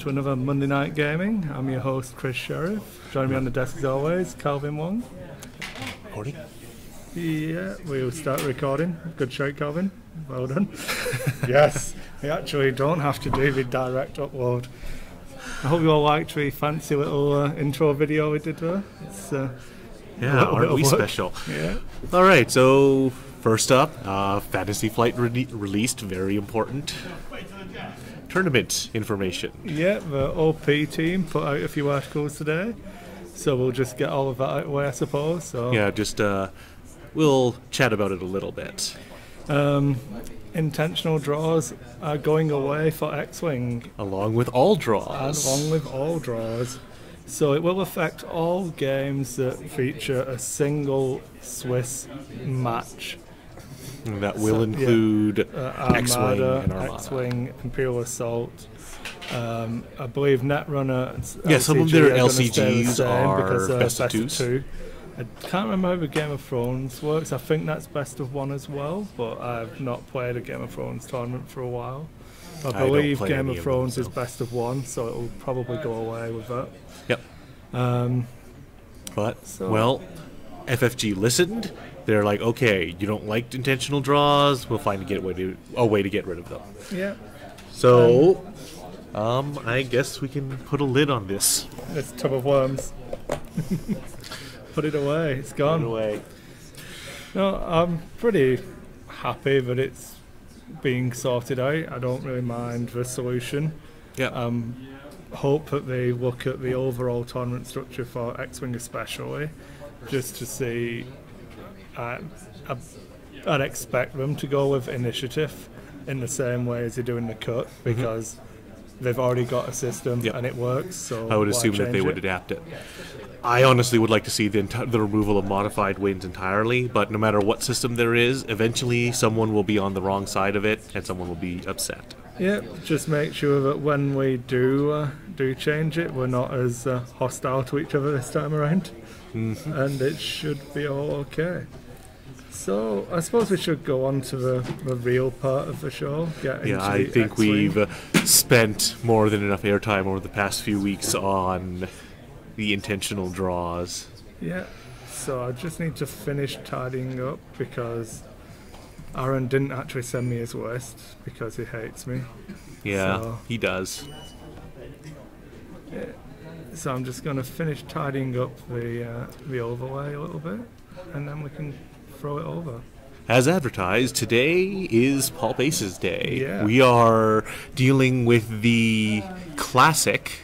to another Monday Night Gaming. I'm your host, Chris Sheriff. Joining me on the desk as always, Calvin Wong. Recording? Yeah, we'll start recording. Good show, Calvin. Well done. yes, we actually don't have to do the direct upload. I hope you all liked the fancy little uh, intro video we did there. It's, uh, Yeah, aren't we work. special? yeah. All right, so first up, uh, Fantasy Flight re- released, very important tournament information. Yeah, the OP team put out a few articles today, so we'll just get all of that out of the way, I suppose. So, Yeah, just uh, we'll chat about it a little bit. um, intentional draws are going away for X-wing, Along with all draws. along with all draws. So it will affect all games that feature a single Swiss match. That will So, yeah. include Uh, X-Wing and Armada. X-wing, Imperial Assault. Um, I believe Netrunner. and Yeah, some of their are gonna the LCGs are because they're best of best of two. I can't remember how Game of Thrones works. I think that's best of one as well, but I've not played a Game of Thrones tournament for a while. I believe play Game of of them, Thrones is best of one, so it will probably go away with that. Yep. Um, But So- well, FFG listened. They're like, okay, you don't like intentional draws. We'll find a get way to a way to get rid of them. yeah, So, um, I guess we can put a lid on this. it's tub of worms. Put it away. It's gone. It Away. No, I'm pretty happy that it's being sorted out. I don't really mind the solution. Yeah. Um, hope that they look at the overall tournament structure for X-wing especially, just to see. Uh, I, I'd expect them to go with initiative in the same way as they're doing the cut because they've already got a system Yep. and it works. So I would assume that they change would adapt it. I honestly would like to see the, enti- the removal of modified wins entirely, but no matter what system there is, eventually someone will be on the wrong side of it and someone will be upset. Yeah, just make sure that when we do uh, do change it, we're not as uh, hostile to each other this time around, and it should be all okay. So I suppose we should go on to the, the real part of the show. Get Yeah, into I think we've uh, spent more than enough airtime over the past few weeks on the intentional draws. Yeah. So I just need to finish tidying up because Aaron didn't actually send me his list because he hates me. Yeah, So- he does. So I'm just going to finish tidying up the uh, the overlay a little bit, and then we can throw it over. As advertised, today is Palp Aces' day. Yeah. We are dealing with the classic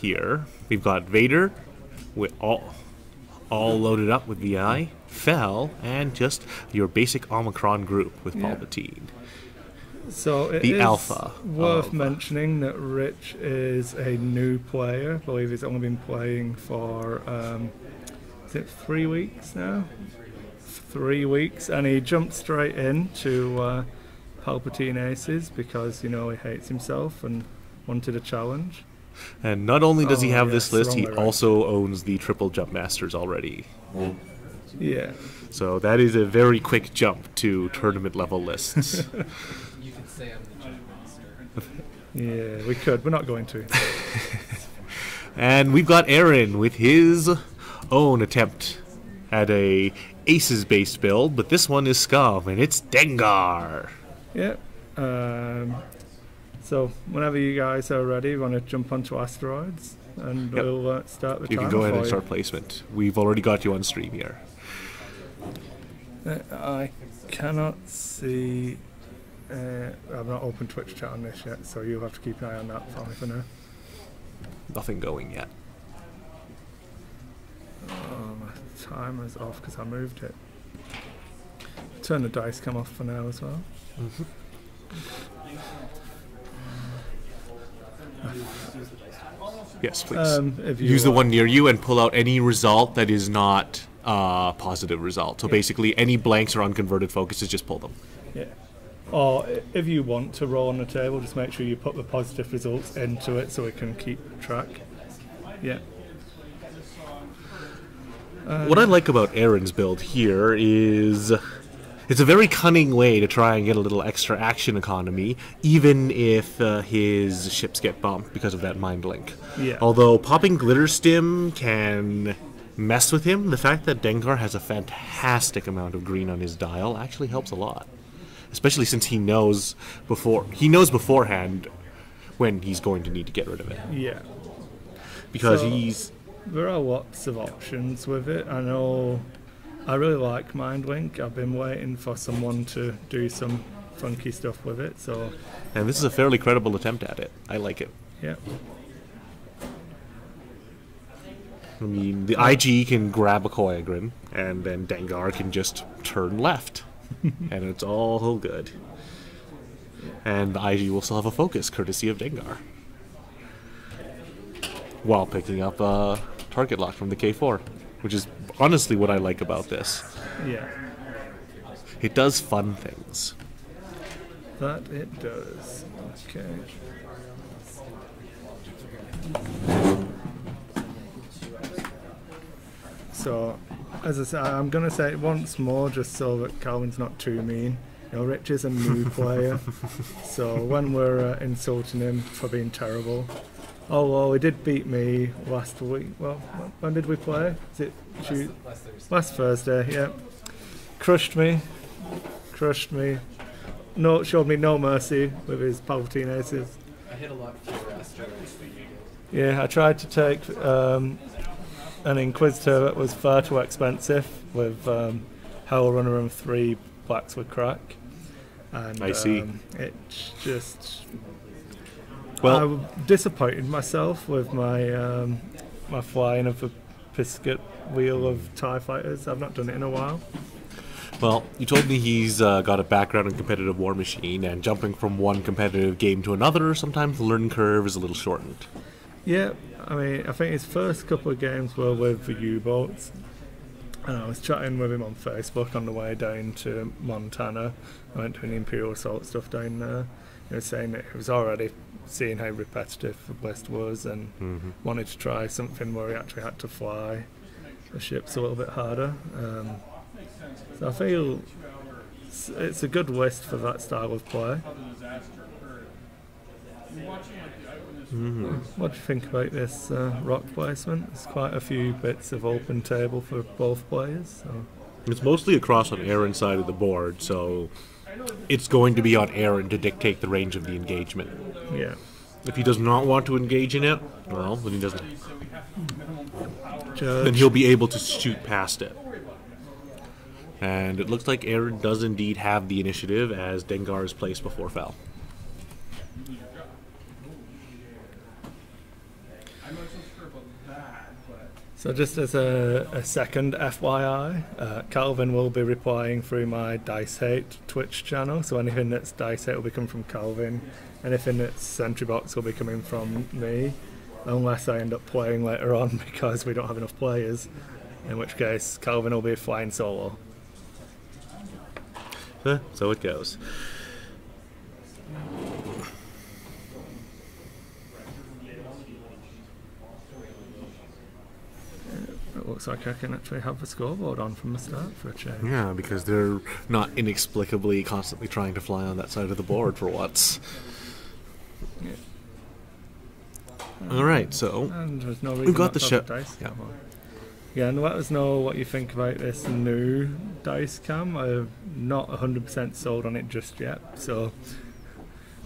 here. We've got Vader with all all loaded up with the VI, Fel, and just your basic Omicron group with Yeah. Palpatine. So it The is alpha Worth of- mentioning that Rich is a new player. I believe he's only been playing for um, is it three weeks now? Three weeks, and he jumped straight into uh, Palpatine Aces because you know he hates himself and wanted a challenge. And not only does he Oh, have yes, this list, he around. also owns the Triple Jump Masters already. Yeah, So that is a very quick jump to tournament level lists. You could say I'm the jump master. yeah, we could. We're not going to. And we've got Aaron with his own attempt at a aces based build, but this one is scum and it's Dengar. Yeah. Um, so whenever you guys are ready, want to jump onto asteroids, and Yep. we'll uh, start the You can go ahead and start placement. We've already got you on stream here. Uh, I cannot see. Uh, I've not opened Twitch chat on this yet, so you'll have to keep an eye on that for me for now. Nothing going yet. Oh, my timer's off because I moved it. Turn the dice come off for now as well. Yes, please. Um, if you Use the one near you and pull out any result that is not uh, positive result. So basically, any blanks or unconverted focuses, just pull them. Yeah. Or if you want to roll on the table, just make sure you put the positive results into it so we can keep track. Yeah. What I like about Aaron's build here is It's a very cunning way to try and get a little extra action economy, even if uh, his ships get bumped because of that mind link. Yeah. Although popping Glitterstim can mess with him, the fact that Dengar has a fantastic amount of green on his dial actually helps a lot. Especially since he knows before he knows beforehand when he's going to need to get rid of it. Yeah. Because So- he's There are lots of options with it. I know I really like Mind Link. I've been waiting for someone to do some funky stuff with it. So, and this is a fairly credible attempt at it. I like it. yeah. I mean, the IG can grab a Koiogran, and then Dengar can just turn left, and it's all good. And the IG will still have a focus, courtesy of Dengar, while picking up a target lock from the K4, which is honestly what I like about this. Yeah. It does fun things. That it does. Okay. So, as I say, I'm going to say it once more just so that Calvin's not too mean. You know, Rich is a new player, so when we're uh, insulting him for being terrible, oh well, he did beat me last week. Well, when did we play? Is it Tu- Last Thursday. Last Thursday, yeah. Crushed me. Crushed me. No, showed me no mercy with his Palpatine aces. I hit a lot fewer asteroids than you did. Yeah, I tried to take um, an Inquisitor that was far too expensive with um, Howlrunner and three blacks with crack. And I see. Um, it's just. Well, I disappointed myself with my um, my flying of the biscuit wheel of TIE fighters. I've not done it in a while. Well, you told me he's uh, got a background in competitive War Machine, and jumping from one competitive game to another, sometimes the learning curve is a little shortened. Yeah, I mean, I think his first couple of games were with the U-boats. And I was chatting with him on Facebook on the way down to Montana. I went to an Imperial Assault stuff down there. Was saying that he was already seeing how repetitive the list was and Mm-hmm. wanted to try something where he actually had to fly the ships a little bit harder. Um, so I feel it's, it's a good list for that style of play. What do you think about this uh, rock placement? There's quite a few bits of open table for both players. So. It's mostly across on Aaron's side of the board, so it's going to be on Aaron to dictate the range of the engagement. Yeah. If he does not want to engage in it, well, then he doesn't. Then he'll be able to shoot past it. And it looks like Aaron does indeed have the initiative as Dengar is placed before Fel. So just as a, a second FYI, uh, Calvin will be replying through my Dice Hate Twitch channel. So anything that's Dice Hate will be coming from Calvin. Anything that's Sentry Box will be coming from me. Unless I end up playing later on because we don't have enough players. In which case, Calvin will be flying solo. Eh, so it goes. It looks like I can actually have the scoreboard on from the start for a change. Yeah, because they're not inexplicably constantly trying to fly on that side of the board for once. All right, so And there's no reason got the dice yeah. Yeah, and let us know what you think about this new dice cam. I'm not 100% sold on it just yet, so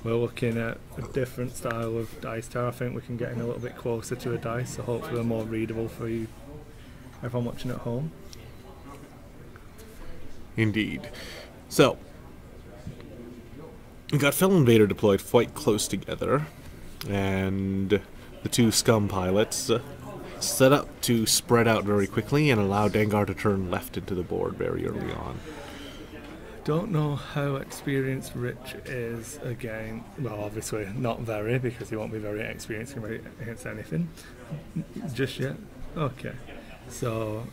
we're looking at a different style of dice tower. I think we can get in a little bit closer to a dice, so hopefully they're more readable for you, everyone watching at home. Indeed. So, we got Fel and Vader deployed quite close together, and the two scum pilots uh, set up to spread out very quickly and allow Dengar to turn left into the board very early on. Don't know how experienced Rich is again. Well, obviously not very because he won't be very experienced against anything just yet. Okay, so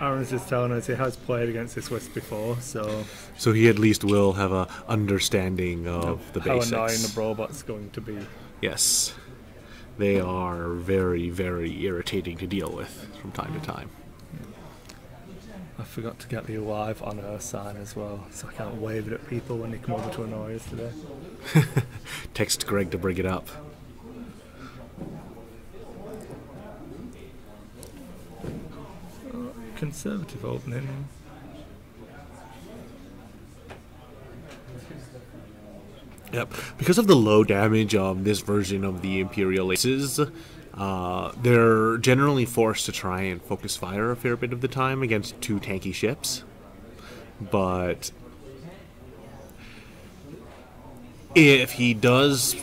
Aaron's just telling us he has played against this list before, so So he at least will have a understanding of the how basics. annoying the robot's going to be. Yes. They are very, very irritating to deal with from time to time. I forgot to get the alive on her sign as well, so I can't wave it at people when they come over to annoy us today. Text Greg to bring it up. Conservative opening. Yep. Because of the low damage of this version of the Imperial Aces, uh, they're generally forced to try and focus fire a fair bit of the time against two tanky ships. But if he does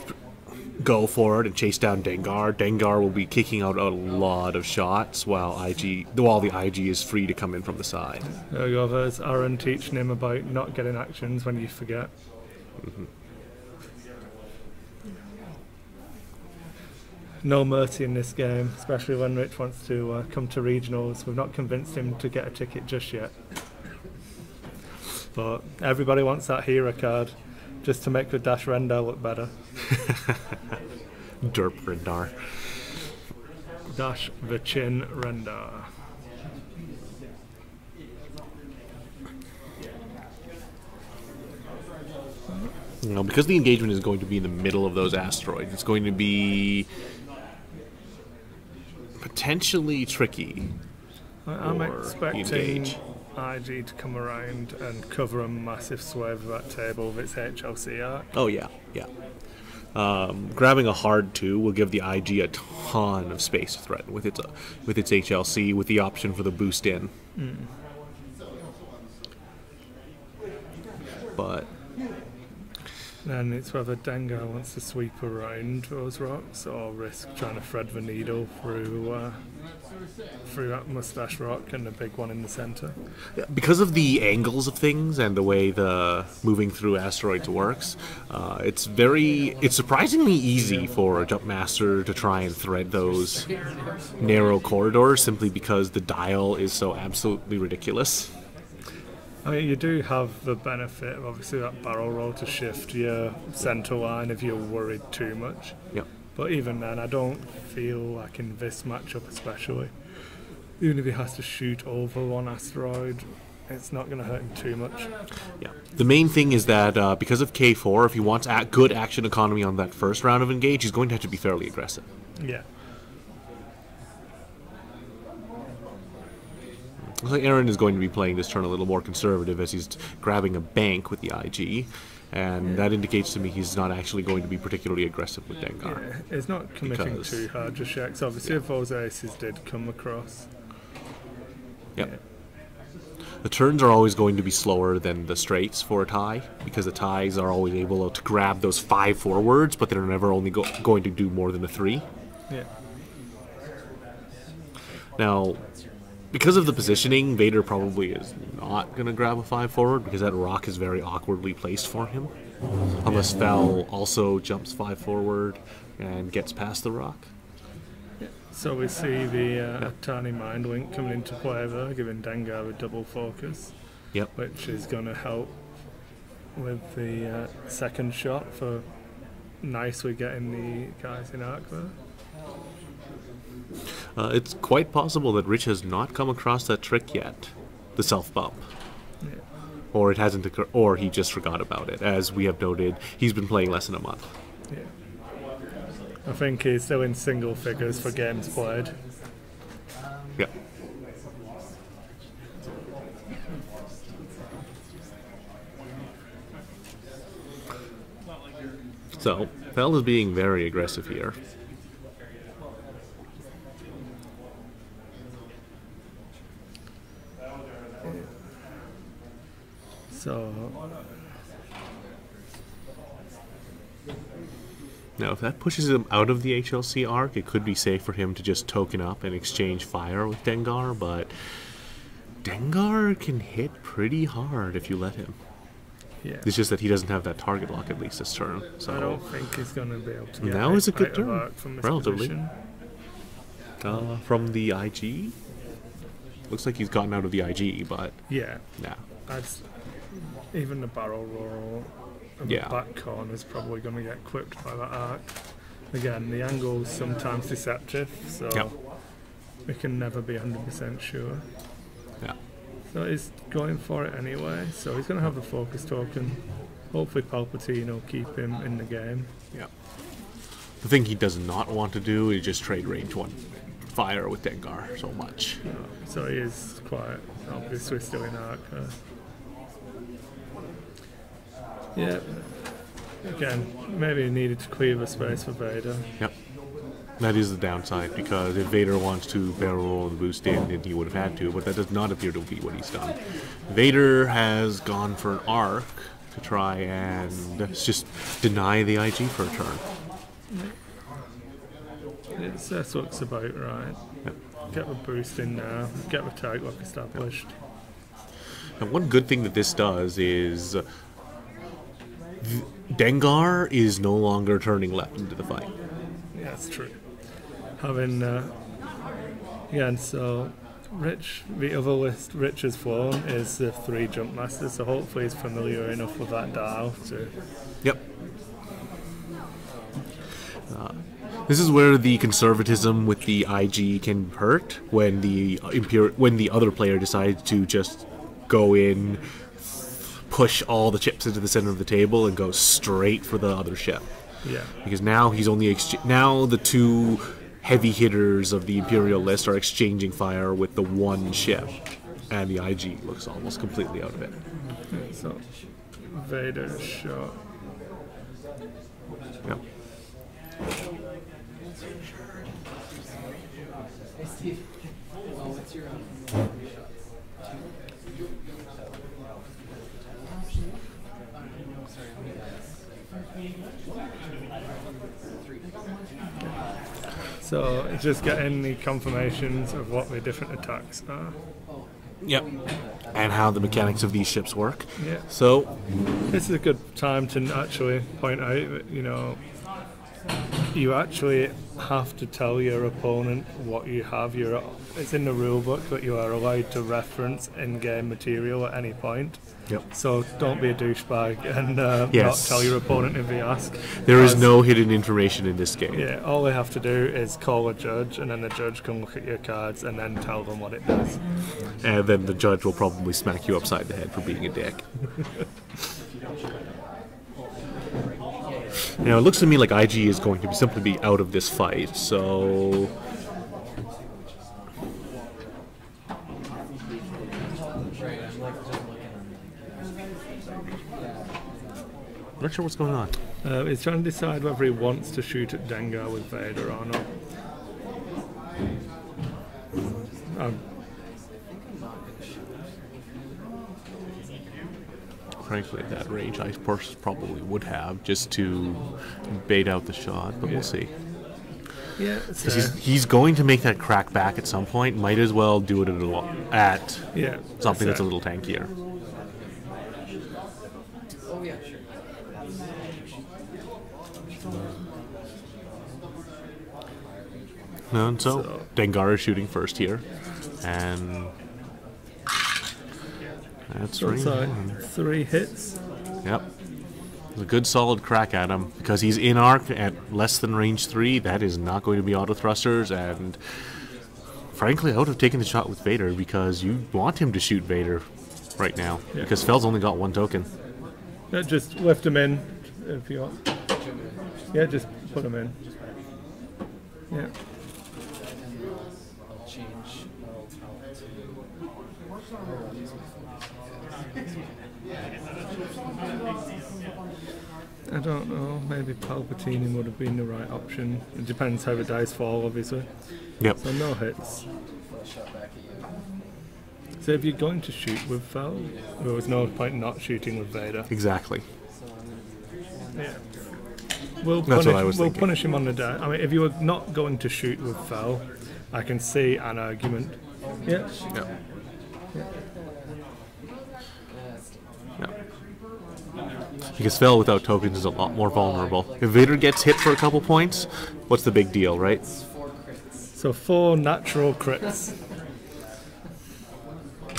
go for it and chase down Dengar, Dengar will be kicking out a lot of shots while IG while the IG is free to come in from the side. There we go, there's Aaron teaching him about not getting actions when you forget. No mercy in this game, especially when Rich wants to uh, come to regionals. We've not convinced him to get a ticket just yet. But everybody wants that hero card just to make the Dash Rendar look better. Derp Rendar. Dash the Chin render. You know, because the engagement is going to be in the middle of those asteroids, it's going to be potentially tricky. I'm or expecting engage. IG to come around and cover a massive swathe of that table with its HLC arc. Oh yeah, yeah. Um, grabbing a hard two will give the IG a ton of space to threaten with its with its HLC, with the option for the boost in. But And it's whether Dengar wants to sweep around those rocks or risk trying to thread the needle through uh, through that mustache rock and the big one in the centre. because of the angles of things and the way the moving through asteroids works, uh, it's very it's surprisingly easy for a jump master to try and thread those narrow corridors simply because the dial is so absolutely ridiculous. I mean, you do have the benefit of obviously that barrel roll to shift your centre line if you're worried too much. Yep. But even then, I don't feel like in this matchup, especially, even if he has to shoot over one asteroid, it's not going to hurt him too much. Yeah. The main thing is that uh, because of K4, if he wants a- good action economy on that first round of engage, he's going to have to be fairly aggressive. Yeah. Looks like Aaron is going to be playing this turn a little more conservative as he's grabbing a bank with the IG, and that indicates to me he's not actually going to be particularly aggressive with Dengar. Yeah, it's not committing Because- too hard just yet. 'cause obviously, if those aces did come across, Yep. The turns are always going to be slower than the straights for a tie because the ties are always able to grab those five forwards, but they're never only go- going to do more than a three. yeah, Now, because of the positioning, Vader probably is not going to grab a five forward because that rock is very awkwardly placed for him. Unless Fel also jumps five forward and gets past the rock. So we see the uh, Tiny Mind Link coming into play there, giving Dengar a double focus, Yep. which is going to help with the uh, second shot for nicely getting the guys in arc there. Uh, it's quite possible that Rich has not come across that trick yet, the self bump. Yeah. Or it hasn't occurred, or he just forgot about it. As we have noted, he's been playing less than a month. Yeah. I think he's still in single figures for games played. Yep. So, Fel is being very aggressive here. So Now, if that pushes him out of the HLC arc, it could be safe for him to just token up and exchange fire with Dengar, but Dengar can hit pretty hard if you let him. yeah, It's just that he doesn't have that target lock at least this turn. So I don't think he's going to be able to get Now is a good turn, from relatively. uh, from the IG, looks like he's gotten out of the IG, but Yeah. I'd, s- even the barrel roll and Yeah. the back corner is probably going to get clipped by that arc. Again, the angle's sometimes deceptive, so Yep. we can never be 100% sure. Yeah. So he's going for it anyway. So he's going to have the focus token. Hopefully Palpatine will keep him in the game. Yeah. The thing he does not want to do is just trade range one fire with Dengar so much. Uh, so he is quite obviously still in arc. Uh, yeah. Again, maybe he needed to clear the space for Vader. Yep. That is the downside because if Vader wants to barrel roll the boost in, then he would have had to, but that does not appear to be what he's done. Vader has gone for an arc to try and just deny the IG for a turn. It's, that looks about right. Yep. Get the boost in now. Get the tag lock established. And one good thing that this does is uh, v- Dengar is no longer turning left into the fight. Yeah, that's true. Having, uh, yeah, and so Rich, the other list Rich has flown is the three jump masters, so hopefully he's familiar enough with that dial to. Yep. Uh, this is where the conservatism with the IG can hurt when the impure when the other player decides to just go in, push all the chips into the center of the table, and go straight for the other ship. Yeah. Because now he's only exch- now the two heavy hitters of the Imperial list are exchanging fire with the one ship, and the IG looks almost completely out of it. So Vader's shot. Yep. Hey Steve. Well, what's your um, shot? Sorry, how many guys? Three. So it's just getting the confirmations of what the different attacks are. Yep. And how the mechanics of these ships work. Yeah. So This is a good time to actually point out that, you know, you actually have to tell your opponent what you have. You're, it's in the rule book that you are allowed to reference in-game material at any point. Yep. So don't be a douchebag and uh, Yes. not tell your opponent if they ask. there is no hidden information in this game. Yeah, all they have to do is call a judge, and then the judge can look at your cards and then tell them what it does. And then the judge will probably smack you upside the head for being a dick. now it looks to me like IG is going to simply be out of this fight, so I'm like just looking. I'm not sure what's going on. Uh, he's trying to decide whether he wants to shoot at Dengar with Vader or not. Um, Frankly, at that range, I pers- probably would have just to bait out the shot, but Yeah. we'll see. yeah, it's 'Cause. He's, he's going to make that crack back at some point. Might as well do it at, a lo- at yeah, something that's a little tankier. Oh yeah, sure. No, and so, So- Dengar is shooting first here, and that's So right. it's three hits. Yep, It's a good solid crack at him because he's in arc at less than range three. That is not going to be auto thrusters, and frankly, I would have taken the shot with Vader because you want him to shoot Vader right now Yeah. because Fel's only got one token. Just lift him in if you want. Yeah, just put him in. Yeah. And I'll change. I'll, I'll to. Oh, I'll use my I don't know. Maybe Palpatine would have been the right option. It depends how the dice fall, obviously. Yep. So no hits. full shot back at you. So if you're going to shoot with Fel, there was no point not shooting with Vader. Exactly. So I'm gonna do Yeah. We'll That's punish, what I was we'll thinking. punish him on the die. I mean, if you were not going to shoot with Fel, I can see an argument. Yeah. Yep. That's Yep. Because Fel without tokens is a lot more vulnerable. If Vader gets hit for a couple points, what's the big deal, right? So four natural crits.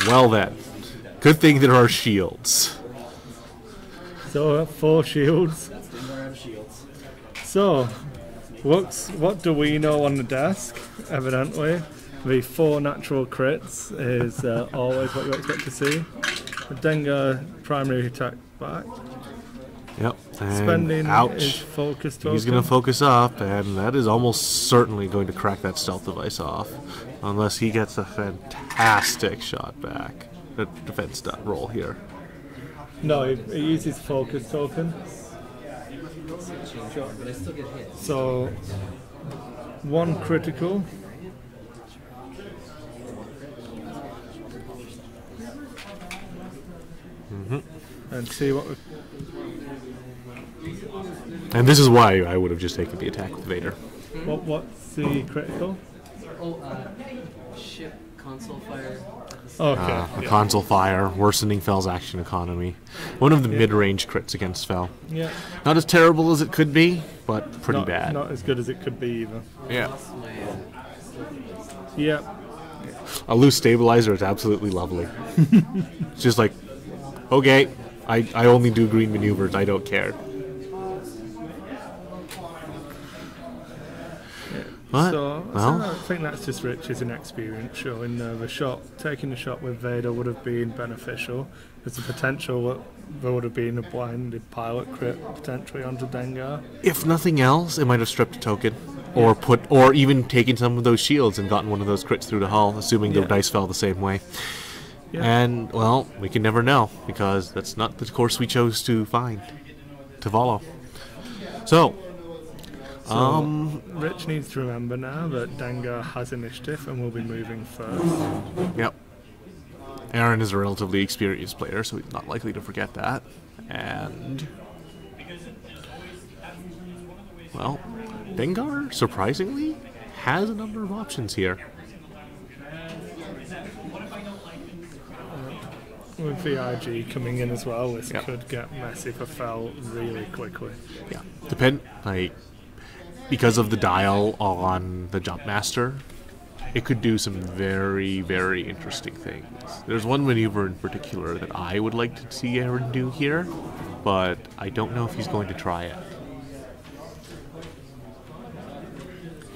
Well then, good thing there are shields. So uh, four shields. Shields. So, what's what do we know on the desk? Evidently, The four natural crits is uh, always what you expect to see. The Dengar primary attack back. Yep. And Spending ouch. is focus token. He's going to focus up, and that is almost certainly going to crack that stealth device off, unless he gets a fantastic shot back. A defense dot roll here. No, he, he uses focus token. But I still get hit. So one critical. Mm-hmm. And see what. We- And this is why I would have just taken the attack with Vader. What what's the critical? Oh, uh, ship console fire. Okay. Uh, a yeah. console fire, worsening Fel's action economy. One of the mid-range crits against Fel. yeah. Not as terrible as it could be, but pretty Not, bad. not as good as it could be either. yeah. Lost my. Yeah. A loose stabilizer is absolutely lovely. it's just like, okay, I, I only do green maneuvers, I don't care. What? So, well, I think that's just Rich's inexperience showing uh, the shot. Taking the shot with Vader would have been beneficial. There's a potential that there would have been a blinded pilot crit potentially onto Dengar. if nothing else, it might have stripped a token. Or put, or even taken some of those shields and gotten one of those crits through the hull, assuming the Yeah. dice fell the same way. Yeah. And well, we can never know because that's not the course we chose to find, to follow. So, So um, Rich needs to remember now that Dengar has initiative and will be moving first. Yep. Aaron is a relatively experienced player, so he's not likely to forget that. And. Well, Dengar, surprisingly, has a number of options here. With VIG coming in as well, this Yep. could get messy for Fel really quickly. Yeah. Depend. Like. Because of the dial on the Jumpmaster, it could do some very, very interesting things. There's one maneuver in particular that I would like to see Aaron do here, but I don't know if he's going to try it.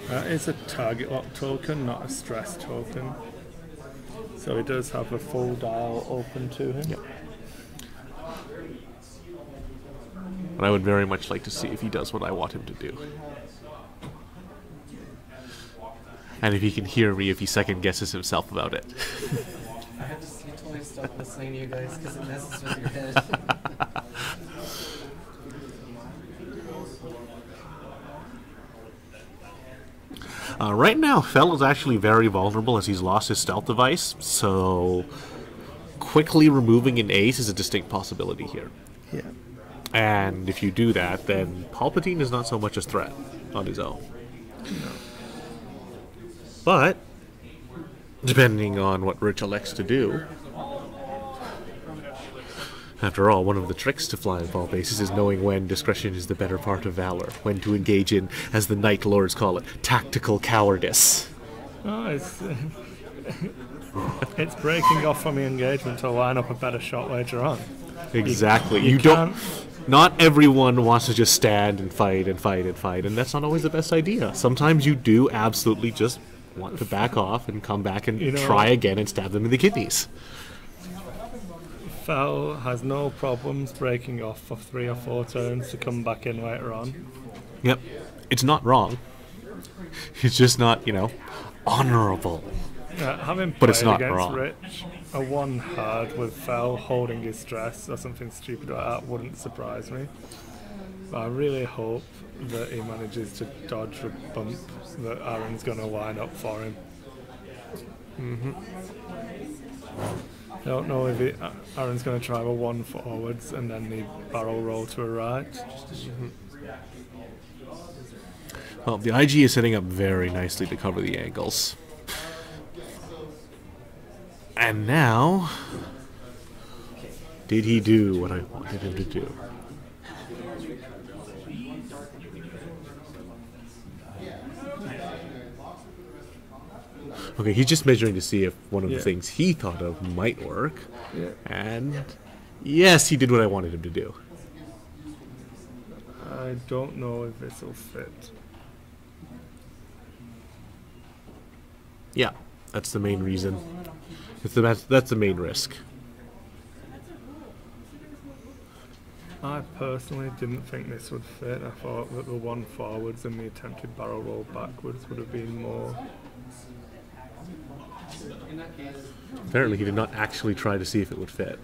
That is a target lock token, not a stress token. So he does have a full dial open to him. Yep. But I would very much like to see if he does what I want him to do. And if he can hear me if he second guesses himself about it. I have to you totally stop listening to you guys because it messes with your head. Uh, right now, Fel is actually very vulnerable as he's lost his stealth device, so quickly removing an ace is a distinct possibility here. Yeah. And if you do that, then Palpatine is not so much a threat on his own. But, depending on what Rich elects to do, after all, one of the tricks to flying Palp Aces is knowing when discretion is the better part of valor, when to engage in, as the Night Lords call it, tactical cowardice. Oh, it's it's breaking off from the engagement to line up a better shot later on. Exactly. you You, don't. can't- Not everyone wants to just stand and fight and fight and fight, and that's not always the best idea. Sometimes you do absolutely just want to back off and come back and You know- try again and stab them in the kidneys. Fel has no problems breaking off for three or four turns to come back in later on. Yep. It's not wrong. It's just not, you know, honorable. Uh, having But it's not against wrong. Rich, a one hard with Fel holding his dress or something stupid like that wouldn't surprise me. But I really hope that he manages to dodge a bump that Aaron's going to line up for him. Mm-hmm. I don't know if uh, Aaron's going to try a one forwards and then the barrel roll to a right. Well, the IG is setting up very nicely to cover the angles. And now. Did he do what I wanted him to do? Okay, he's just measuring to see if one of Yeah. the things he thought of might work. Yeah. And yes, he did what I wanted him to do. I don't know if this will fit. Yeah. That's the main reason. It's the, that's, that's the main risk. I personally didn't think this would fit. I thought that the one forwards and the attempted barrel roll backwards would have been more. Apparently, he did not actually try to see if it would fit.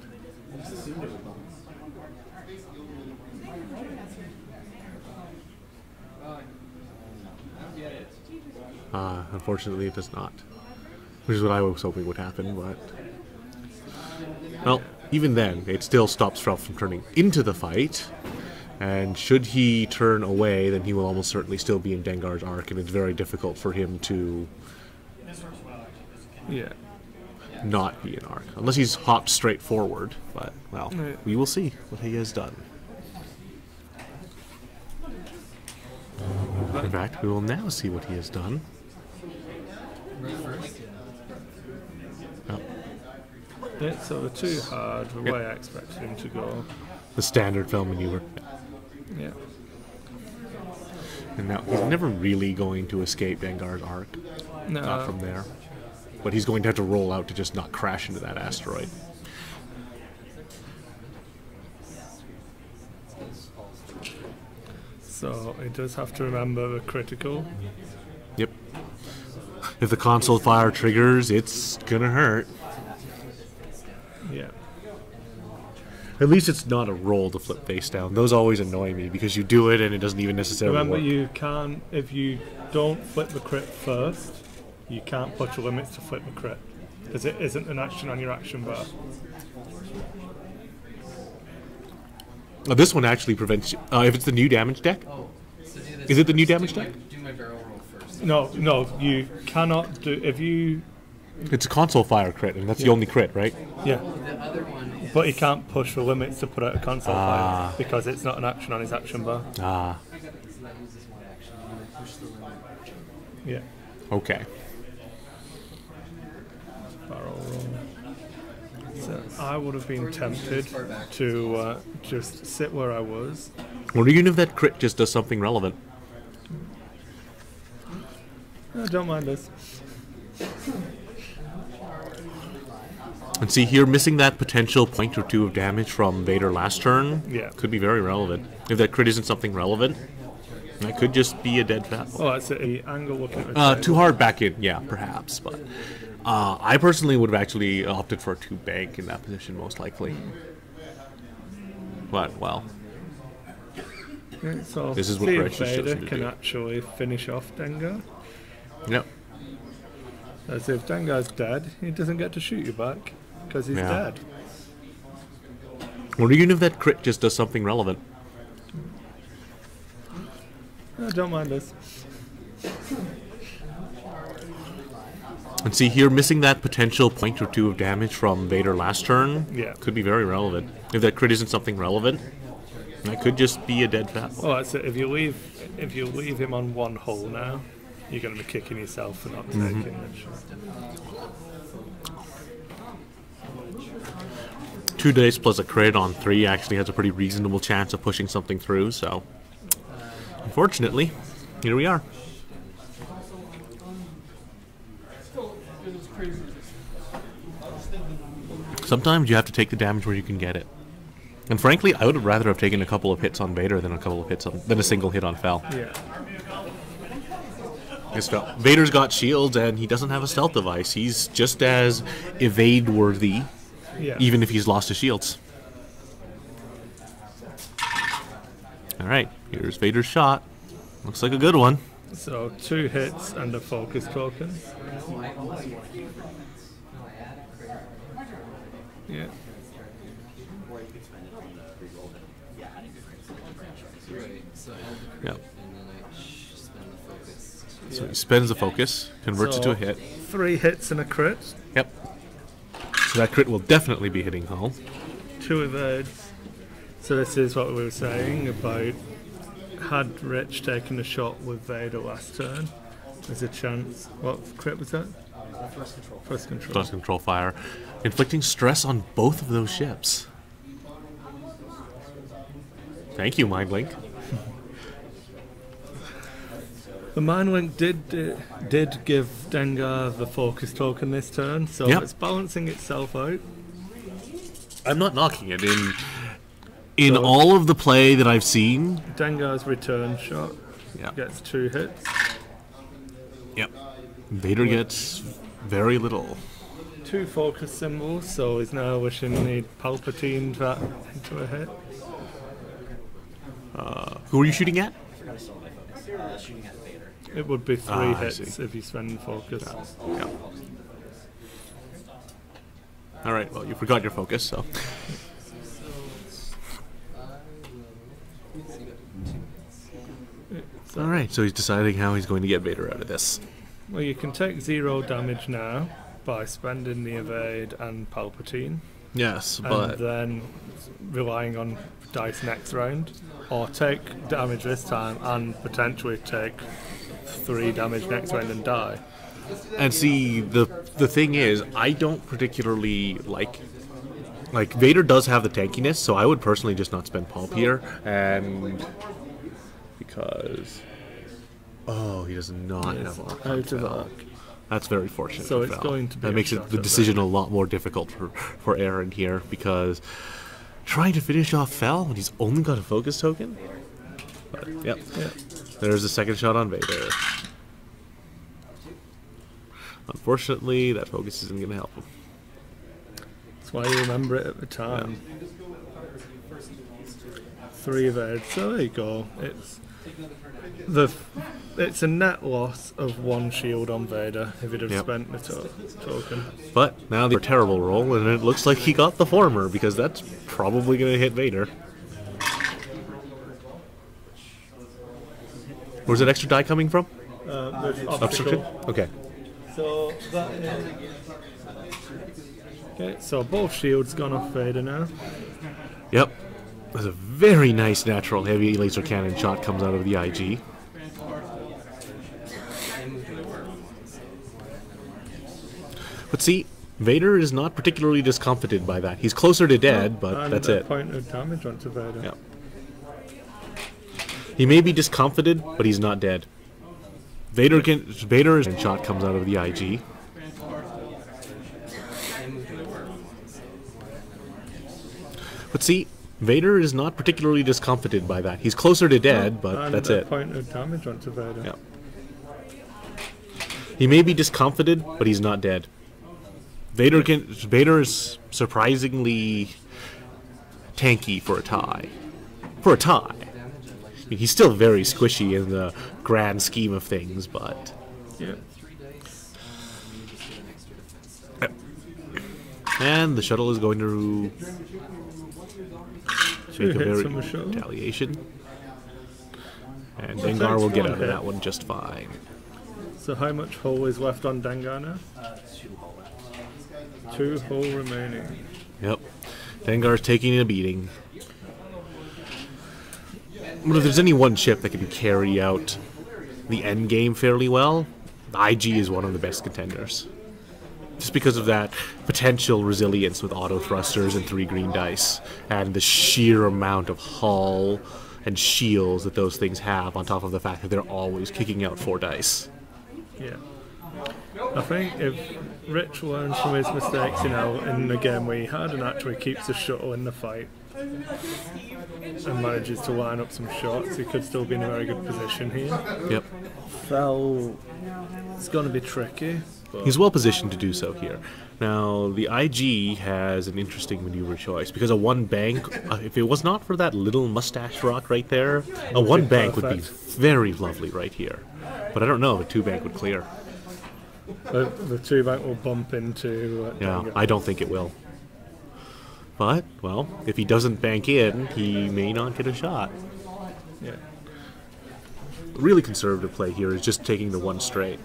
Uh, unfortunately, it does not. Which is what I was hoping would happen, but. Well, even then, it still stops Ralph from turning into the fight. And should he turn away, then he will almost certainly still be in Dengar's arc, and it's very difficult for him to Yeah. not be an arc. Unless he's hopped straight forward. But, well, Right. we will see what he has done. In fact, we will now see what he has done. Oh. Yeah, so the too hard, the way I expected him to go. The standard film maneuver. Yeah. And now he's never really going to escape Dengar's arc. No, Not from there. But he's going to have to roll out to just not crash into that asteroid. so he does have to remember the critical. Yep. If the console fire triggers, it's gonna hurt. Yeah. At least it's not a roll to flip face down. Those always annoy me because you do it and it doesn't even necessarily Remember, work. you can't, if you don't flip the crit first, you can't put your limits to flip the crit. Because it isn't an action on your action bar. Oh, this one actually prevents. you- Uh, if it's the new damage deck, Oh, so do this Is it the new damage do deck? My, do my barrel roll first. No, no, you cannot do, if you, it's a console fire crit, and that's the only crit, right? yeah. The other one. But he can't push the limits to put out a console Ah. fire because it's not an action on his action bar. Ah, So that uses one action. I'm gonna push the limit. Yeah. okay. Barrel roll. So I would have been tempted to uh, just sit where I was. Or even if that crit just does something relevant. I don't mind this. And see here, missing that potential point or two of damage from Vader last turn Yeah. could be very relevant. If that crit isn't something relevant, that could just be a dead fat. Oh, that's it. The angle looking at Uh, too hard back in, yeah, perhaps. But uh, I personally would have actually opted for a two bank in that position, most likely. But well, so This is what see if Gretsch Vader to can do. actually finish off Dengar. yep. As if Dengar's dead, he doesn't get to shoot you back because he's Yeah. dead. Or even if that crit just does something relevant. I don't mind this. And see here, missing that potential point or two of damage from Vader last turn Yeah. could be very relevant. If that crit isn't something relevant, that could just be a dead fat. Well, that's it. If you leave, if you leave him on one hole now, you're going to be kicking yourself for not Mm-hmm. taking the shot. Two days plus a crit on three actually has a pretty reasonable chance of pushing something through, so unfortunately, here we are. Sometimes you have to take the damage where you can get it. And frankly, I would have rather have taken a couple of hits on Vader than a couple of hits on than a single hit on Fel. Yeah. Fel. Vader's got shields and he doesn't have a stealth device. He's just as evade worthy, Yeah. even if he's lost his shields. All right, here's Vader's shot. Looks like a good one. So two hits and a focus token. Yeah. So add the crit, Yep. and then I sh- spend the focus. So he spends the focus, converts it to a hit. Three hits and a crit. Yep. So that crit will definitely be hitting Hull. Two evades. So this is what we were saying about had Rich taken a shot with Vader last turn, there's a chance. What crit was that? Thrust control. Thrust control. Thrust control fire, inflicting stress on both of those ships. Thank you, Mind Link. The Mind Link did uh, did give Dengar the focus token this turn, so Yep. it's balancing itself out. I'm not knocking it. In in So- all of the play that I've seen, Dengar's return shot yeah, gets two hits. yep, Vader gets very little. Two focus symbols, so he's now wishing he'd Palpatine that into a hit. Who are you shooting at? It would be three Ah, hits if you spend focus. Yeah. All right. Well, you forgot your focus, so So, all right. So he's deciding how he's going to get Vader out of this. Well, you can take zero damage now by spending the evade and Palpatine, Yes, and but then relying on dice next round, or take damage this time and potentially take three damage next round and die. and see the the thing is, I don't particularly like. Like Vader does have the tankiness, so I would personally just not spend Palp here, and because oh, he does not have arc on Out of arc. That's very fortunate. So for it's Fel. going to be that makes it the at decision a lot more difficult for for Aaron here because trying to finish off Fel when he's only got a focus token. But, yep, Yeah. there's the second shot on Vader. Unfortunately, that focus isn't going to help him. That's why you remember it at the time. Three evades. So there you go. It's the it's a net loss of one shield on Vader if he'd have Yep. spent the to- token. But now they're a terrible roll, and it looks like he got the former because that's probably going to hit Vader. Where's that extra die coming from? Uh, Obstruction? Okay. So that is. Okay, so both shields gone off Vader now. Yep. There's a very nice natural heavy laser cannon shot comes out of the IG. But see, Vader is not particularly discomfited by that. He's closer to dead, but and that's a it. point of damage onto Vader. Yep. He may be discomfited, but he's not dead. Vader can Vader's shot comes out of the IG. But see, Vader is not particularly discomfited by that. He's closer to dead, but that's a it. point of damage onto Vader. Yep. He may be discomfited, but he's not dead. Vader can Vader is surprisingly tanky for a tie. For a tie. I mean, he's still very squishy in the grand scheme of things, but Yeah. and the shuttle is going to Two make a very retaliation. And Well, Dengar will get out of that one just fine. So how much hull is left on Dengar now? Two hull remaining. Yep. Dengar's taking a beating. But if there's any one ship that can carry out the end game fairly well, IG is one of the best contenders. Just because of that potential resilience with auto thrusters and three green dice, and the sheer amount of hull and shields that those things have, on top of the fact that they're always kicking out four dice. Yeah. I think if Rich learns from his mistakes, you know, in the game we had and actually keeps the shuttle in the fight and manages to line up some shots, he could still be in a very good position here. Yep. Fel, it's going to be tricky. He's well positioned to do so here. Now, the IG has an interesting maneuver choice because a one bank, uh, if it was not for that little mustache rock right there, a one bank would be very lovely right here. But I don't know if a two bank would clear. the, the two bank will bump into. Uh, Yeah, I don't think it will. But, well, if he doesn't bank in, he may not get a shot. yeah. really conservative play here is just taking the one straight.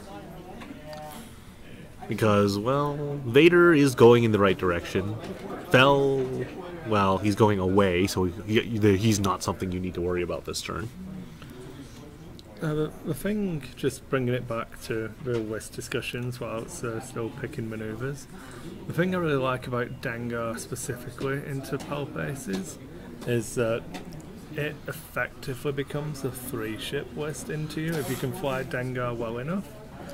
Because, well, Vader is going in the right direction. Fel, well, he's going away, so he, he- he's not something you need to worry about this turn. Uh, the, the thing, just bringing it back to real West discussions whilst uh, still picking manoeuvres, the thing I really like about Dengar specifically into Palp Aces is that it effectively becomes a three ship West into you if you can fly Dengar well enough.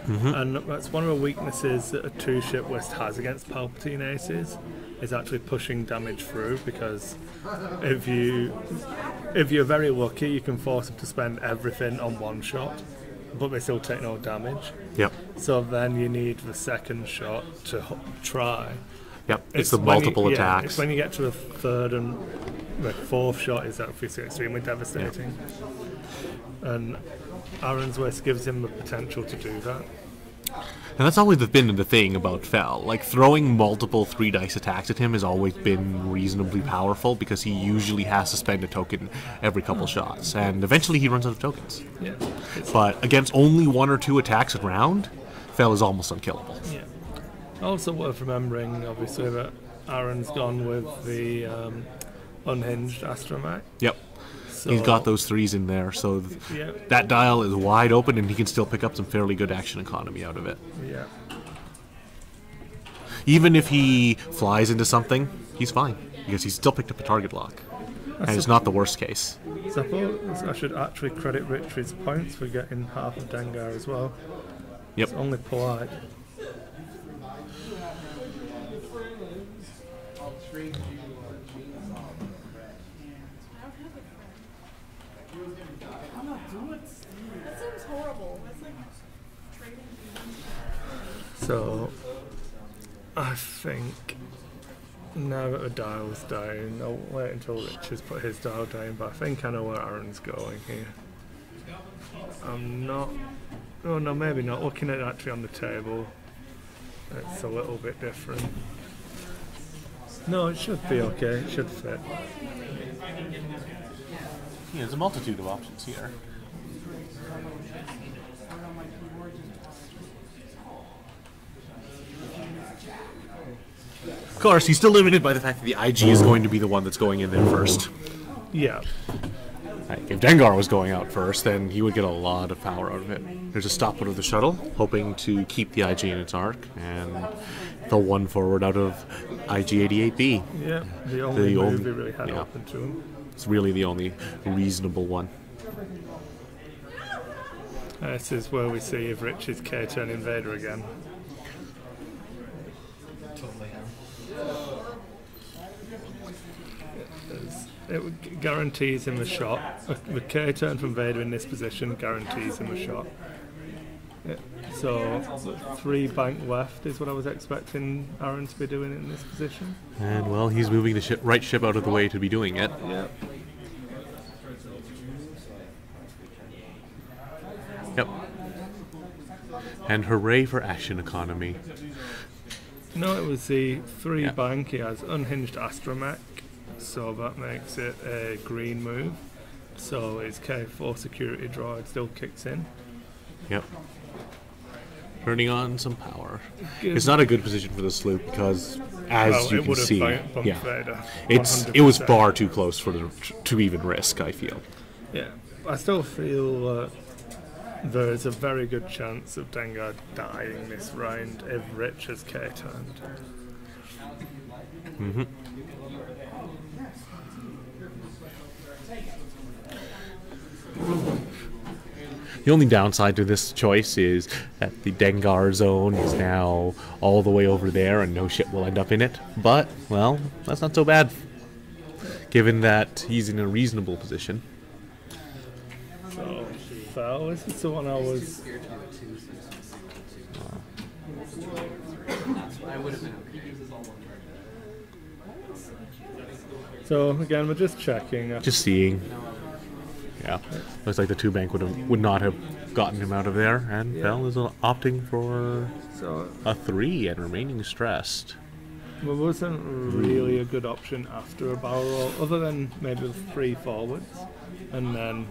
Mm-hmm. And that's one of the weaknesses that a two ship list has against Palpatine aces is actually pushing damage through because if you if you're very lucky you can force them to spend everything on one shot but they still take no damage. Yep. So then you need the second shot to h- try. Yep. It's, the when you- multiple yeah, attacks. It's when you get to the third and the fourth shot is actually extremely devastating. And Aaron's West gives him the potential to do that. And that's always been the thing about Fel. Like throwing multiple three dice attacks at him has always been reasonably powerful because he usually has to spend a token every couple shots, and eventually he runs out of tokens. Yeah. But against only one or two attacks a round, Fel is almost unkillable. yeah. Also worth remembering, obviously, that Aaron's gone with the um, unhinged astromech. Yep. So, He's got those threes in there, so th- Yeah. that dial is wide open, and he can still pick up some fairly good action economy out of it. Yeah. Even if he flies into something, he's fine because he's still picked up a target lock, and it's not the worst case. I suppose I should actually credit Richard's points for getting half of Dengar as well. Yep. It's only polite. That seems horrible. That's like trading. So I think now that the dial's down, I'll wait until Richard's put his dial down, but I think I know where Aaron's going here. I'm not oh no maybe not. Looking at it actually on the table. It's a little bit different. No, it should be okay, it should fit. Yeah, there's a multitude of options here. Of course, he's still limited by the fact that the IG is going to be the one that's going in there first. Yeah. Like, if Dengar was going out first, then he would get a lot of power out of it. There's a stop out of the shuttle, hoping to keep the IG in its arc, and the one forward out of IG-88B. Yeah. The only The move he really had yeah. open to him. It's really the only reasonable one. This is where we see if Richard's K turn invader again. Totally. It guarantees him a shot. A- The K turn from Vader in this position guarantees him a shot. So three bank left is what I was expecting Aaron to be doing in this position. And well, he's moving the ship, right ship out of the way to be doing it. Yeah. Yep. And hooray for action economy. No, it was the three Yeah. bank. He has unhinged astromech, so that makes it a green move. So his K4 security droid still kicks in. Yep. Turning on some power. Good. It's not a good position for the sloop because, as well, you can see, bumped yeah, Vader. it's it was far too close for the to even risk. I feel. Yeah, I still feel uh, there is a very good chance of Dengar dying this round if Rich has K turned. The only downside to this choice is that the Dengar zone is now all the way over there, and no ship will end up in it. But well, that's not so bad, given that he's in a reasonable position. So. This is the one I was. Scared to do it too. so- I would have been. So again, we're just checking. Just seeing. Yeah, looks like the two bank would have would not have gotten him out of there, and Yeah. Bell is opting for So a three and remaining stressed. there wasn't really a good option after a barrel roll, other than maybe the three forwards, and then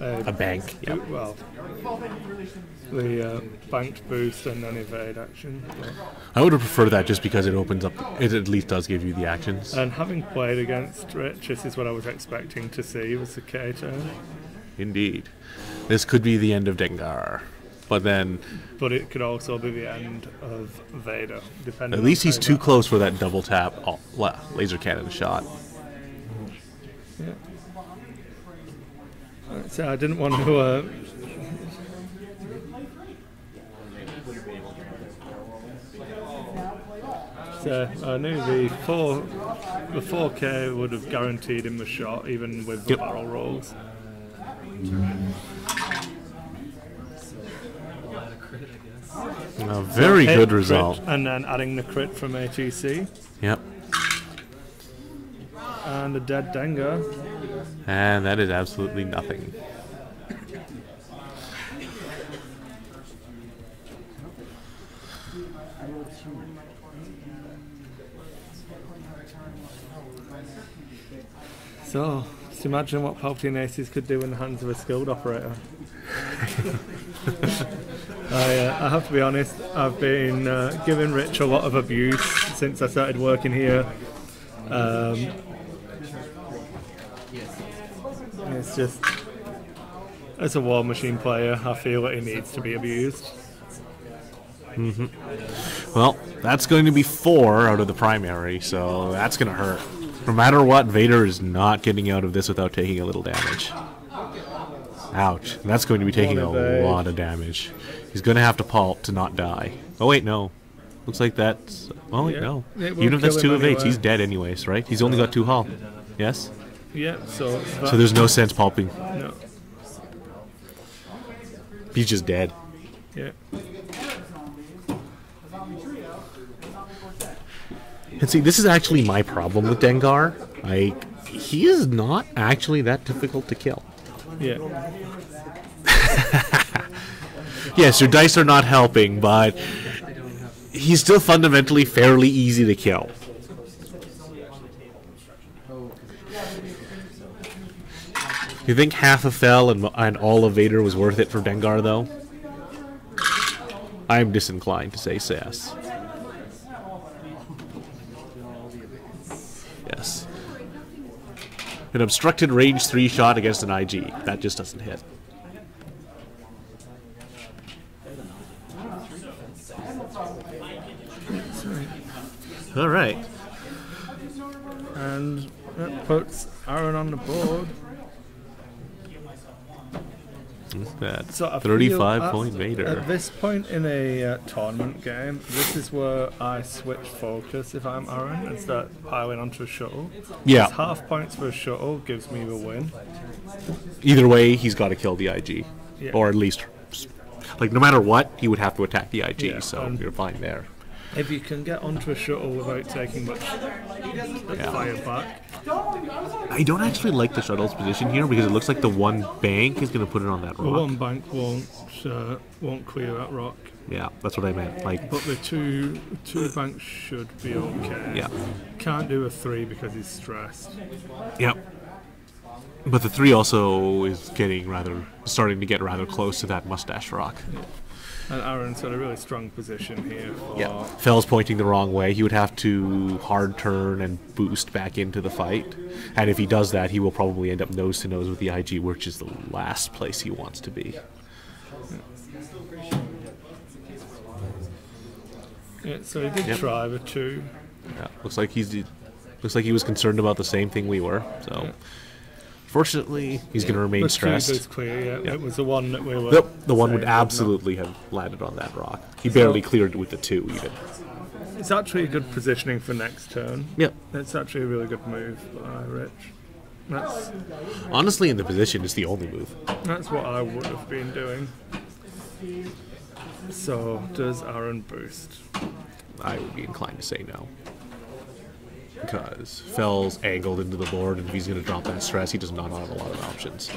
uh, A bank, yeah. Well, the uh, banked boost and then evade action. But- I would have preferred that just because it opens up. It at least does give you the actions. And having played against Rich, this is what I was expecting to see was the K turn. Indeed, this could be the end of Dengar, but then But it could also be the end of Vader, depending. at least he's too close for that double tap oh, la- laser cannon shot. Yeah. So I didn't want to. Uh, so I knew the four, the 4K would have guaranteed him a shot, even with the Yep. barrel rolls. Not a crit, I guess. A very good crit, result. and then adding the crit from ATC Yep. And a dead Dengar. And that is absolutely nothing. So, just imagine what Palpatine Aces could do in the hands of a skilled operator. I, uh, I have to be honest, I've been uh, giving Rich a lot of abuse since I started working here. Um, it's just, as a War Machine player, I feel that he needs to be abused. Mhm. Well, that's going to be four out of the primary, so that's going to hurt. No matter what, Vader is not getting out of this without taking a little damage. Ouch. That's going to be taking a lot of damage. He's going to have to Palp to not die. Oh, wait, no. Looks like that's. Oh, wait, Yeah, no. Even if that's two of anyway. he's dead anyways, right? He's only got two hull. Yes? Yeah, so, So there's no sense Palping. no, He's just dead. yeah. And see, this is actually my problem with Dengar. Like, he is not actually that difficult to kill. Yeah, Yes, your dice are not helping, but he's still fundamentally fairly easy to kill. You think half of Fel and, and all of Vader was worth it for Dengar, though? I'm disinclined to say yes. Yes. An obstructed range 3 shot against an IG. That just doesn't hit. All right. and uh, that puts Aaron on the board. That So I 35 point Vader. At this point in a uh, tournament game, this is where I switch focus if I'm Aaron and start piling onto a shuttle. Yeah. half points for a shuttle gives me the win. Either way, he's got to kill the IG. Yeah. Or at least, like, no matter what, he would have to attack the IG, Yeah, so and- you're fine there. If you can get onto a shuttle without taking much Yeah. fire back, I don't actually like the shuttle's position here because it looks like the one bank is going to put it on that rock. the rock. one bank won't uh, won't clear that rock, Yeah, that's what I meant. Like, but the two two banks should be okay. yeah. Can't do a three because he's stressed. Yep. But the three also is getting rather, starting to get rather close to that mustache rock. And Aaron's got a really strong position here. For, Yeah. Fel's pointing the wrong way. He would have to hard turn and boost back into the fight. And if he does that, he will probably end up nose to nose with the IG, which is the last place he wants to be. Yeah, so he did Yep. try the two. Yeah. Looks like he's looks like he was concerned about the same thing we were. So fortunately, he's going to remain stressed. is clear, yeah. It was the one that we were. Yep, the one would absolutely have landed on that rock. He barely cleared with the two, even. It's actually a good positioning for next turn. Yep. It's actually a really good move by Rich. That's Honestly, in the position, it's the only move. that's what I would have been doing. So does Aaron boost? I would be inclined to say no. Because Fel's angled into the board, and if he's going to drop that stress, he does not have a lot of options.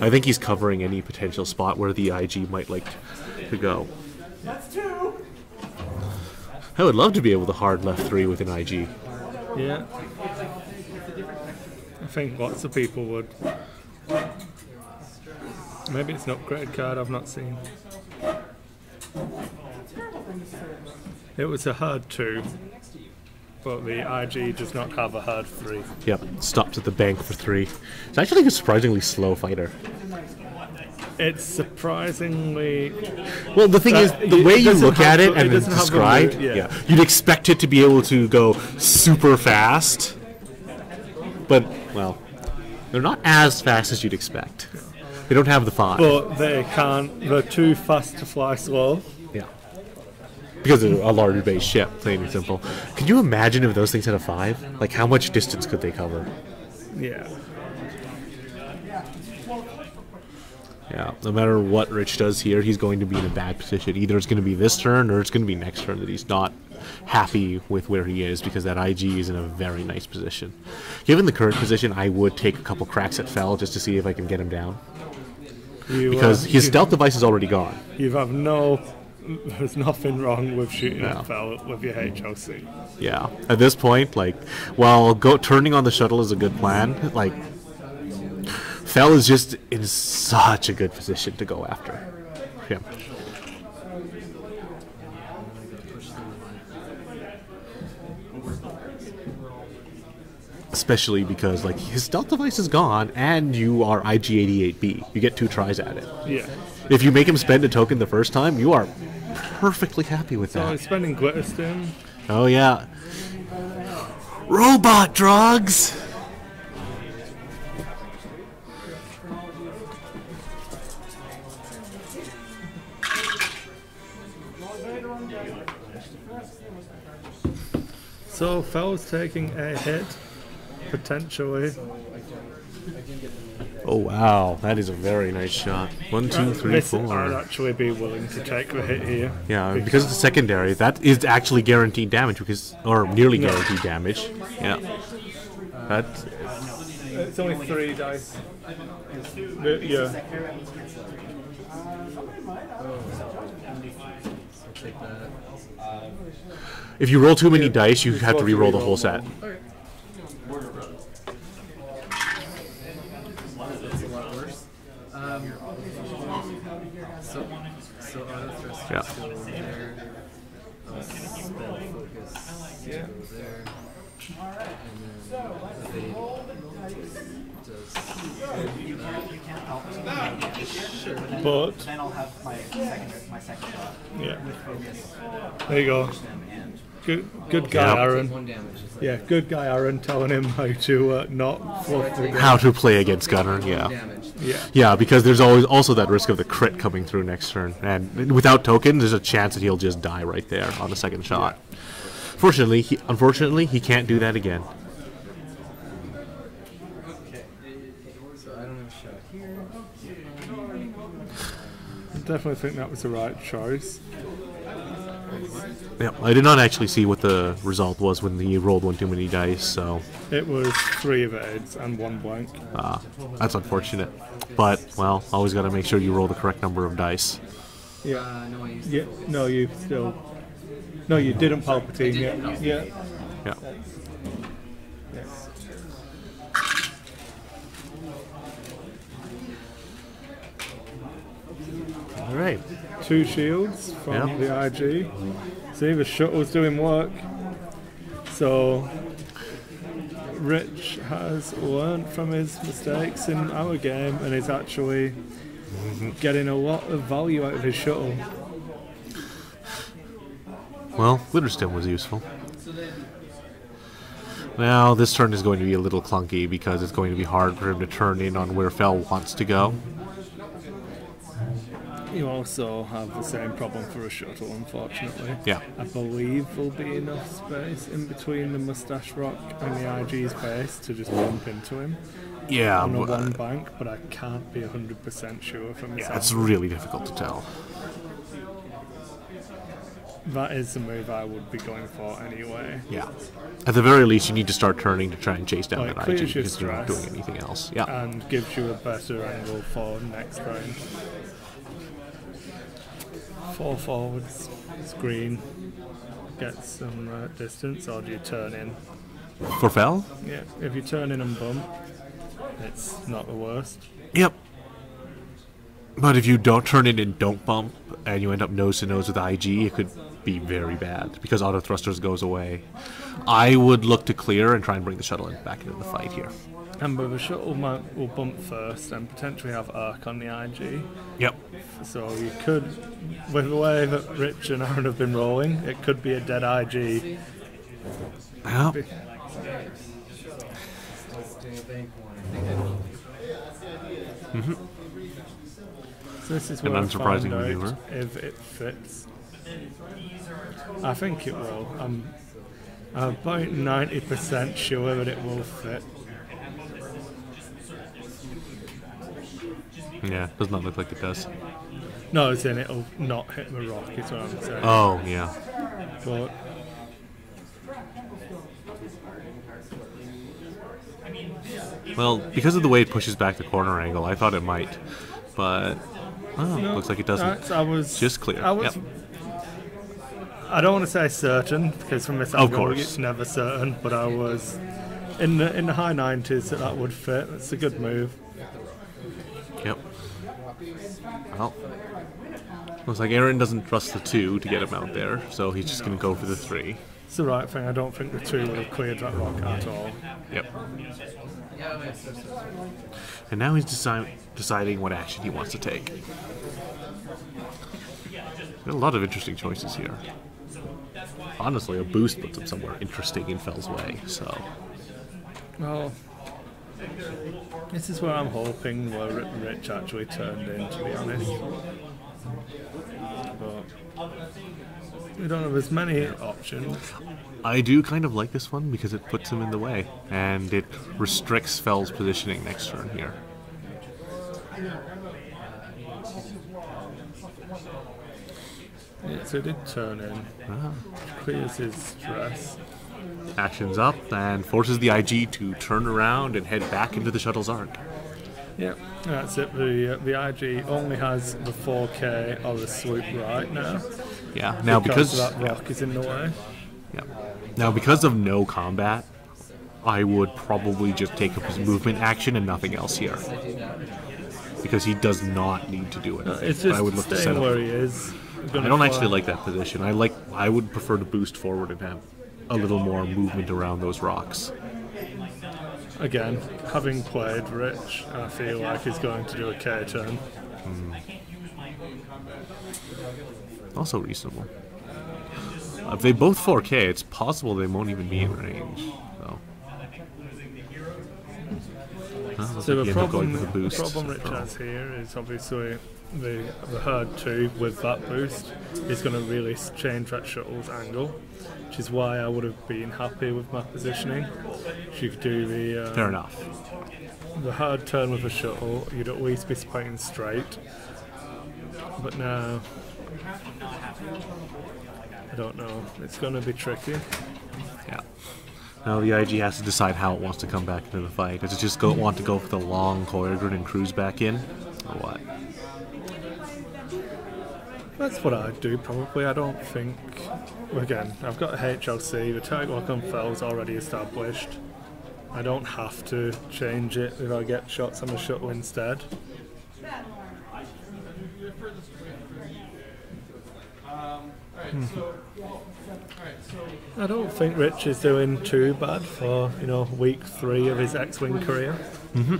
I think he's covering any potential spot where the IG might like to go. That's two. I would love to be able to hard left three with an IG. Yeah. I think lots of people would. Maybe it's an upgrade card I've not seen. It was a hard two, but the IG does not have a hard three. Yep, stops at the bank for three. It's actually a surprisingly slow fighter. It's surprisingly Well, the thing Uh, is, the way you look at it it and the described, yeah. yeah, you'd expect it to be able to go super fast. But well, They're not as fast as you'd expect. They don't have the five. But they can't. They're too fast to fly slow. Yeah. Because they're a larger base ship, plain and simple. Could you imagine if those things had a five? Like, how much distance could they cover? Yeah. Yeah, no matter what Rich does here, he's going to be in a bad position. Either it's going to be this turn or it's going to be next turn that he's not happy with where he is because that IG is in a very nice position. Given the current position, I would take a couple cracks at Fel just to see if I can get him down. You, Because uh, his stealth device is already gone. You have no. There's nothing wrong with shooting at Fel with your HLC. Yeah. At this point, like, while go turning on the shuttle is a good plan, like, Fel is just in such a good position to go after him. Especially because, like, his stealth device is gone, and you are IG-88B. You get two tries at it. Yeah. If you make him spend a token the first time, you are perfectly happy with So that. he's spending Glitterstim. Oh yeah. Robot drugs. So Fel's taking a hit, potentially. Oh wow, that is a very nice shot. One, two, three, This- I'd actually be willing to take the hit here. Yeah, because it's a secondary, that is actually guaranteed damage because, or nearly No. guaranteed damage. Yeah. That It's only three dice. But, yeah. So take that. if you roll too many dice, you have to re-roll the whole set. That's a lot worse. Um, so, so auto thrust Yeah. just goes there. Uh, spell focus Yeah. goes there. And then evade does. Sure. But Then I'll have my second my second shot yeah, with focus there you go. Good, good guy, Yeah. Aaron. One damage. Is like Yeah, good guy, Aaron, telling him how to uh, not fluff the How to play against Gunner, yeah. Yeah. Yeah, because there's always also that risk of the crit coming through next turn, and without token, there's a chance that he'll just die right there on the second shot. Fortunately, he, unfortunately, he can't do that again. So I don't have a shot here. I definitely think that was the right choice. Yeah, I did not actually see what the result was when he rolled one too many dice, so It was three of evades and one blank. uh, that's unfortunate. But well, always got to make sure you roll the correct number of dice. Yeah. Uh, no, Yeah. No, you still. No, you didn't Palpatine yet. Yeah. Yeah. All right. Two shields from the IG. See, the shuttle's doing work. So, Rich has learned from his mistakes in our game and is actually getting a lot of value out of his shuttle. Well, Glitterstim was useful. Now, this turn is going to be a little clunky because it's going to be hard for him to turn in on where Fel wants to go. You also have the same problem for a shuttle, unfortunately. Yeah. I believe there'll be enough space in between the Mustache Rock and the IG's base to just bump into him Yeah, on a w- uh, one bank, but I can't be 100% sure from yeah, it's really difficult to tell. That is the move I would be going for anyway. Yeah. At the very least, you need to start turning to try and chase down Like, that IG because you're not doing anything else. Yeah. And gives you a better angle for next round. Four forwards, screen, get some uh, distance, or do you turn in? For Fel? Yeah, if you turn in and bump, it's not the worst. Yep. But if you don't turn in and don't bump, and you end up nose to nose with IG, it could be very bad because auto thrusters goes away. I would look to clear and try and bring the shuttle in back into the fight here. And but the shuttle might, will bump first and potentially have arc on the IG. Yep. So you could, with the way that Rich and Aaron have been rolling, it could be a dead IG. Well, Let's do a bank one. I think I mm-hmm. So this is An where I unsurprising find out if it fits. I think it will. I'm about 90% sure that it will fit. Yeah, does not look like it does. No, as in it'll not hit the rock, is what I'm saying. Oh, yeah. But Well, because of the way it pushes back the corner angle, I thought it might. But, oh, no, looks like it doesn't. I was Just clear. I was. Yep. I don't want to say certain because from this angle it's never certain, but I was in the in the high 90s that that would fit. It's a good move. Well, looks like Aaron doesn't trust the two to get him out there, so he's just going to go for the three. It's the right thing. I don't think the two would have cleared that rock at all. Yep. And now he's deci- deciding what action he wants to take. There are a lot of interesting choices here. Honestly, a boost puts him somewhere interesting in Fel's way, so. Well, this is where I'm hoping where Rich actually turned in, to be honest. But we don't have as many options. I do kind of like this one because it puts him in the way, and it restricts Fel's positioning next turn here. Yeah, so it did turn in. Ah. Clears his stress. Actions up and forces the IG to turn around and head back into the shuttle's arc. Yeah, that's it. The uh, the IG only has the 4K of the swoop right now. Yeah. Now because, that rock is in the way. yeah. Now because of no combat, I would probably just take up his movement action and nothing else here. Because he does not need to do anything. It's just I would look to set staying up. where he is. I don't actually like that position. I like. I would prefer to boost forward and have a little more movement around those rocks. Again, having played Rich, I feel like he's going to do a K turn. Also reasonable. Uh, if they both 4K, it's possible they won't even be in range. So. So the you end up going problem, the the problem Rich has here is obviously the the herd two with that boost is going to really change that shuttle's angle, which is why I would have been happy with my positioning. You could do the uh, Fair enough. the hard turn with a shuttle, you'd at least be pointing straight. But now, I don't know. It's going to be tricky. Yeah. Now the IG has to decide how it wants to come back into the fight. Does it just go want to go for the long Koiogran and cruise back in, or what? That's what I'd do probably. I don't think. Again, I've got HLC. The tag lock on Fel's already established. I don't have to change it if I get shots on the shuttle instead. Hmm. I don't think Rich is doing too bad for you know week three of his X-wing career. Mm-hmm.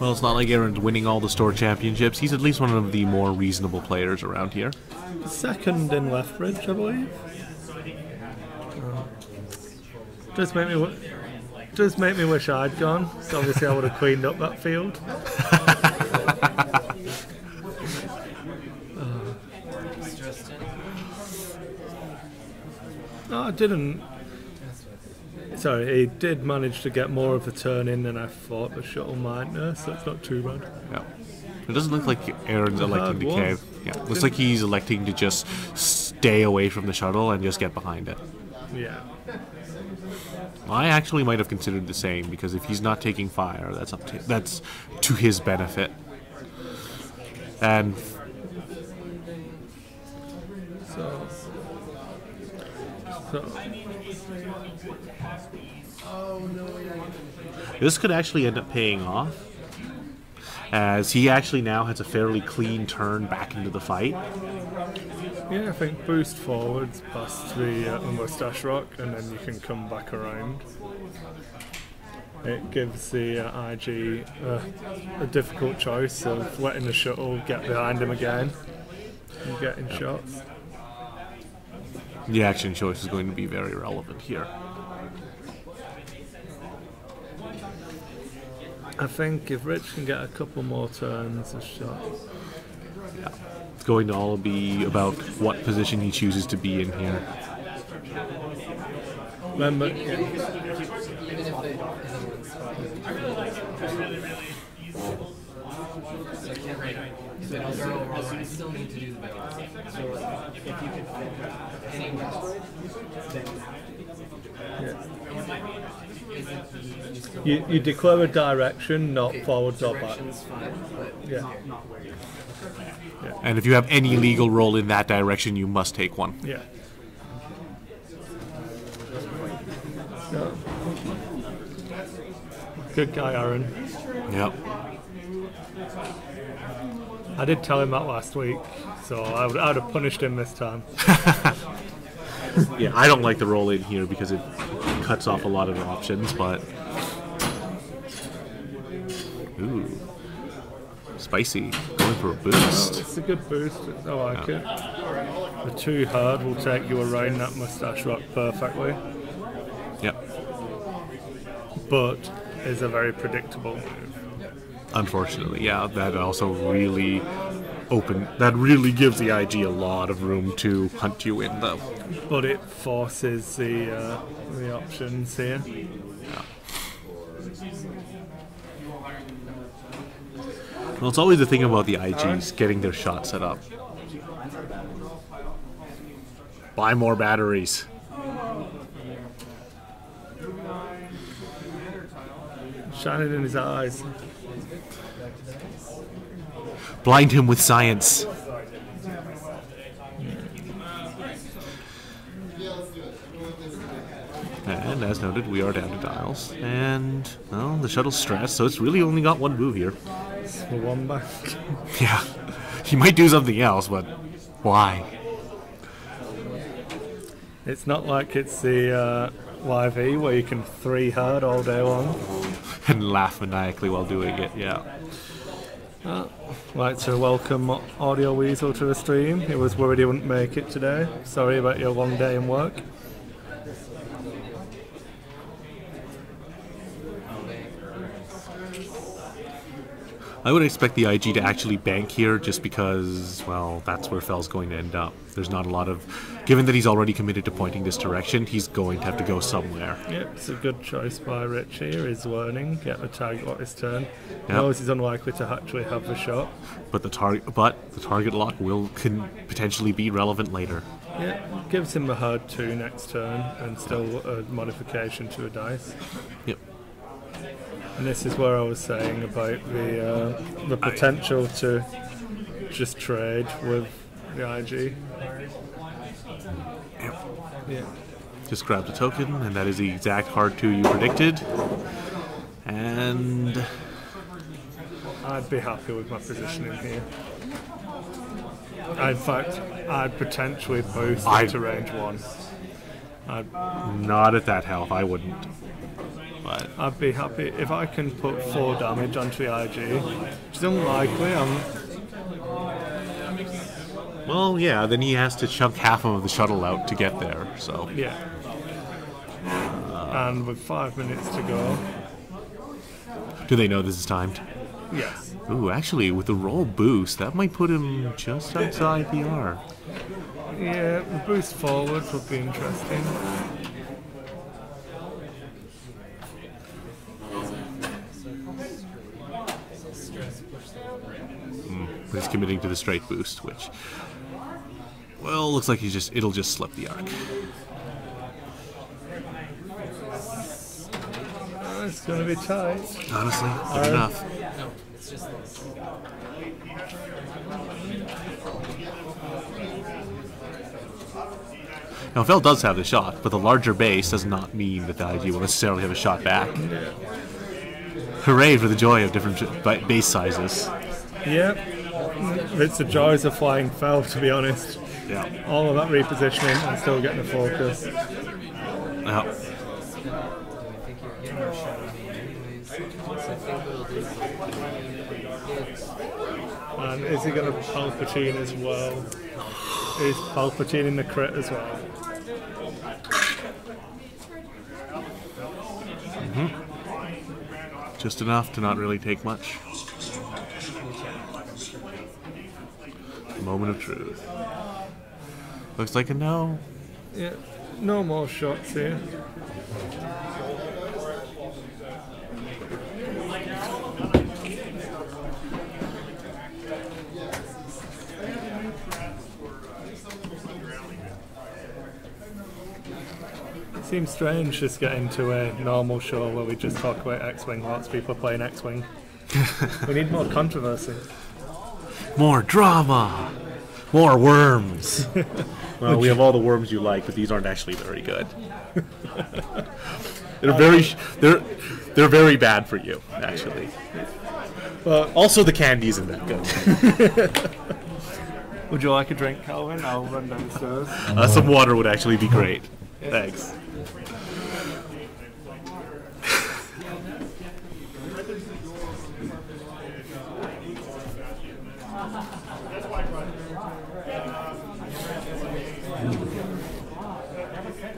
Well, it's not like Aaron's winning all the store championships. He's at least one of the more reasonable players around here. Second in Lethbridge, I believe. Uh, does make me w- does make me wish I'd gone. So obviously I would have cleaned up that field. No, I didn't. Sorry, he did manage to get more of the turn in than I thought the shuttle might. No, so it's not too bad. Yeah. It doesn't look like Aaron's electing to cave. Yeah. Looks like he's electing to just stay away from the shuttle and just get behind it. Yeah. I actually might have considered the same because if he's not taking fire, that's up to that's to his benefit. And So. So. This could actually end up paying off, as he actually now has a fairly clean turn back into the fight. Yeah, I think boost forwards past the, uh, the mustache rock, and then you can come back around. It gives the uh, IG uh, a difficult choice of letting the shuttle get behind him again and getting shots. The action choice is going to be very relevant here. I think if Rich can get a couple more turns of shot, It's going to all be about what position he chooses to be in here. remember, Even so I can't write it. If they don't go over, I still need to do the balance. So if you could uh, any you, you you declare a direction, not forwards or back. fine, but Yeah, Not where you And if you have any legal role in that direction, you must take one. yeah. No. Good guy, Aaron. Yep. I did tell him that last week, so I would, I would have punished him this time. Yeah, I don't like the roll in here because it cuts off a lot of options, but. Ooh. Spicy. Going for a boost. It's a good boost. I like it. The two hard will take you around that mustache rock perfectly, Yep. but is a very predictable move. Unfortunately, yeah, that also really open. That really gives the IG a lot of room to hunt you in, though. But it forces the uh, the options here. Well, it's always the thing about the IGs getting their shot set up. Buy more batteries. Shining in his eyes. Blind him with science. And as noted, we are down to dials. And, well, the shuttle's stressed, so it's really only got one move here. For one back. Yeah. He might do something else, but why? It's not like it's the uh, YV where you can three hard all day long. And laugh maniacally while doing it, yeah. like to welcome Audio Weasel to the stream. He was worried he wouldn't make it today. Sorry about your long day in work. I would expect the IG to actually bank here just because, well, that's where Fel's going to end up. There's not a lot of. Given that he's already committed to pointing this direction, he's going to have to go somewhere. Yep, it's a good choice by Rich here. He's learning, get the target on his turn. Yep. Knows he's unlikely to actually have the shot. But the target, but the target lock will can potentially be relevant later. Yeah, gives him a hard two next turn and still a modification to a dice. Yep. And this is where I was saying about the uh, the potential to just trade with the IG. Yep. Yeah. Just grabbed a token, and that is the exact hard two you predicted. And I'd be happy with my positioning here. In fact, I'd potentially boost I- into range one. I'd, not at that health, I wouldn't. But I'd be happy if I can put four damage onto the IG, which is unlikely. I'm, well, yeah, then he has to chunk half of the shuttle out to get there. So yeah. and with five minutes to go, do they know this is timed? yes. Ooh, actually, with the roll boost, that might put him just outside the R. Yeah, the boost forward would be interesting. But he's committing to the straight boost, which, well, looks like he's just it'll just slip the arc. Oh, it's going to be tight. Honestly, good uh, enough. no, it's just this. Now, Fel does have the shot, but the larger base does not mean that the IG will necessarily have a shot back. Hooray for the joy of different base sizes. Yeah, it's the joys of flying Fel, to be honest. Yeah. All of that repositioning and still getting the focus. Yeah. And is he going to Palpatine as well? Is Palpatine in the crit as well? Mm-hmm. Just enough to not really take much. Moment of truth. Looks like a no. Yeah, no more shots here. Seems strange just getting to a normal show where we just talk about X-Wing. Lots of people playing X-Wing. we need more controversy. More drama. More worms. well, we have all the worms you like, but these aren't actually very good. they're very, they're, they're very bad for you, actually. But Also, the candy isn't that good. would you like a drink, Calvin? I'll run downstairs. Uh, some water would actually be great. Thanks.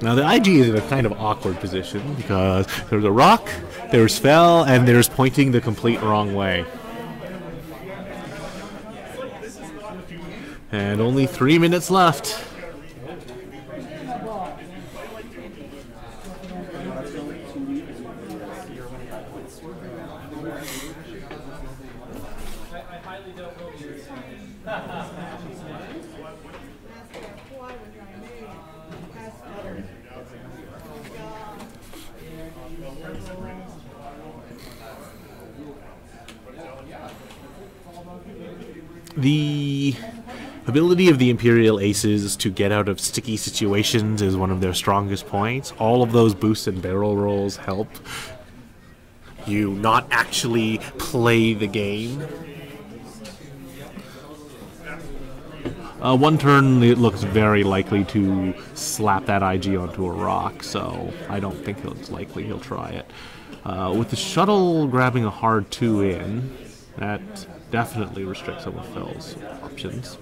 Now the IG is in a kind of awkward position because there's a rock, there's Fel, and there's pointing the complete wrong way. And only three minutes left. The ability of the Imperial Aces to get out of sticky situations is one of their strongest points. All of those boosts and barrel rolls help you not actually play the game. Uh, one turn, it looks very likely to slap that IG onto a rock, so I don't think it's likely he'll try it. Uh, with the shuttle grabbing a hard two in, that definitely restricts some of Fel's options.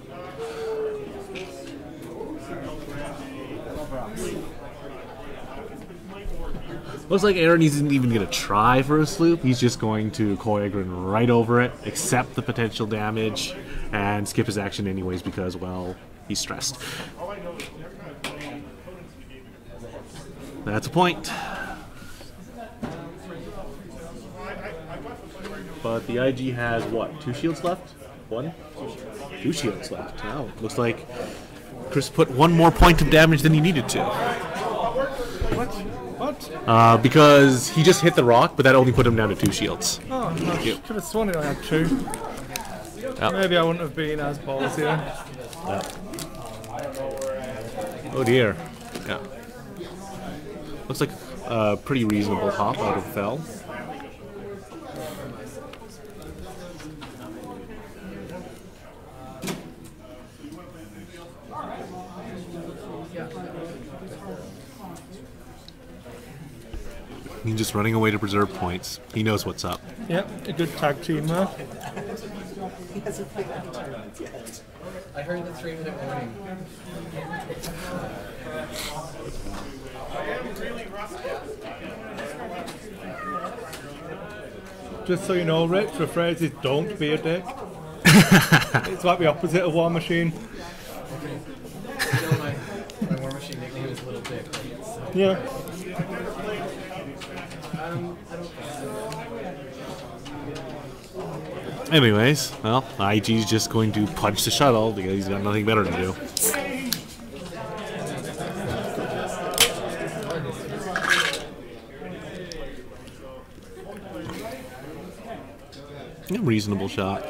Looks like Aaron isn't even going to try for a sloop. He's just going to Koiogran right over it, accept the potential damage, and skip his action anyways because, well, he's stressed. That's a point. But the IG has what? Two shields left? One? Two shields left. Wow. Looks like Chris put one more point of damage than he needed to. What? What? Uh, because he just hit the rock, but that only put him down to two shields. Oh, no. Could have sworn it I had two. Yep. Maybe I wouldn't have been as ballsy. Oh dear. Yeah. Looks like a pretty reasonable hop out of Fel. Just running away to preserve points. He knows what's up. Yep, a good tag team there. I heard the three minute warning. Just so you know, Rich, the phrase is don't be a dick. it's like the opposite of War Machine. You know, my, my War Machine nickname is Little Dick. So, Yeah. um, I don't think so. Anyways, well, IG's just going to punch the shuttle because he's got nothing better to do. Yeah, reasonable shot.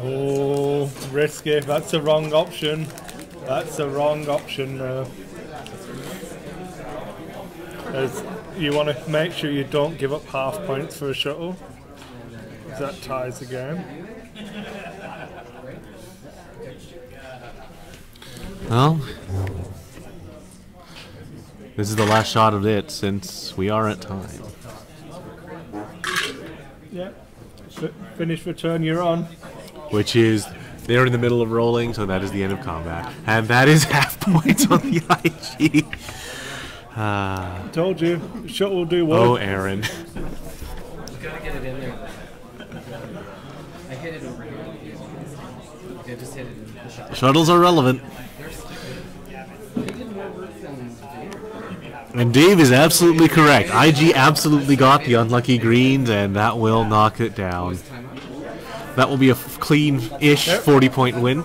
Oh, risky. That's the wrong option. That's the wrong option now. As you want to make sure you don't give up half points for a shuttle. That ties the game. Well, this is the last shot of it since we are at time. Yeah. F- finish return, you're on. which is they're in the middle of rolling, so that is the end of combat. And that is half points on the IG. Uh, Told you, shuttle will do work. oh, Aaron. You gotta get it in there. I hit it over here. Yeah, just hit it in the shot. Shuttles are relevant. They did more work than Vader. And Dave is absolutely correct. IG absolutely got the unlucky greens, and that will knock it down. Time out. That will be a f- clean-ish Yep. 40-point win.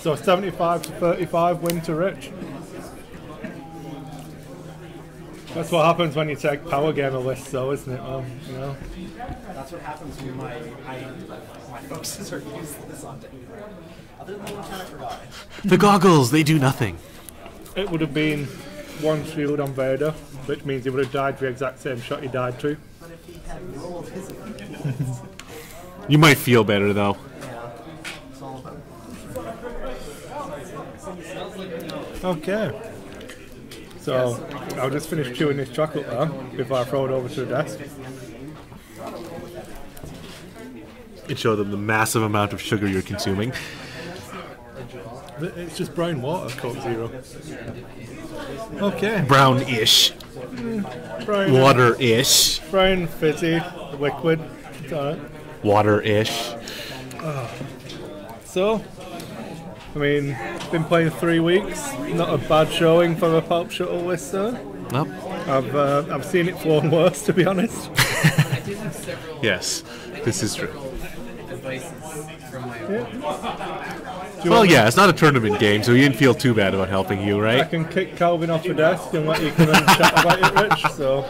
So 75 to 35 win to Rich. That's what happens when you take power gamer lists, though, isn't it? Um, you know. That's what happens when my I, my focuses are useless on day. Other than the one time I forgot. The goggles, they do nothing. It would have been one shield on Vader, which means he would have died to the exact same shot he died to. But if he had rolled his You might feel better, though. yeah, it's all about Okay. So I'll just finish chewing this chocolate now before I throw it over to the desk. And show them the massive amount of sugar you're consuming. It's just brown water, Coke Zero. Okay. Brown-ish. Mm, brown, Water-ish. brown fizzy liquid. It's alright. Water-ish. So, I mean, been playing three weeks. Not a bad showing for a Palp shuttle lister. Nope. I've uh, I've seen it flown worse, to be honest. I did have several Yes, this is true. devices from my Yeah. Well, yeah, it's not a tournament game, so you didn't feel too bad about helping you, right? I can kick Calvin off the desk and let you come and chat about it, Rich. So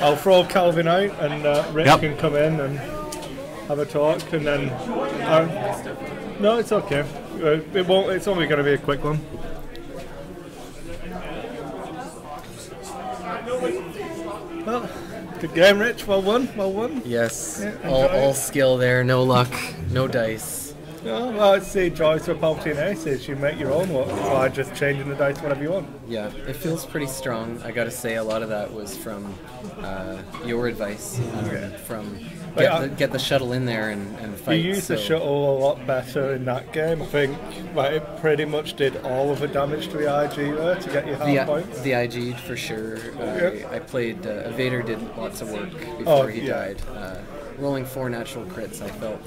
I'll throw Calvin out and uh, Rich Yep. can come in and have a talk, and then. Uh, no, it's okay. Uh, it won't. It's only going to be a quick one. Well, good game, Rich. Well won. Well won. Yes. Yeah, all, all skill there, no luck, no dice. Yeah, well, I'd say Joyce or Palpatine Aces. You make your own luck by just changing the dice whatever you want. Yeah, it feels pretty strong. I gotta say, a lot of that was from uh, your advice. Um, From Wait, get, the, get the shuttle in there and, and fight. You used the shuttle a lot better in that game. I think like, it pretty much did all of the damage to the IG there to get you half The, points. the IG for sure. Uh, Yeah. I played. Uh, Vader did lots of work before Oh, he yeah. died. Uh, rolling four natural crits, I felt.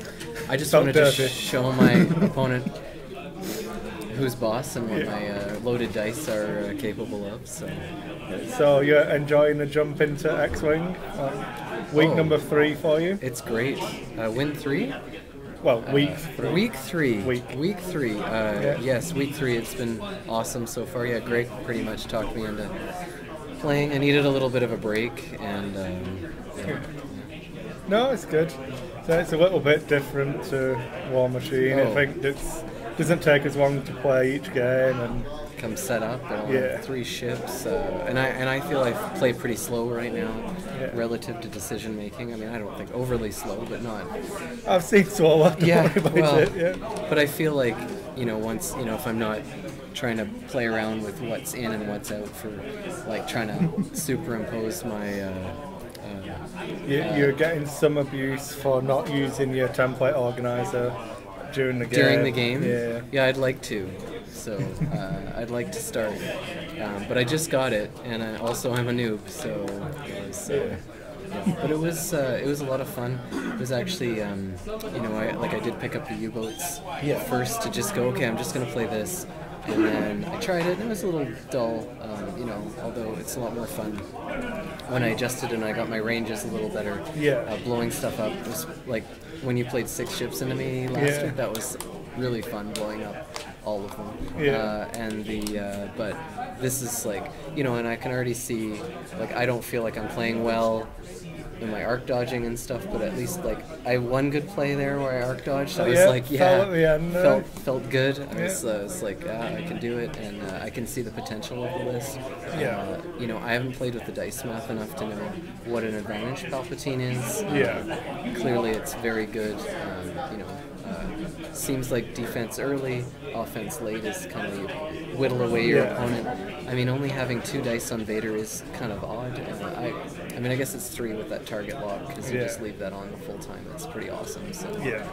I just Felt wanted to sh- show my opponent who's boss and what Yeah. my uh, loaded dice are uh, capable of. So So you're enjoying the jump into X-wing. Uh, week Oh. number three for you. it's great. Uh, win three. Well, week Uh, three. Week three. Week. three. Uh, Yeah. Yes, week three. It's been awesome so far. Yeah, Greg pretty much talked me into playing. I needed a little bit of a break, and um, yeah. No, it's good. So it's a little bit different to War Machine. I Oh. think it doesn't take as long to play each game, and come set up and Yeah. three ships. Uh, and I and I feel I play pretty slow right now, Yeah. relative to decision making. I mean, I don't think overly slow, but not. I've seen Swallow. Don't Yeah, well, it. Yeah. but I feel like you know once you know if I'm not trying to play around with what's in and what's out for like trying to superimpose my. Uh, uh, You, you're getting some abuse for not using your template organizer during the game. during the game. Yeah. yeah, I'd like to. So uh, I'd like to start, um, but I just got it, and I, also I'm a noob, so it was, uh, yeah. But it was uh, it was a lot of fun. It was actually um, you know I like I did pick up the U-boats Yeah. first to just go okay I'm just gonna play this, and then I tried it and it was a little dull, um, you know although it's a lot more fun when I adjusted and I got my ranges a little better. Yeah. Uh, blowing stuff up was like when you played six ships into me last Yeah. week. That was really fun blowing up all of them. Yeah. Uh, and the uh, but this is like you know, and I can already see like I don't feel like I'm playing well in my arc dodging and stuff, but at least like I had one good play there where I arc dodged. I Oh, was yeah, like, yeah, at the end there. felt felt good. I was, Yeah. uh, was like, ah, I can do it, and uh, I can see the potential of the list. Yeah. Uh, you know, I haven't played with the dice math enough to know what an advantage Palpatine is. Yeah. Clearly, it's very good. Um, you know, uh, seems like defense early, offense late is kind of whittle away your Yeah. opponent. I mean, only having two dice on Vader is kind of odd. I, I mean, I guess it's three with that target lock because you Yeah. just leave that on the full time. It's pretty awesome. So Yeah.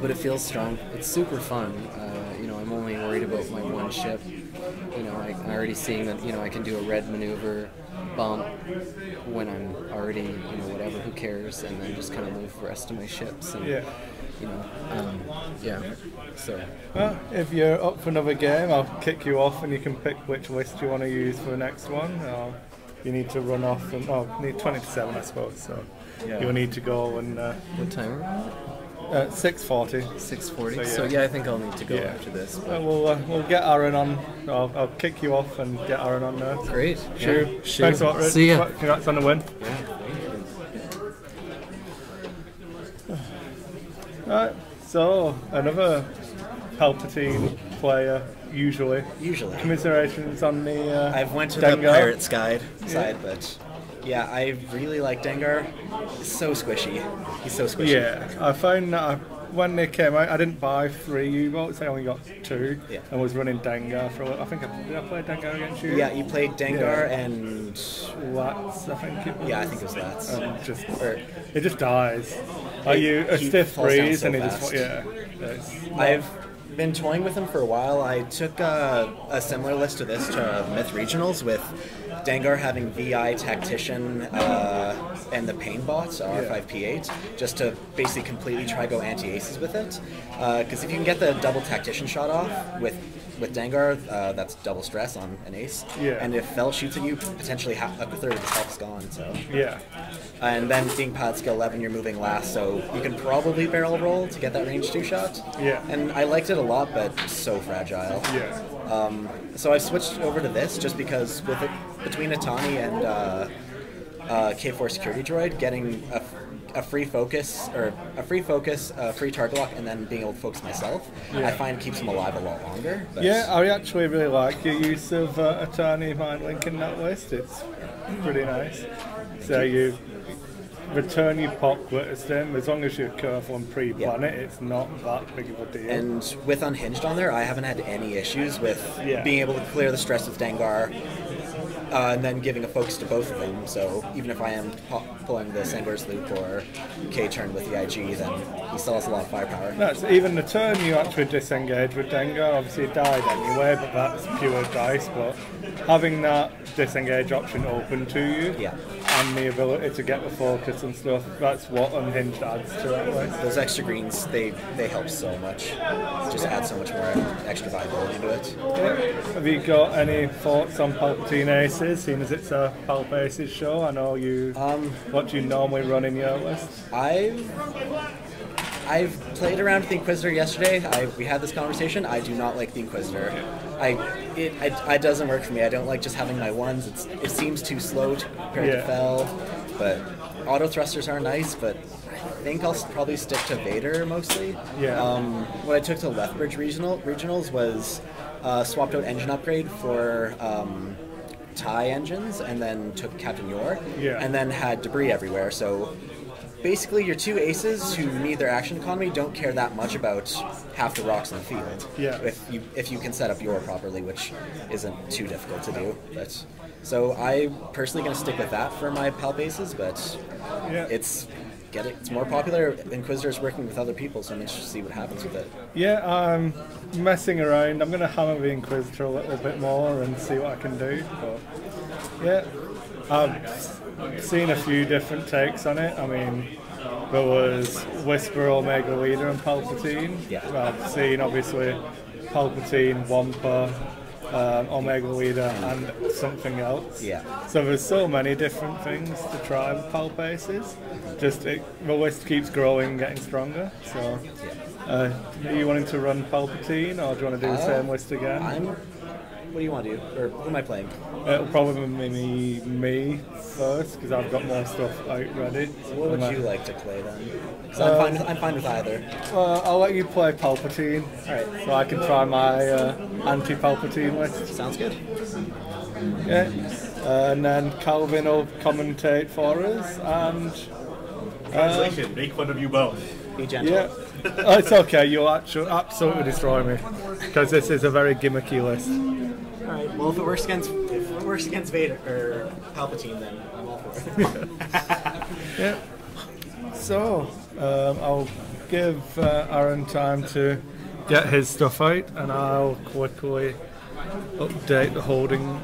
but it feels strong. It's super fun. Uh, you know, I'm only worried about my one ship. You know, I, I'm already seeing that. You know, I can do a red maneuver bump when I'm already, you know, whatever. Who cares? And then just kind of move the rest of my ships. And, Yeah. You know, um, yeah. So Well, if you're up for another game, I'll kick you off and you can pick which list you want to use for the next one. Or you need to run off and, oh, need 20 to 7, I suppose. So Yeah. you'll need to go and uh, what time? uh, 6.40. Six forty. So, So, yeah. yeah. I think I'll need to go Yeah. after this. Uh, we'll, uh, we'll get Aaron on. I'll, I'll kick you off and get Aaron on there. great. Sure. Yeah. Sure. Thanks a lot, Rich. See ya. Congrats on the win. Right, so another Palpatine player, usually. Usually. Commiserations on the. Uh, I've went to Dengar. the Pirates Guide side, but yeah, I really like Dengar. He's so squishy. He's so squishy. Yeah, I found that I, when they came out, I didn't buy three U-boats. I only got two, Yeah. and was running Dengar for. I think I, did I play Dengar against you? Yeah, you played Dengar Yeah. and Lats, I think it was. yeah, I think it was Lats. Um, just Or- it just dies. Are you a stiff breeze so and it fast. just yeah. I've been toying with them for a while. I took a, a similar list to this to Myth Regionals with Dengar having VI Tactician uh, and the Pain bots, R5P8, just to basically completely try go anti aces with it. Because if you can get the double Tactician shot off with with Dengar, uh, that's double stress on an ace. Yeah. And if Fel shoots at you, potentially half, a third of his health is gone. So. yeah. And then being pad skill 11, you're moving last, so you can probably barrel roll to get that range two shot. Yeah. And I liked it a lot, but so fragile. Yeah. Um, so I switched over to this just because with it between Attanni and uh, uh, K4 security droid, getting a, a free focus or a free focus, a free target lock, and then being able to focus myself, I find keeps them alive a lot longer. But Yeah, I actually really like your use of uh, Attanni Mind Link in that list. It's pretty nice. So you return your pop with them as long as you're careful and pre-plan Yeah. it. It's not that big of a deal. And with Unhinged on there, I haven't had any issues with Yeah. being able to clear the stress with Dengar, uh, and then giving a focus to both of them. So even if I am po- pulling the Segnor's Loop or K turn with the IG, then he still has a lot of firepower. No, it's even the turn you actually disengage with Dengar, obviously it died anyway, but that's pure dice. But having that disengage option open to you Yeah. and the ability to get the focus and stuff, that's what Unhinged adds to that list. Those extra greens, they they help so much. Just add so much more extra viability to it. Yeah. Have you got any thoughts on Palpatine Aces, seeing as it's a Palp Aces show? I know you. Um, what do you normally run in your list? I've I've played around with the Inquisitor yesterday. I, we had this conversation. I do not like the Inquisitor. I it, it, it doesn't work for me. I don't like just having my ones. It's, it seems too slow to compare Yeah. to Fel. But auto thrusters are nice. But I think I'll probably stick to Vader mostly. Yeah. Um, what I took to Lethbridge regional regionals was uh, swapped out engine upgrade for. Um, tie engines and then took Captain Yorr Yeah. and then had debris everywhere so basically your two aces who need their action economy don't care that much about half the rocks in the field. Yeah. If you if you can set up your properly, which isn't too difficult to do. But so I'm personally gonna stick with that for my palp aces, but Yeah. it's get it it's more popular. Inquisitor's working with other people, so I'm interested to see what happens with it. Yeah, I'm messing around. I'm going to hammer the Inquisitor a little bit more and see what I can do. But yeah, I've seen a few different takes on it. I mean, there was Whisper, Omega Leader, and Palpatine. Yeah. I've seen obviously Palpatine, Wampa, um, Omega Leader, and something else. Yeah. So there's so many different things to try with Palp Aces. Just it, the list keeps growing, getting stronger. So, uh, are you wanting to run Palpatine, or do you want to do the Uh, same list again? I'm what do you want to do? Or who am I playing? It'll probably be me, me first because I've got more stuff out ready. What would And, uh, you like to play then? 'Cause I'm, fine with, I'm fine with either. Uh, I'll let you play Palpatine, Alright. so I can try my uh, anti-Palpatine list. Sounds good. Yeah. and then Calvin will commentate for us, and Translation, make fun of you both. Be gentle. yeah, oh, it's okay. You'll actually absolutely destroy me because this is a very gimmicky list. All right. Well, if it works against if it works against Vader or Palpatine, then I'm all for it. Yeah. So, Um, I'll give uh, Aaron time to get his stuff out, and I'll quickly update the holding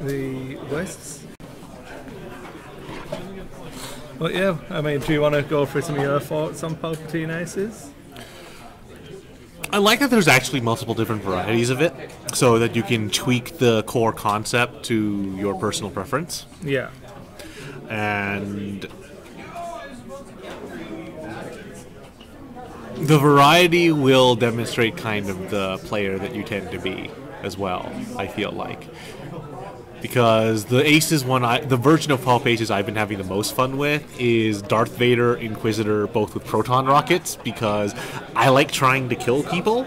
the lists. But yeah, I mean, do you want to go through some of your thoughts on Palpatine Aces? I like that there's actually multiple different varieties of it, so that you can tweak the core concept to your personal preference. Yeah. and the variety will demonstrate kind of the player that you tend to be as well. I feel like because the aces one, I, the version of Palp Aces I've been having the most fun with is Darth Vader, Inquisitor, both with proton rockets because I like trying to kill people.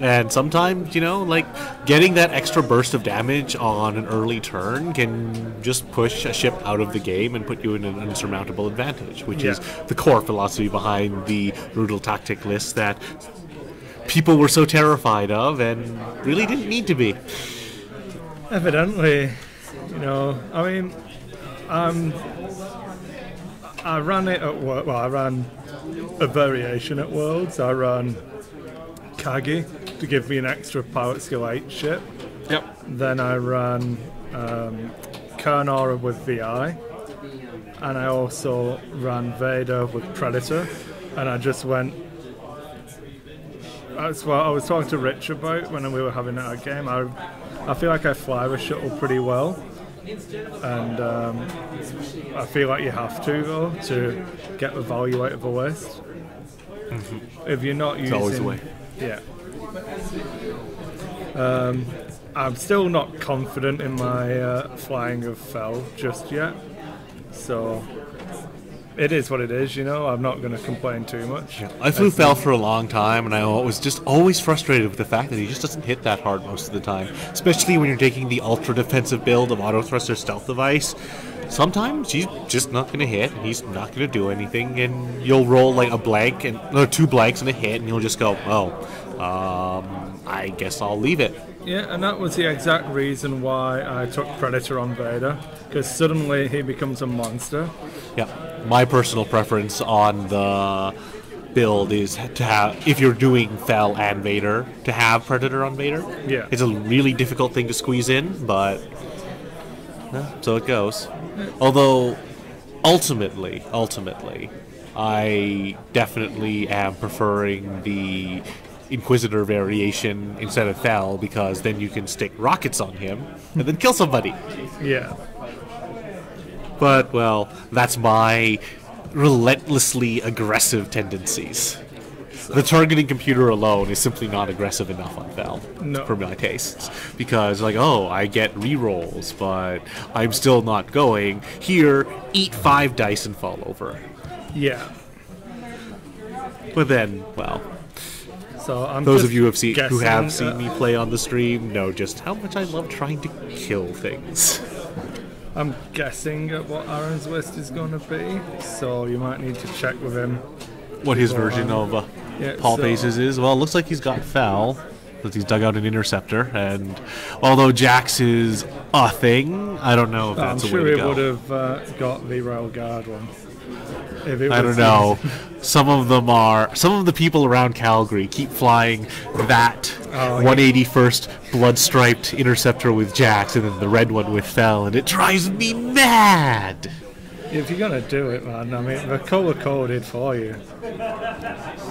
And sometimes, you know, like getting that extra burst of damage on an early turn can just push a ship out of the game and put you in an insurmountable advantage, which is the core philosophy behind the brutal tactic list that people were so terrified of and really didn't need to be. Evidently, you know, I mean, um, I ran it at work. Well, I ran a variation at Worlds. I ran Kagi to give me an extra pilot skill 8 ship. Yep. Then I ran um, Karnara with VI. And I also ran Vader with Predator. And I just went. That's what I was talking to Rich about when we were having that game. I, I feel like I fly the shuttle pretty well. And um, I feel like you have to, though, to get the value out of the list. If you're not using. Mm-hmm. always the way. Yeah. Um, I'm still not confident in my uh, flying of Fel just yet. So it is what it is, you know. I'm not going to complain too much. I flew Fel for a long time, and I was just always frustrated with the fact that he just doesn't hit that hard most of the time. Especially when you're taking the ultra defensive build of Auto Thruster Stealth Device. Sometimes he's just not going to hit, and he's not going to do anything, and you'll roll like a blank and or two blanks and a hit, and you'll just go, oh, um, I guess I'll leave it. Yeah, and that was the exact reason why I took Predator on Vader, because suddenly he becomes a monster. Yeah, my personal preference on the build is to have if you're doing Fel and Vader to have Predator on Vader. Yeah. it's a really difficult thing to squeeze in, but yeah, so it goes. Although ultimately, ultimately, I definitely am preferring the Inquisitor variation instead of Fel because then you can stick rockets on him and then kill somebody. Yeah. But, well, that's my relentlessly aggressive tendencies. The targeting computer alone is simply not aggressive enough on Val No. for my tastes. Because, like, oh, I get rerolls, but I'm still not going. Here, eat five dice and fall over. Yeah. But then, well, So I'm those of you who have seen, who guessing, have seen uh, me play on the stream know just how much I love trying to kill things. I'm guessing at what Aaron's list is going to be, so you might need to check with him. What his version of uh, yeah, Paul so- Paces is? Well, it looks like he's got foul. Because he's dug out an interceptor, and although Jax is a thing, I don't know if I'm that's a sure way to go. I'm sure he would have uh, got the Royal Guard one. I don't know. Some of them are. Some of the people around Calgary keep flying that Oh, yeah. 181st blood striped interceptor with Jax, and then the red one with Fel, and it drives me mad. If you're gonna do it, man, I mean, the color coded for you.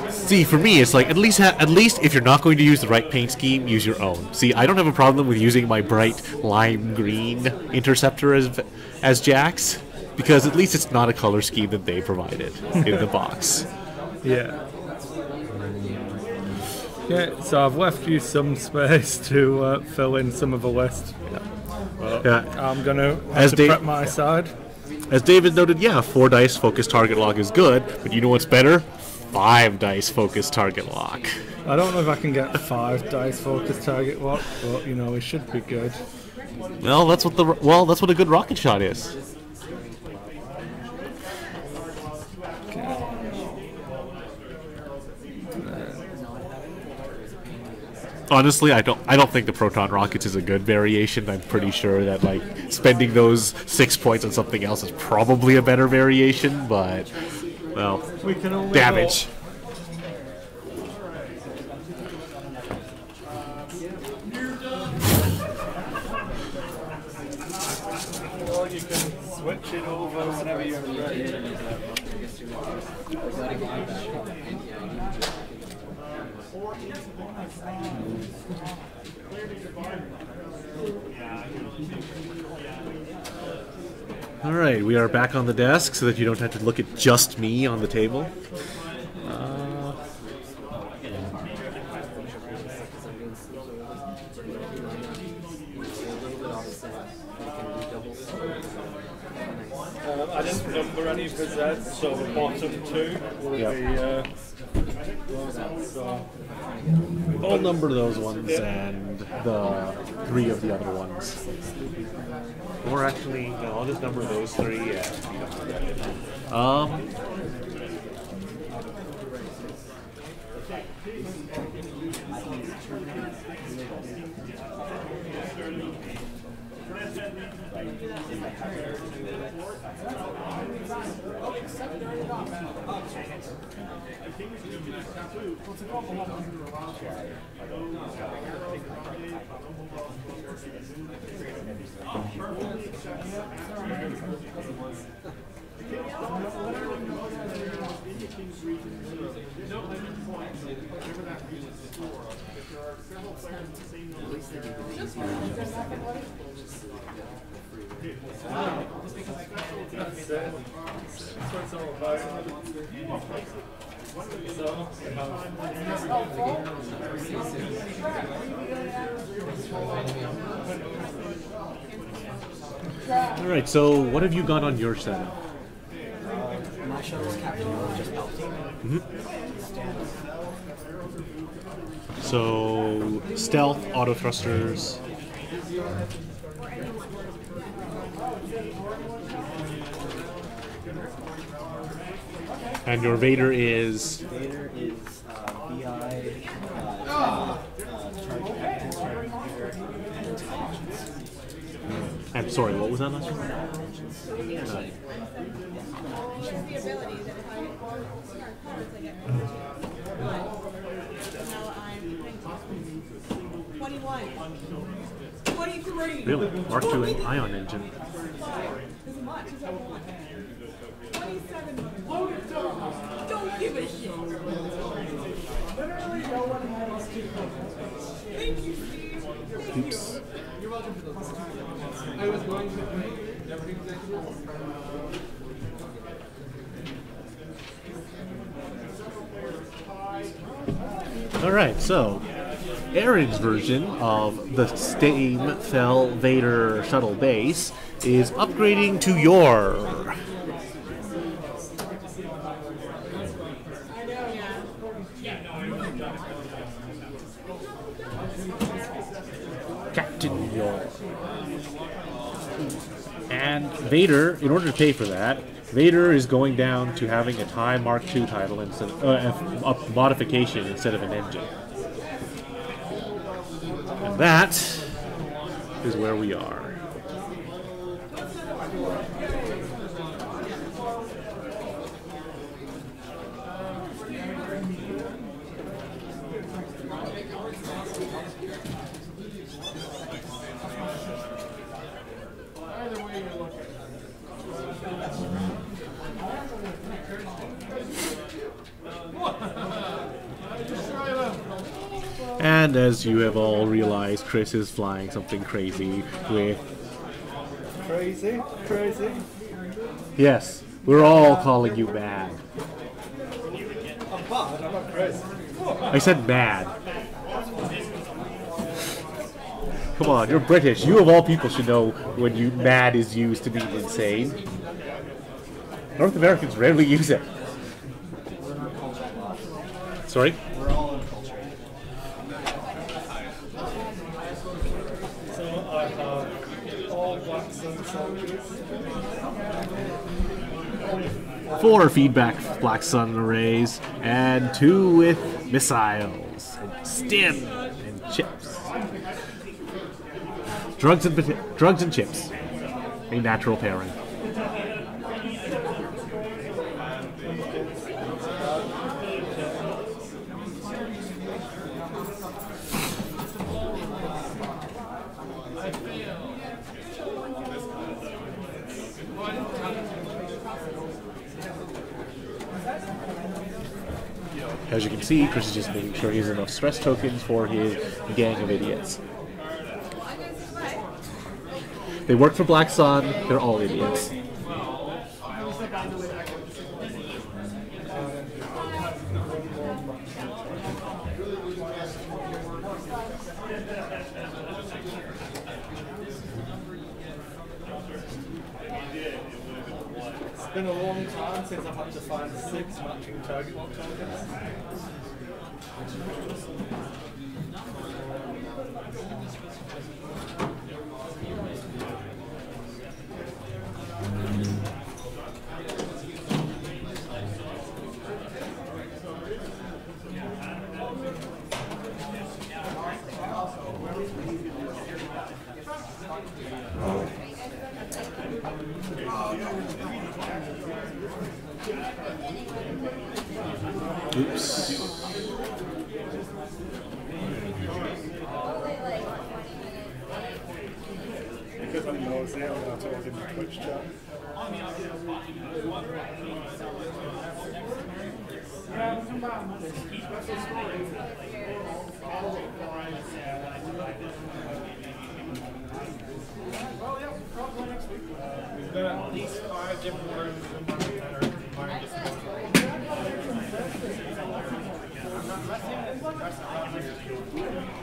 See, for me, it's like at least ha- at least if you're not going to use the right paint scheme, use your own. See, I don't have a problem with using my bright lime green interceptor as as Jax because at least it's not a color scheme that they provided in the box. Yeah. Yeah, so I've left you some space to uh, fill in some of the list. Yeah. I'm gonna have As to they- prep my side. As David noted, yeah, four dice focus target lock is good, but you know what's better? Five dice focus target lock. I don't know if I can get five dice focus target lock, but you know it should be good. Well, that's what the well, that's what a good rocket shot is. Honestly, I don't. I don't think the proton rockets is a good variation. I'm pretty sure that like spending those six points on something else is probably a better variation. But well, We can only damage. hope. Or you can switch it over whenever you're ready. All right, we are back on the desk so that you don't have to look at just me on the table. Uh, I didn't number any of the Zs, so the bottom two will Yep. be. Uh, so I'll number those ones and the three of the other ones. Or actually, no, I'll just number those three. Yeah. Um. All about. So, All right. So, what have you got on your setup? Uh, my show is Captain just Palpatine. Mm-hmm. So, stealth, auto thrusters. And your Vader is Vader is uh, BI, uh, uh, charge pack, charge computer, and intelligence. I'm sorry, what was that last one? He has the ability that if I cards, I get one, two. But now I'm 21. 23. Really? Mark II ion engine. As much as I want. 27. Don't give a shit. Literally no one has Thank you, Steve. Thank Oops. you. I was going to All right, so Aaron's version of the same Fell Vader shuttle base is upgrading to your Captain Yorr. And Vader, in order to pay for that, Vader is going down to having a TIE Mark II title instead of, uh, a modification instead of an engine. That is where we are. And as you have all realized, Chris is flying something crazy with. crazy, crazy. Yes, we're all calling you mad. I'm bad, I'm not crazy. I said mad. Come on, you're British. You of all people should know when you mad is used to mean insane. North Americans rarely use it. Sorry? We're all uncultured. So I have all black sun soldiers. Four feedback Black Sun arrays, and two with missiles, and stim, and chips. Drugs and drugs and chips. A natural pairing. As you can see, Chris is just making sure he has enough stress tokens for his gang of idiots. They work for Black Sun, they're all idiots. It's been a long time since I've had to find six matching target lock tokens. Oops. Because I'm nosy, I'm going to talk in the Twitch chat. We've got at least five different rooms in my that are mine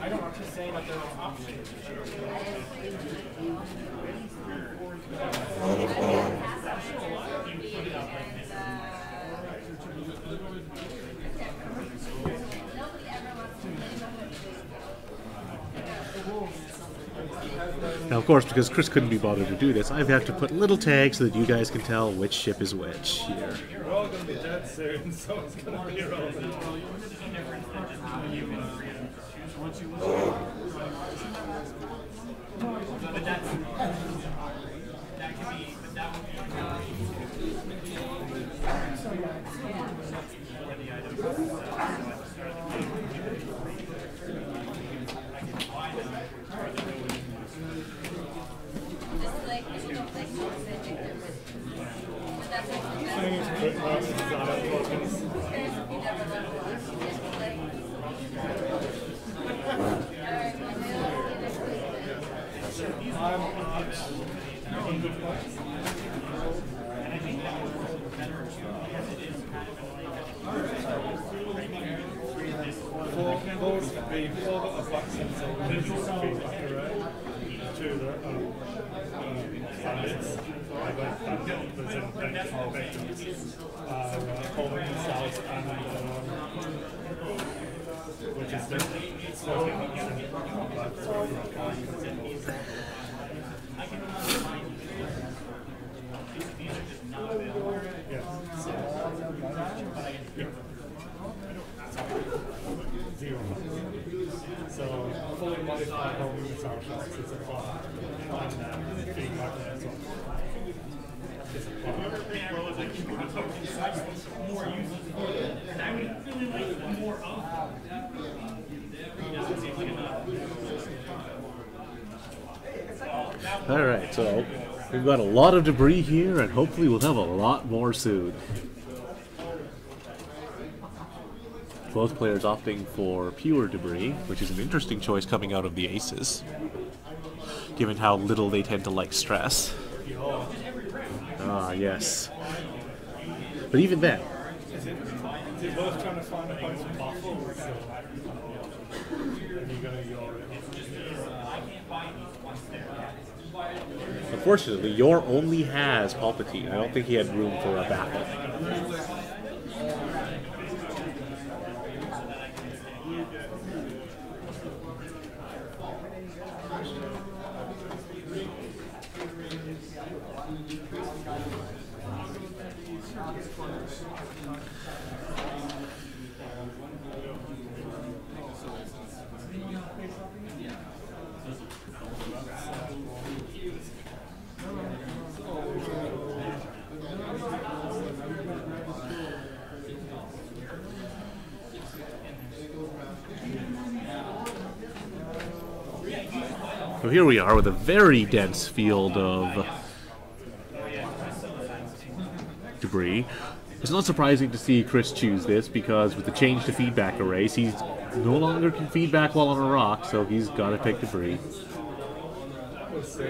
I don't know, I'm just saying that there are options. Now, of course, because Chris couldn't be bothered to do this, I've had to put little tags so that you guys can tell which ship is which here. We're all going to be dead soon, so it's going to be irrelevant. I need to put most of these other tokens. I'm at in good place. Four those would be four that are black sensor feedback array. Two that are um, bandits. I went bandit, there's in vectors, victims. Uh, uh, holding themselves and um, which is the smoking action combat. So, yeah. So, yeah. Zero. So fully modified holding missile shots is a plot. And then feedback as well. Is a plot. Alright, so we've got a lot of debris here, and hopefully we'll have a lot more soon. Both players opting for pure debris, which is an interesting choice coming out of the aces, given how little they tend to like stress. Ah, yes. But even then, unfortunately, Yorr only has Palpatine. I don't think he had room for a backup. So here we are with a very dense field of debris. It's not surprising to see Chris choose this because with the change to feedback arrays, he's no longer can feedback while on a rock, so he's got to pick debris. We'll see.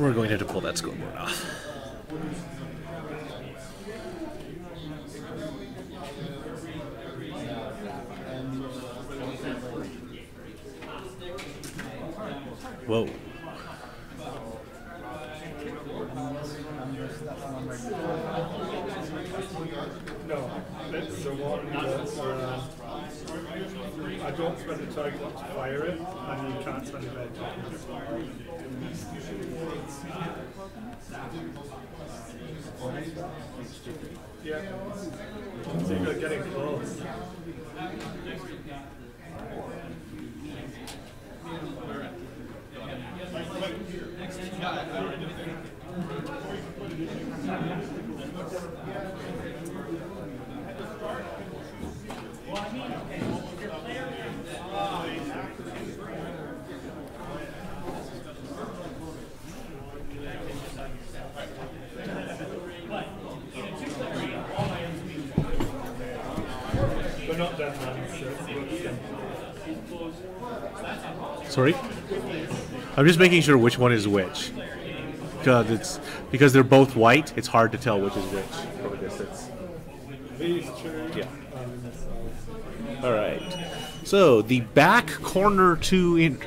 And we're going to to pull that scoreboard off. Whoa. No, it's the one that's. Uh, I don't spend the target to fire it, and you can't spend a red Yeah. So you're getting close. But not that man. So Sorry? I'm just making sure which one is which. Because it's because they're both white, it's hard to tell which is which from a distance. Yeah. All right. So the back corner two in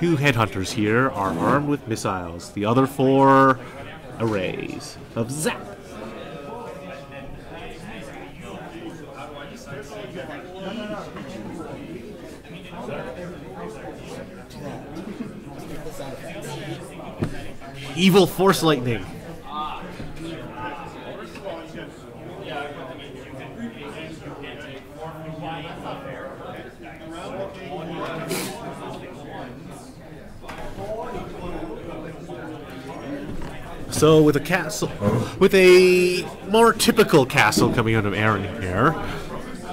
two headhunters here are armed with missiles. The other four arrays of zap. Evil force lightning. So with a castle, with a more typical castle coming out of Aaron here,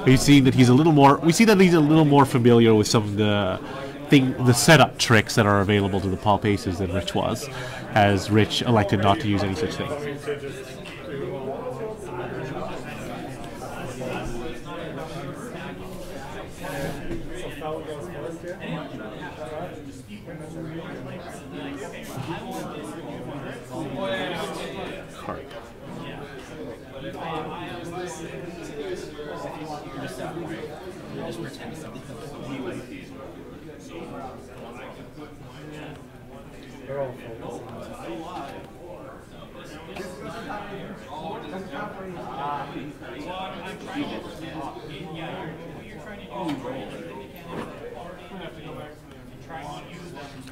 we see that he's a little more. We see that he's a little more familiar with some of the thing, the setup tricks that are available to the Palp Aces than Rich was, as Rich elected not to use any such thing. Cart.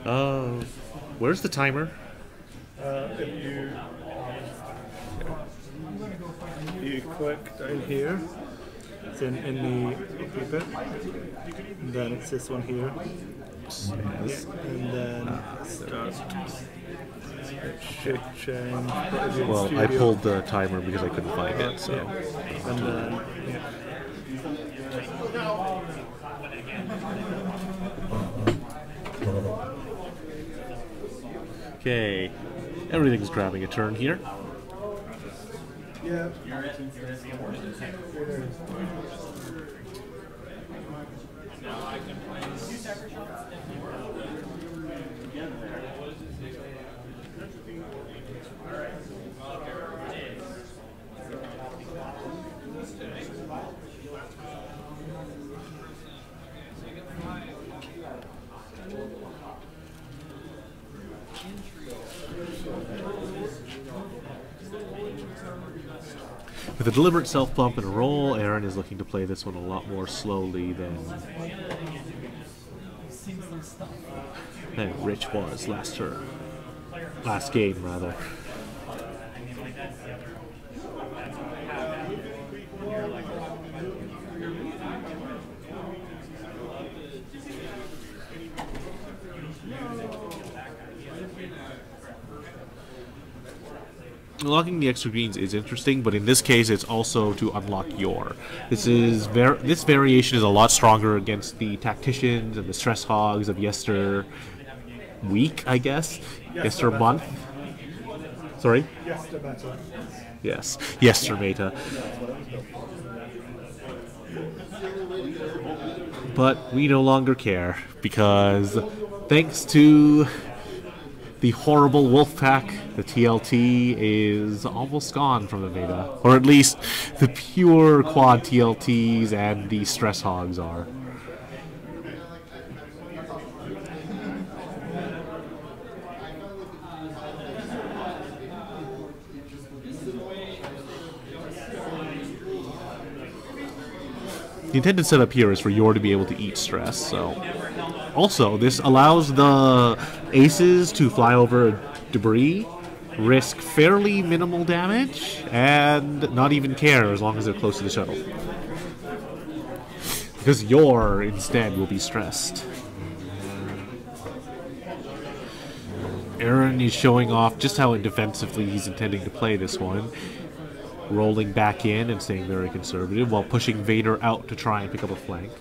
Uh, where's the timer? Uh, if you you click down here, it's in, in the bit, and then it's this one here, Yes. and then start. Change. put it Well, I pulled the timer because I couldn't find it. So. yeah, and then yeah. Okay, everything's grabbing a turn here. Yeah. With a deliberate self bump and a roll, Aaron is looking to play this one a lot more slowly than, than Rich was last turn. Last game, rather. Unlocking the extra greens is interesting, but in this case, it's also to unlock your. This is ver- this variation is a lot stronger against the tacticians and the stress hogs of yester week, I guess, yester month. Sorry. Yes, yester meta. But we no longer care because thanks to the horrible wolf pack, the TLT is almost gone from the meta. Or at least the pure quad TLTs and the stress hogs are. The intended setup here is for Yorr to be able to eat stress, so. Also, this allows the aces to fly over debris, risk fairly minimal damage, and not even care as long as they're close to the shuttle. Because Yorr, instead, will be stressed. Aaron is showing off just how defensively he's intending to play this one rolling back in and staying very conservative while pushing Vader out to try and pick up a flank.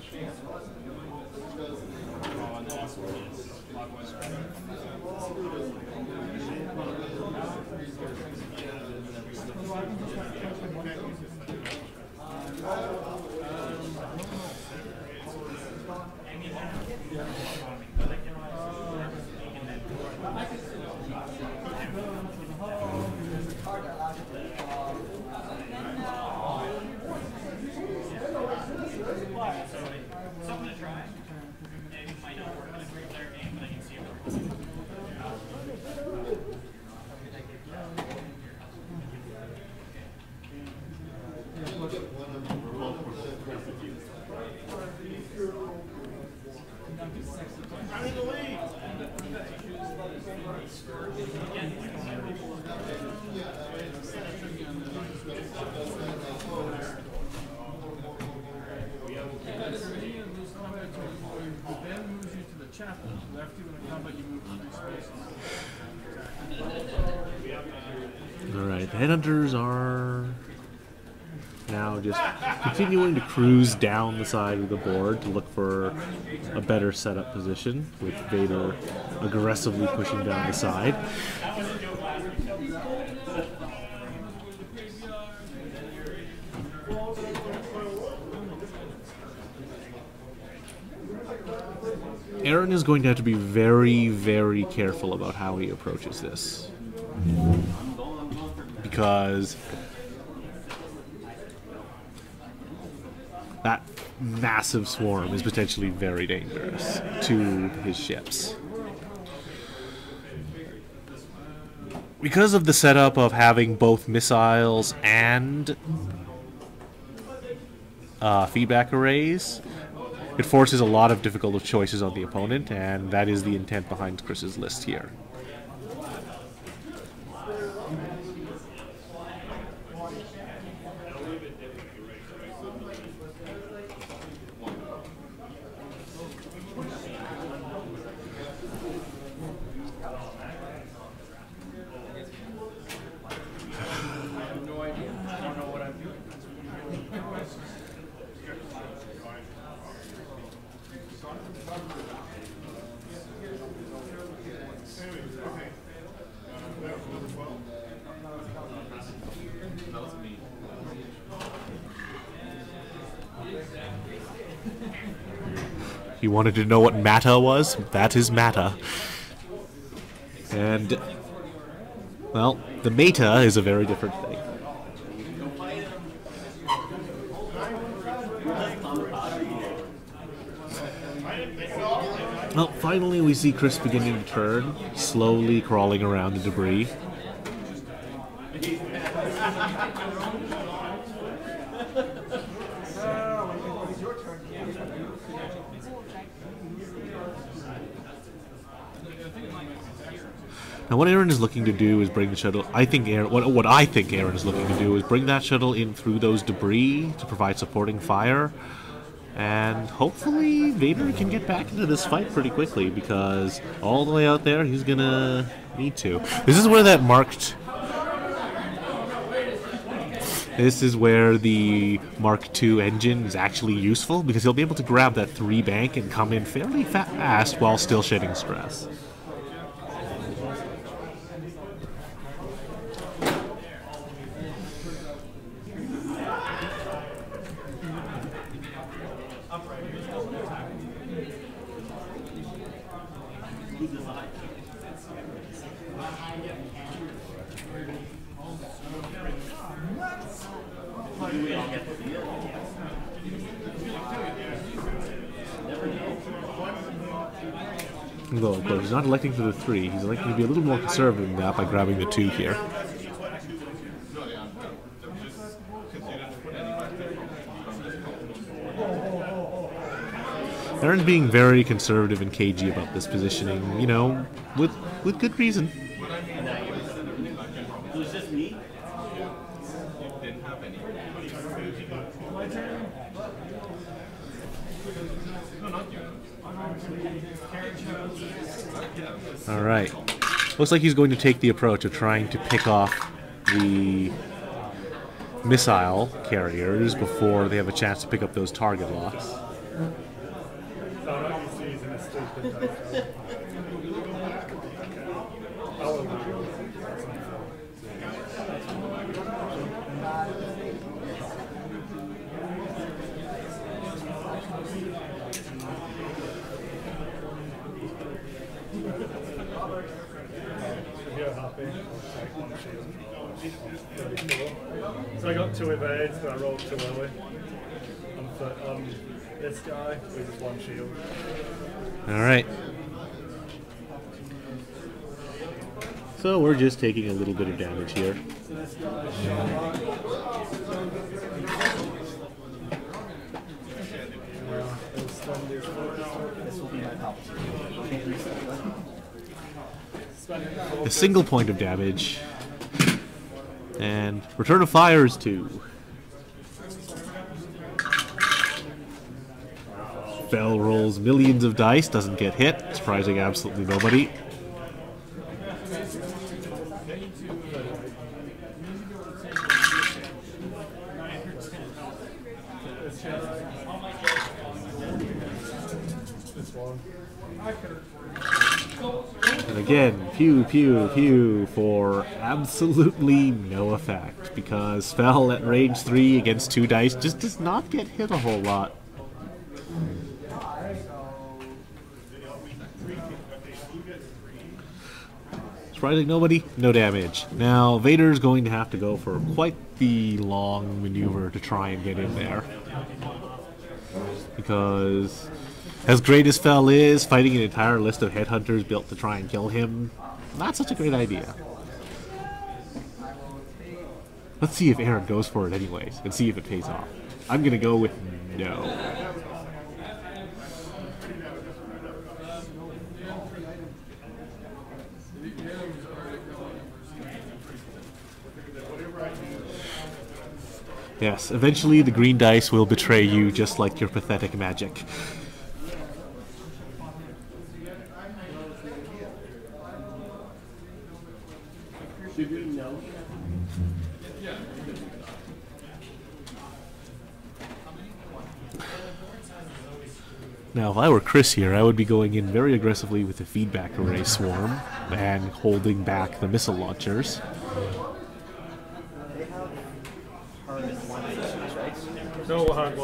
Then moves you to the chapel. Left you in a combat, you move three spaces. Alright, the headhunters are now just continuing to cruise down the side of the board to look for a better setup position, with Vader aggressively pushing down the side. Aaron is going to have to be very, very careful about how he approaches this. Because that massive swarm is potentially very dangerous to his ships. Because of the setup of having both missiles and uh, feedback arrays, it forces a lot of difficult choices on the opponent, and that is the intent behind Chris's list here. You wanted to know what mata was? That is mata. And, well, the meta is a very different thing. Well, finally we see Chris beginning to turn, slowly crawling around the debris. Now, what Aaron is looking to do is bring the shuttle. I think Aaron. What, what I think Aaron is looking to do is bring that shuttle in through those debris to provide supporting fire, and hopefully Vader can get back into this fight pretty quickly because all the way out there he's gonna need to. This is where that marked This is where the Mark II engine is actually useful because he'll be able to grab that three bank and come in fairly fast while still shedding stress. Though, of course, he's not electing for the three. He's electing to be a little more conservative than that by grabbing the two here. Aaron's being very conservative and cagey about this positioning, you know, with with good reason. All right. Looks like he's going to take the approach of trying to pick off the missile carriers before they have a chance to pick up those target locks. So I'm not used to using a stupid dice. I will do If you're happy, I'll take one shield. Pretty cool. So I got two evades, but I rolled too early. On, for, on this guy with just one shield. All right. So we're just taking a little bit of damage here. A single point of damage. And return of fire is two. Fel rolls millions of dice, doesn't get hit, surprising absolutely nobody. Again, pew, pew, pew for absolutely no effect because Fel at range 3 against 2 dice just does not get hit a whole lot. Surprising nobody, no damage. Now, Vader's going to have to go for quite the long maneuver to try and get in there. Because, as great as Fel is, fighting an entire list of headhunters built to try and kill him, not such a great idea. Let's see if Aaron goes for it anyways, and see if it pays off. I'm gonna go with no. Yes, eventually the green dice will betray you just like your pathetic magic. Now, if I were Chris here, I would be going in very aggressively with the feedback array swarm and holding back the missile launchers. No hard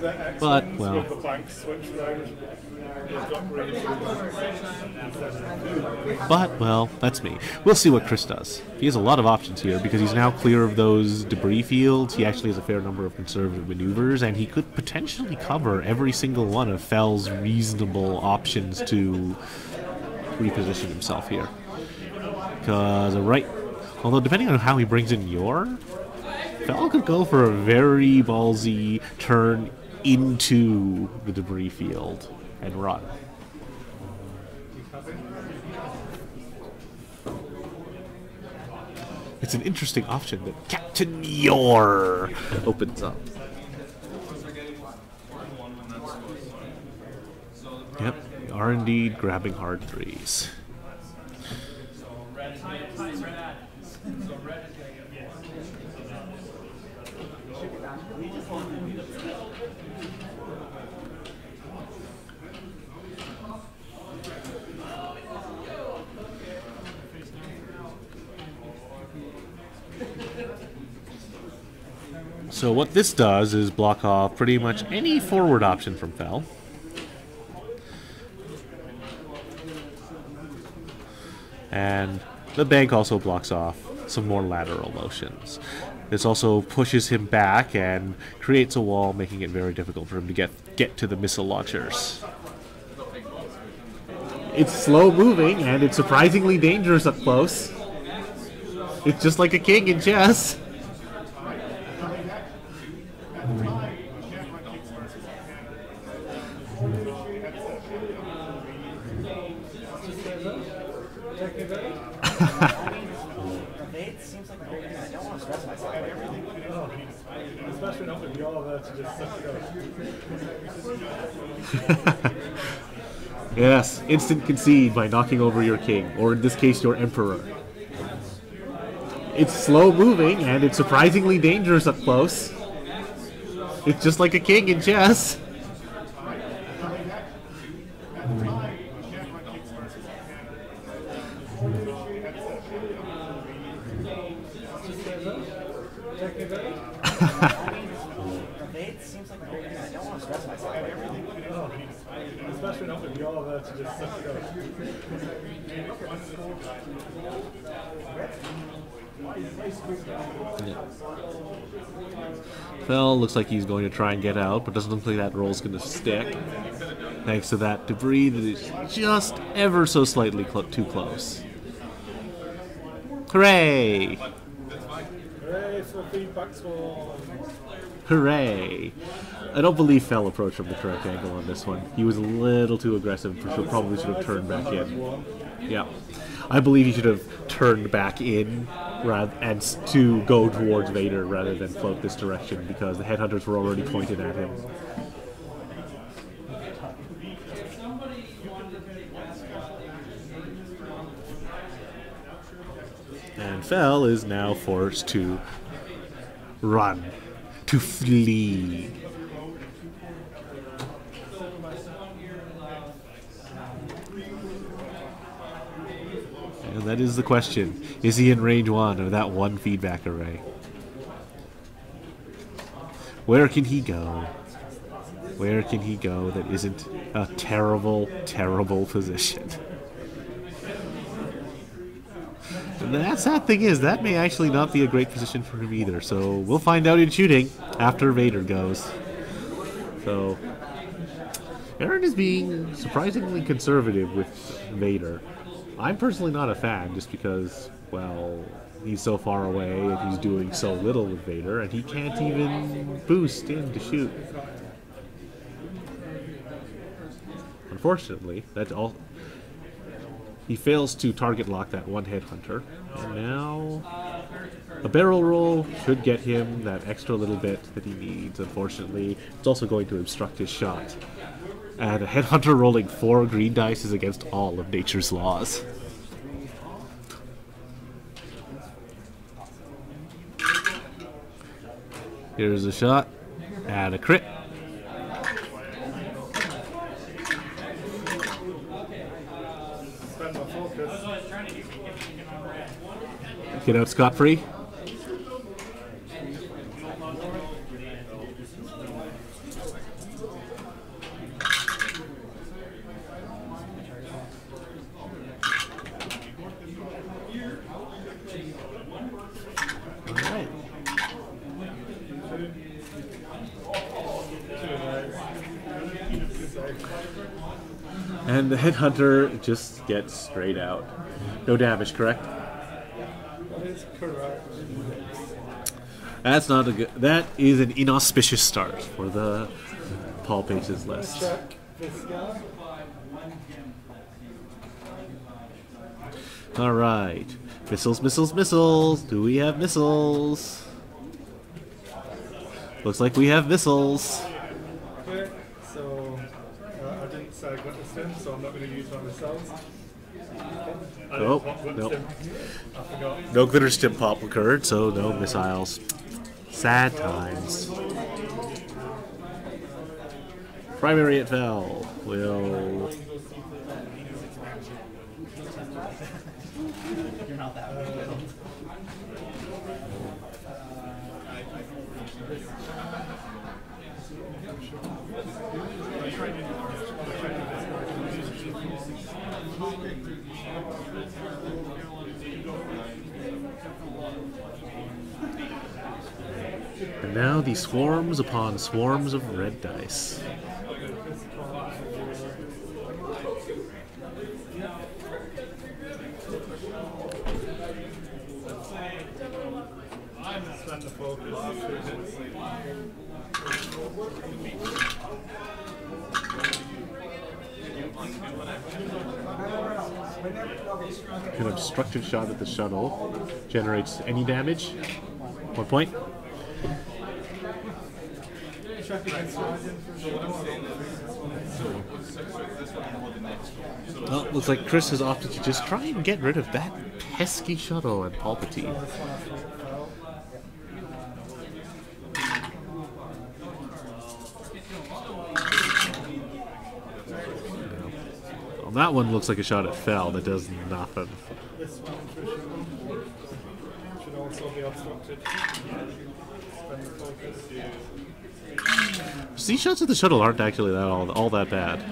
But, well, The bank switch round. He's got green But, well, that's me. We'll see what Chris does. He has a lot of options here because he's now clear of those debris fields. He actually has a fair number of conservative maneuvers, and he could potentially cover every single one of Fel's reasonable options to reposition himself here. Because, uh, right, although depending on how he brings in Yorr, Fel could go for a very ballsy turn into the debris field and run. It's an interesting option that Captain Yorr opens up. Yep, we are indeed grabbing hard threes. So what this does is block off pretty much any forward option from Fel. And the bank also blocks off some more lateral motions. This also pushes him back and creates a wall, making it very difficult for him to get get to the missile launchers. It's slow moving and it's surprisingly dangerous up close. It's just like a king in chess. Especially not with y'all there to just Yes, instant concede by knocking over your king, or in this case, your emperor. It's slow moving and it's surprisingly dangerous up close. It's just like a king in chess. Especially not with y'all there to just Fel looks like he's going to try and get out, but doesn't look like that roll's going to stick. Thanks to that debris that is just ever so slightly cl- too close. Hooray! Hooray for feedback score. Hooray! I don't believe Fel approached from the correct angle on this one. He was a little too aggressive. Should probably should have turned back in. Yeah, I believe he should have turned back in rather and to go towards Vader rather than float this direction because the headhunters were already pointed at him. Fel is now forced to run, to flee. And that is the question. Is he in range one of that one feedback array? Where can he go? Where can he go that isn't a terrible, terrible position? And the sad thing is, that may actually not be a great position for him either. So we'll find out in shooting after Vader goes. So Aaron is being surprisingly conservative with Vader. I'm personally not a fan just because, well, he's so far away and he's doing so little with Vader, and he can't even boost in to shoot. Unfortunately, that's all. He fails to target lock that one headhunter, and now a barrel roll should get him that extra little bit that he needs. Unfortunately, it's also going to obstruct his shot. And a headhunter rolling four green dice is against all of nature's laws. Here's a shot and a crit. Spend my focus. Get out scot free. And the headhunter just gets straight out. No damage, correct? That is correct. That's not a good. That is an inauspicious start for the Palp Aces' list. Check this guy. All right, missiles, missiles, missiles. Do we have missiles? Looks like we have missiles. Okay, so uh, I didn't say the stim, so I'm not going to use. I didn't Oh, nope. No Glitterstim pop occurred, so no missiles. Sad times. Primary it Fel. Will You're not that now the swarms upon swarms of red dice. An obstructed shot at the shuttle generates any damage. One point. Well, looks like Chris has opted to just try and get rid of that pesky shuttle and Palpatine. Well, that one looks like a shot at Fel that does nothing. This one. Should also be obstructed. Spend focus. See, shots at the shuttle aren't actually that all, all that bad.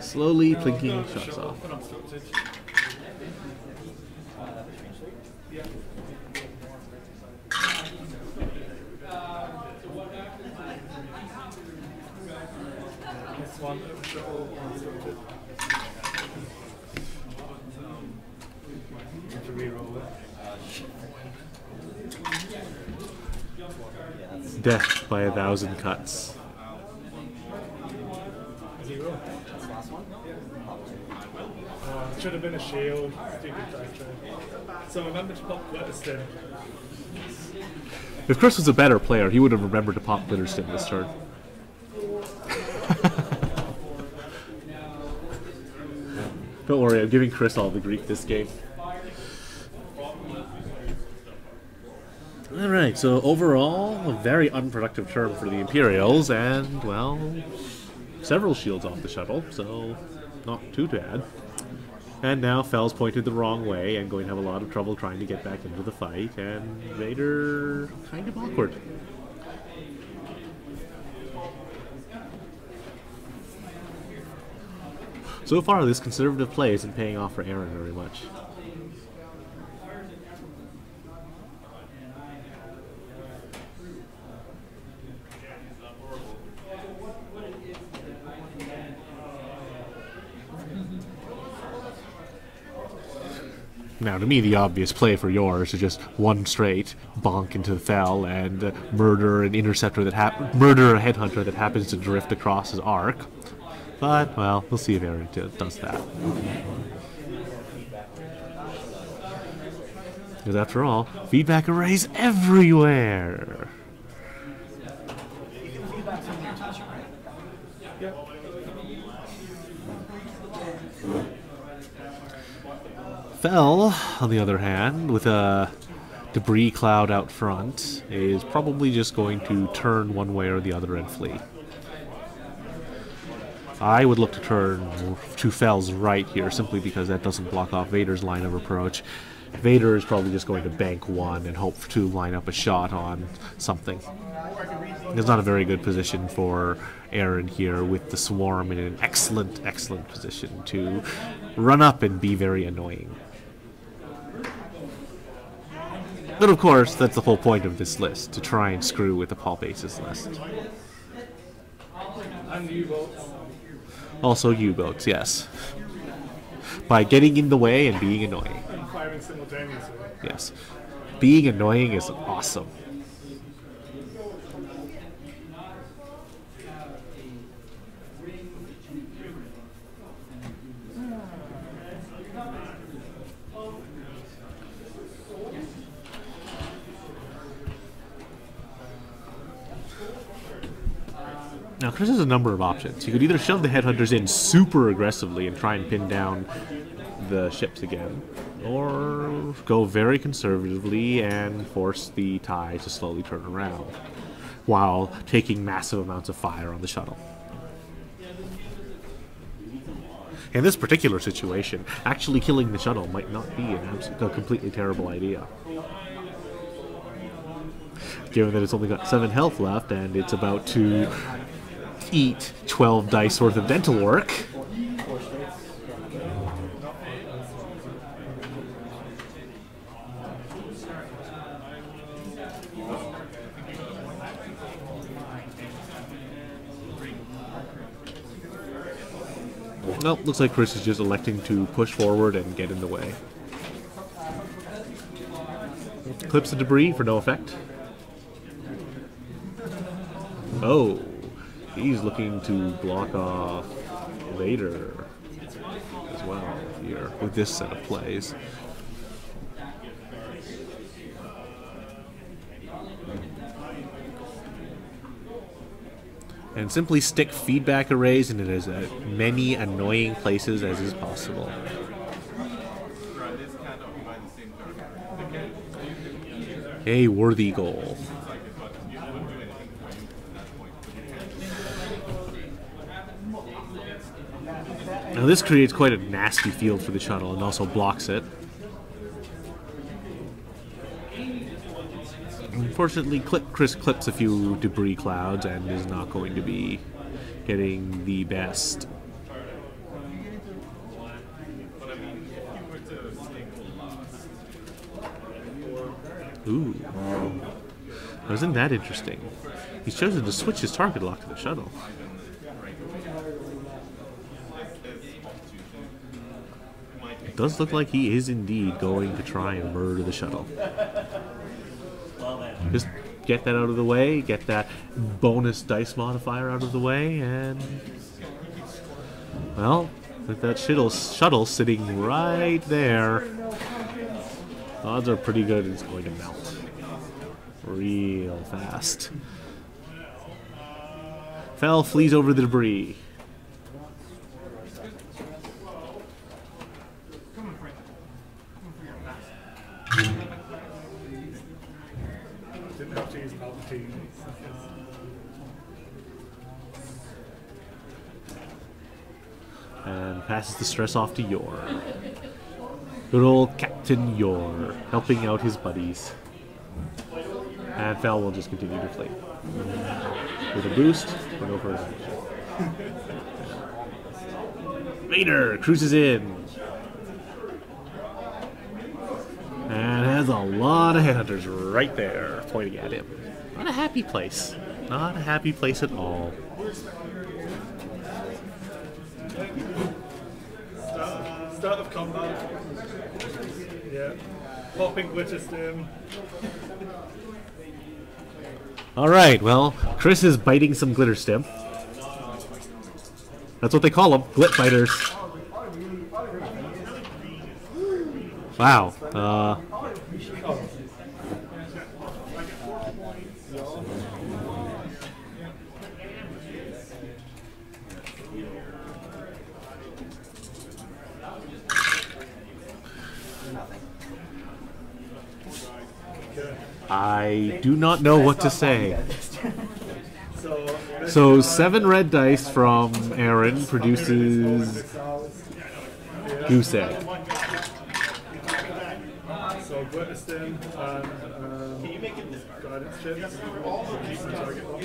Slowly plinking shots off. One, shuttle unobstructed. Have to reroll it. Death by a thousand cuts. Should have been a shield. Stupid. So remember to pop. If Chris was a better player, he would have remembered to pop Glitterstim this turn. Don't worry, I'm giving Chris all the grief this game. Alright, so overall, a very unproductive term for the Imperials, and, well, several shields off the shuttle, so not too bad. And now Fel's pointed the wrong way and going to have a lot of trouble trying to get back into the fight, and Vader kind of awkward. So far, this conservative play isn't paying off for Aaron very much. Now, to me, the obvious play for yours is just one straight bonk into the fell and uh, murder an interceptor that hap- murder a headhunter that happens to drift across his arc. But well, we'll see if d- does that. Because after all, feedback arrays everywhere. Fel, on the other hand, with a debris cloud out front, is probably just going to turn one way or the other and flee. I would look to turn to Fel's right here simply because that doesn't block off Vader's line of approach. Vader is probably just going to bank one and hope to line up a shot on something. It's not a very good position for Aaron here with the swarm in an excellent, excellent position to run up and be very annoying. But of course, that's the whole point of this list, to try and screw with the Palp Aces list. Also U-boats, yes. By getting in the way and being annoying. And firing simultaneously. Yes. Being annoying is awesome. Now, Chris has a number of options. You could either shove the headhunters in super aggressively and try and pin down the ships again, or go very conservatively and force the tie to slowly turn around while taking massive amounts of fire on the shuttle. In this particular situation, actually killing the shuttle might not be a completely terrible idea. Given that it's only got 7 health left and it's about to eat 12 dice worth of dental work. Well, looks like Chris is just electing to push forward and get in the way. Clips the debris for no effect. Oh, he's looking to block off Vader as well here with this set of plays. And simply stick feedback arrays in as uh, many annoying places as is possible. A worthy goal. Now this creates quite a nasty field for the shuttle and also blocks it. Unfortunately, clip, Chris clips a few debris clouds and is not going to be getting the best. Ooh. Now, isn't that interesting? He's chosen to switch his target lock to the shuttle. Does look like he is indeed going to try and murder the shuttle. Just get that out of the way, get that bonus dice modifier out of the way, and. Well, with that shuttle, shuttle sitting right there, odds are pretty good it's going to melt real fast. Fel flees over the debris. Didn't have to use Palpatine. and passes the stress off to Yorr. Good old Captain Yorr, helping out his buddies. And Fel will just continue to flee. With a boost, but further. Vader cruises in. And has a lot of headhunters right there pointing at him. Not a happy place. Not a happy place at all. Start, start of combat. Yeah. Popping Glitterstim. All right, well, Chris is biting some Glitterstim. That's what they call them, Glitbiters. Wow. Uh, I do not know what to say. So, seven red dice from Aaron produces goose egg. So Glitterstim and um, guidance chips. Keep the target locked.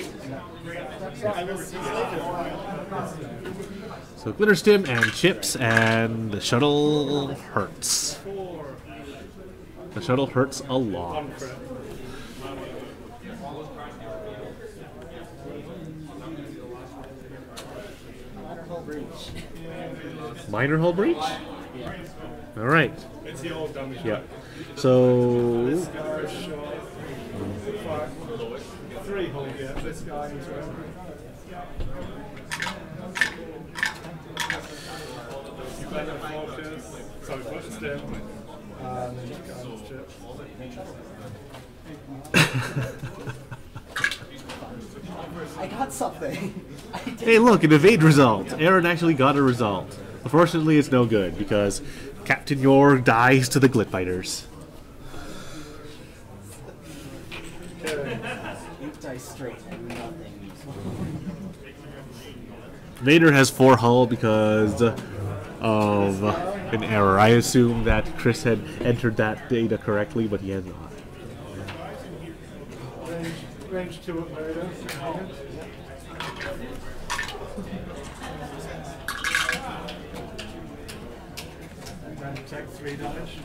So Glitterstim and chips and the shuttle hurts. The shuttle hurts a lot. Minor hull breach? All right. It's the old damage. Yep. So This guy is shot. Five. Three yeah. This guy is around. You better focus. So Glitterstim and guidance chips. I got something. I. Hey, look, an evade result. Aaron actually got a result. Unfortunately, it's no good because Captain Yorr dies to the Glitbiters. Eight dice straight and nothing. Vader has four hull because of an error. I assume that Chris had entered that data correctly, but he has not. Range, two at Vader. Take three damage.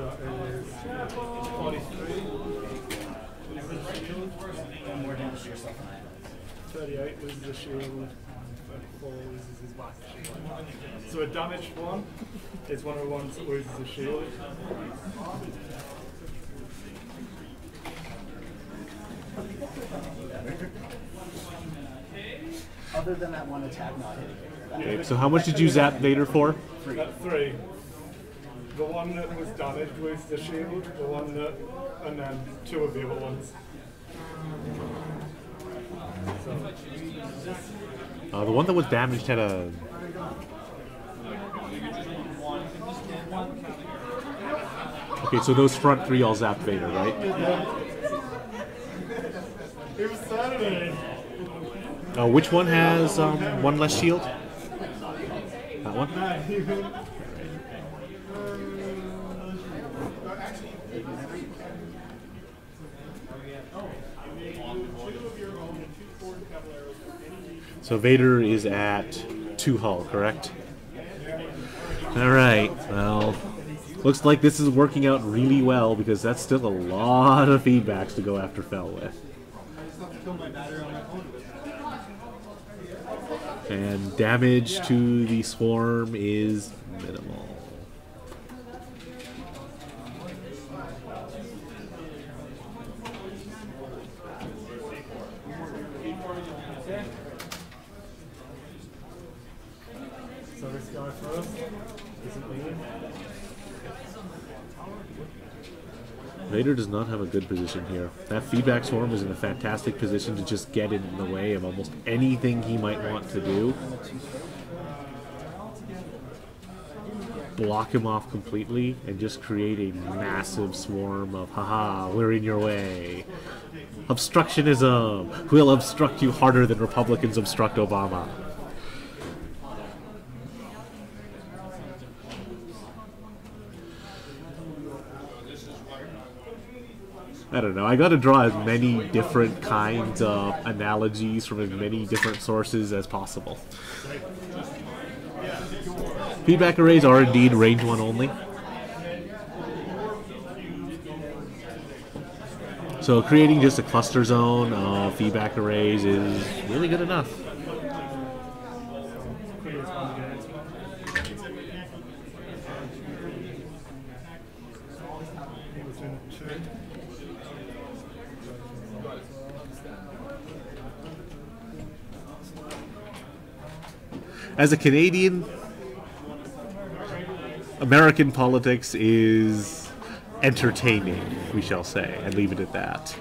So it is 43. More damage to yourself. 38 loses a shield, and 34 loses his back shield. So a damaged one is one of the ones that loses a shield. Other than that one attack not hitting. Okay, so how much did you zap Vader for? At three. The one that was damaged was the shield, the one that, and then two of the other ones. So, Uh, the one that was damaged had a. Okay, so those front three all zapped Vader, right? it was Saturday. Uh, which one has um, one less shield? That one? So Vader is at two hull, correct? All right. Well, looks like this is working out really well because that's still a lot of feedbacks to go after Fel with. And damage to the swarm is minimal. So this guy first isn't leading. Vader does not have a good position here. That feedback swarm is in a fantastic position to just get in the way of almost anything he might want to do. Block him off completely and just create a massive swarm of haha, we're in your way. Obstructionism. We'll obstruct you harder than Republicans obstruct Obama. I don't know. I got to draw as many different kinds of analogies from as many different sources as possible. Feedback arrays are indeed range one only. So creating just a cluster zone of feedback arrays is really good enough. As a Canadian, American politics is entertaining, we shall say, and leave it at that.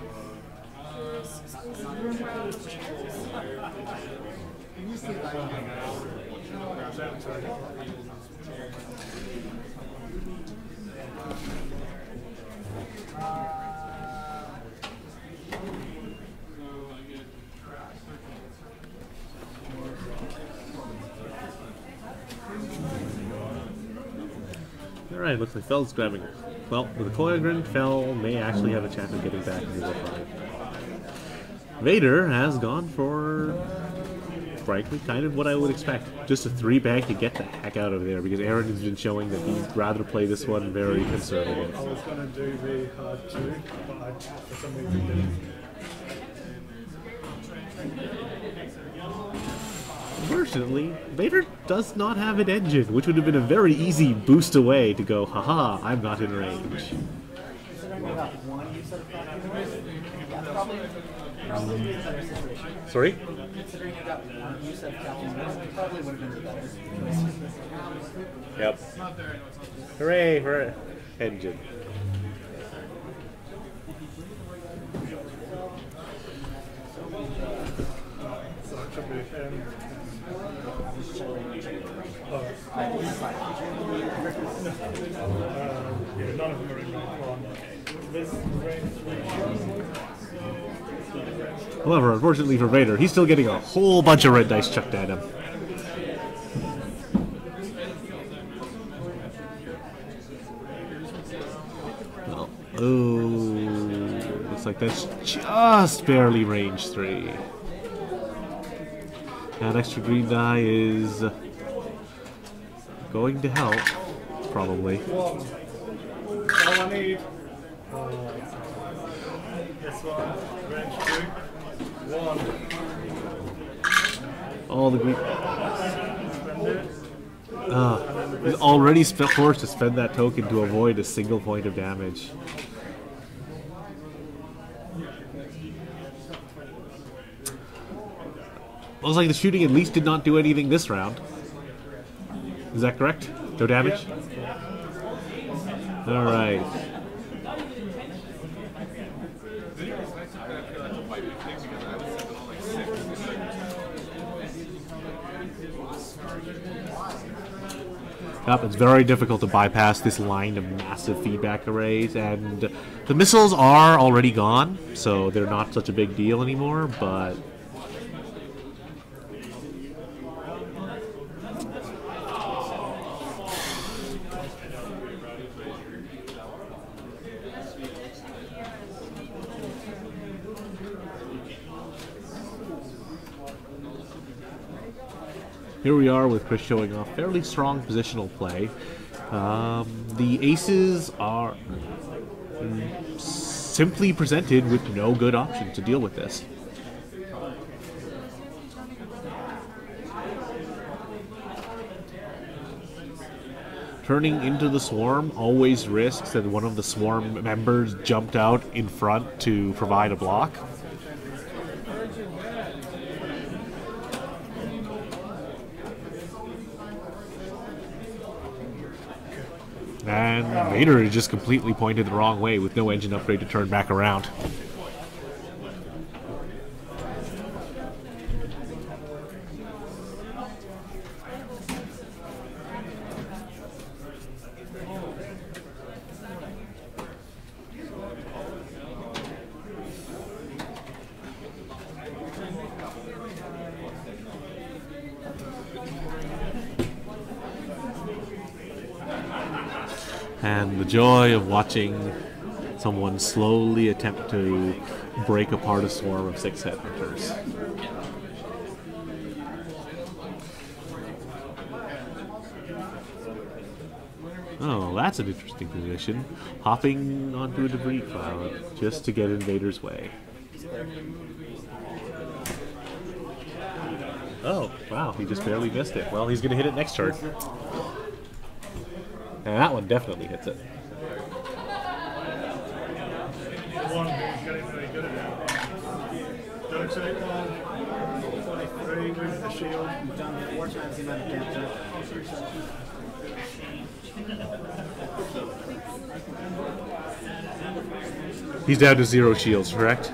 Alright, looks like Fel's grabbing it. Well, with the Koiogran, Fel may actually have a chance of getting back into the fight. Vader has gone for, frankly, kind of what I would expect. Just a three bank to get the heck out of there because Aaron has been showing that he'd rather play this one very conservative. I was going to do the hard two, but I, for some reason didn't. Unfortunately, Vader does not have an engine, which would have been a very easy boost away to go, haha, I'm not in range. Considering you got one use of Captain yeah, probably, probably be a better situation. Sorry? Considering you got one use of Captain probably would have been the better choice. Yep. Hooray for engine. should be him. Oh. Uh, However, unfortunately for Vader, he's still getting a whole bunch of red dice chucked at him. Well, oh, looks like that's just barely range three. That extra green die is going to help, probably. I need. Uh, this one. Range two. One. All the green. Uh, he's already forced to spend that token to avoid a single point of damage. Looks like the shooting at least did not do anything this round. Is that correct? No damage? Alright. Yep, it's very difficult to bypass this line of massive feedback arrays, and the missiles are already gone, so they're not such a big deal anymore, but. Here we are with Chris showing off fairly strong positional play. Um, the aces are mm, simply presented with no good option to deal with this. Turning into the swarm always risks that one of the swarm members jumped out in front to provide a block. And Vader is just completely pointed the wrong way with no engine upgrade to turn back around. and the joy of watching someone slowly attempt to break apart a swarm of six headhunters. Oh, that's an interesting position. Hopping onto a debris cloud just to get Invader's way. Oh, wow, he just barely missed it. Well, he's going to hit it next turn. And that one definitely hits it. One very good at it. One. 23 with the shield. done it four times. He's down to zero shields, correct?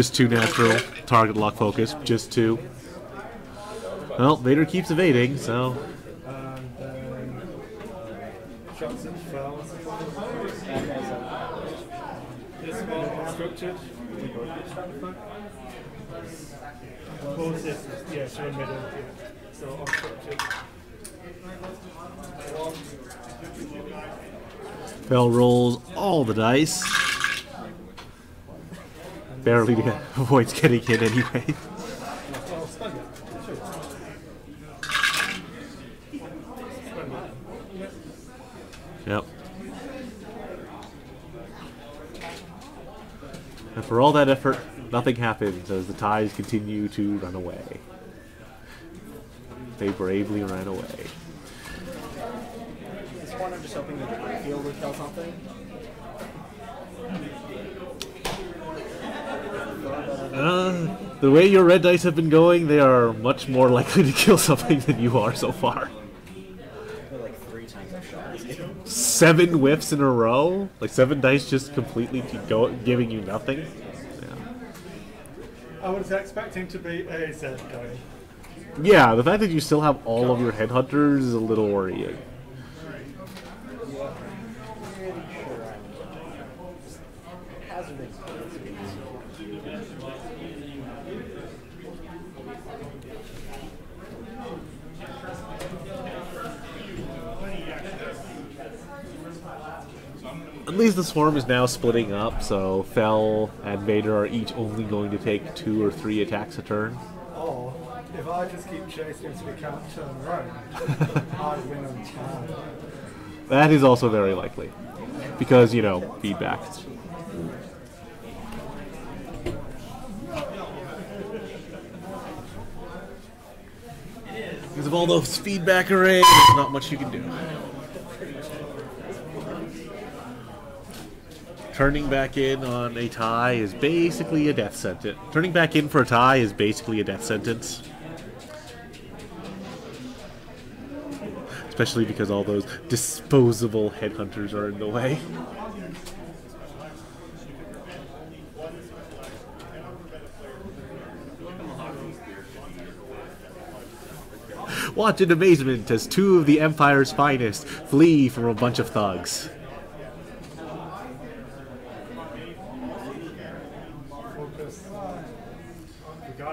Just two natural target lock focus, just two. Well, Vader keeps evading, so. Fel rolls all the dice. Barely avoids getting hit anyway. Yep. And for all that effort, nothing happens as the ties continue to run away. They bravely ran away. This one, I'm just hoping that the field would something. Uh, the way your red dice have been going, they are much more likely to kill something than you are so far. Like three times I've shot this game. Seven whiffs in a row, like seven dice just completely go giving you nothing. Yeah. I was expecting to be a Z guy. yeah, the fact that you still have all of your headhunters is a little worrying. At least the swarm is now splitting up, so Fel and Vader are each only going to take two or three attacks a turn. Or if I just keep chasing until we can't turn around, I win on time. That is also very likely. Because, you know, feedback. Because of all those feedback arrays, there's not much you can do. Turning back in on a tie is basically a death sentence. Turning back in for a tie is basically a death sentence. Especially because all those disposable headhunters are in the way. Watch in amazement as two of the Empire's finest flee from a bunch of thugs.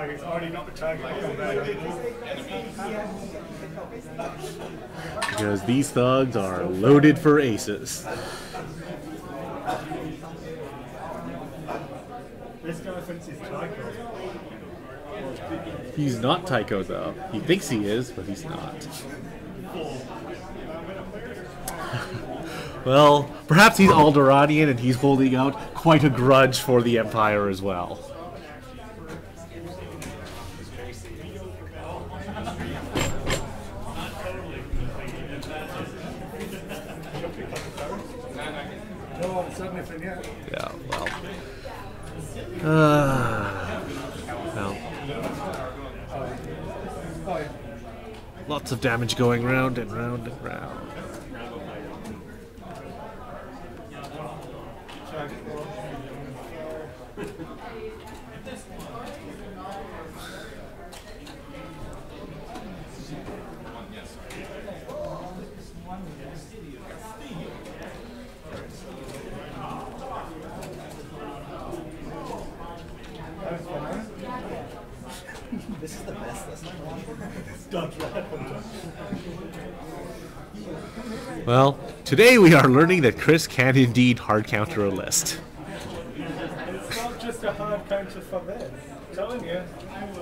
Who's already not the target. Because these thugs are loaded for aces. This guy thinks he's not Tycho though. He thinks he is, but he's not. well, perhaps he's Alderaanian and he's holding out quite a grudge for the Empire as well. Anything yet. Yeah, well. Uh, well. Oh. Lots of damage going round and round and round. Well, today we are learning that Chris can indeed hard counter a list. It's not just a hard counter for this. I'm telling you,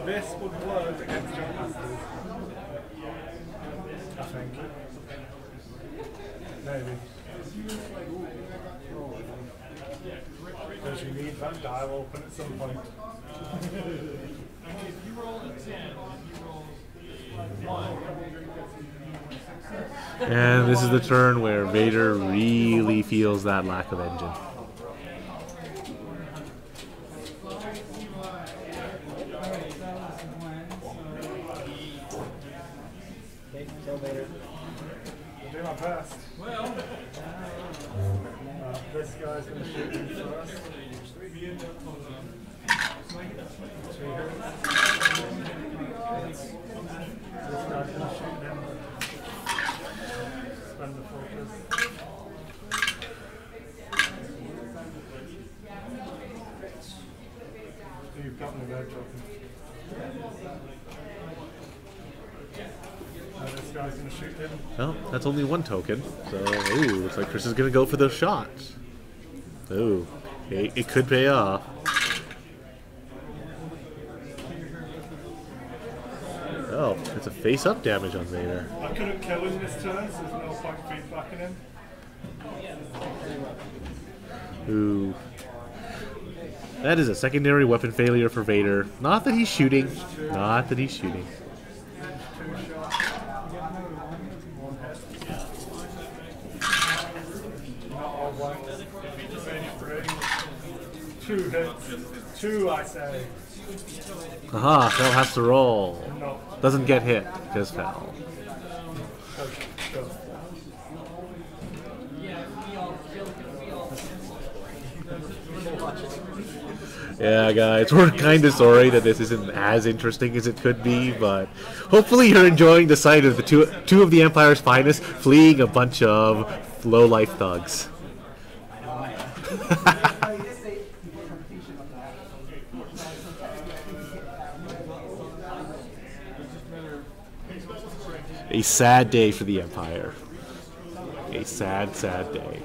this would work against your masters. I think. Maybe. Because you need that dial open at some point. And this is the turn where Vader really feels that lack of engine. Well. Uh, this guy's going to shoot him first. Two hits. This guy's going to shoot him. Spend the focus. You've got me there, Joker. Uh, this guy's going to shoot him. Well, that's only one token, so ooh, looks like Chris is gonna go for those shots. Ooh, it, it could pay off. Oh, it's a face-up damage on Vader. I couldn't kill him this turn, so there's no point him. Ooh. That is a secondary weapon failure for Vader. Not that he's shooting. Not that he's shooting. Not all one. Two hits. Two, I say. Haha, Fel has to roll. No. Doesn't get hit because Fel. Okay, go. Yeah, guys, we're kind of sorry that this isn't as interesting as it could be, but hopefully you're enjoying the sight of the two two of the Empire's finest fleeing a bunch of low life thugs. a sad day for the Empire. A sad, sad day.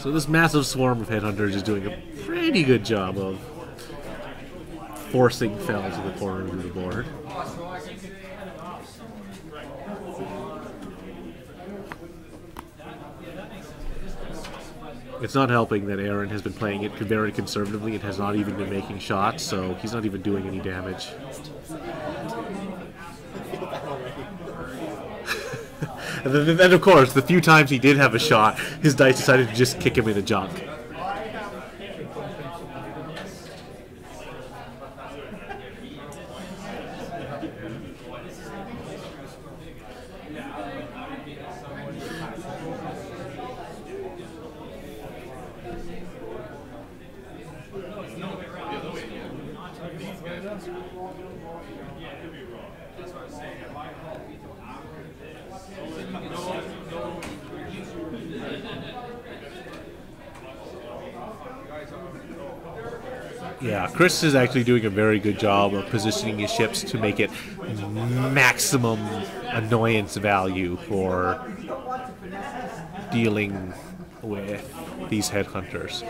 So this massive swarm of headhunters is doing a pretty good job of forcing Fel to the corner of the board. It's not helping that Aaron has been playing it very conservatively and has not even been making shots, so he's not even doing any damage. and then, of course, the few times he did have a shot, his dice decided to just kick him in the junk. Yeah, Chris is actually doing a very good job of positioning his ships to make it maximum annoyance value for dealing with these headhunters.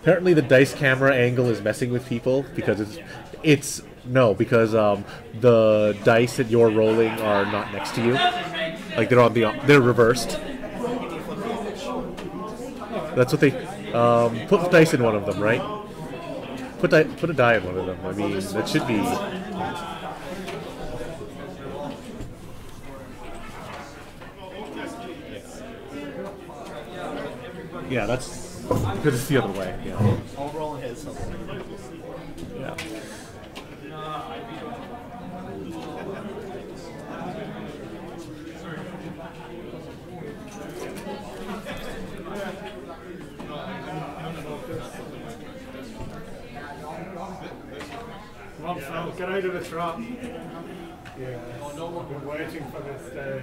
Apparently, the dice camera angle is messing with people because it's it's no because um, the dice that you're rolling are not next to you, like they're on the they're reversed. That's what they um, put the dice in one of them, right? Put di- put a die in one of them. I mean, that should be. Yeah, that's because it's the other way. Yeah. Come on, Phil, get out of the trap. Yeah, I've been waiting for this day.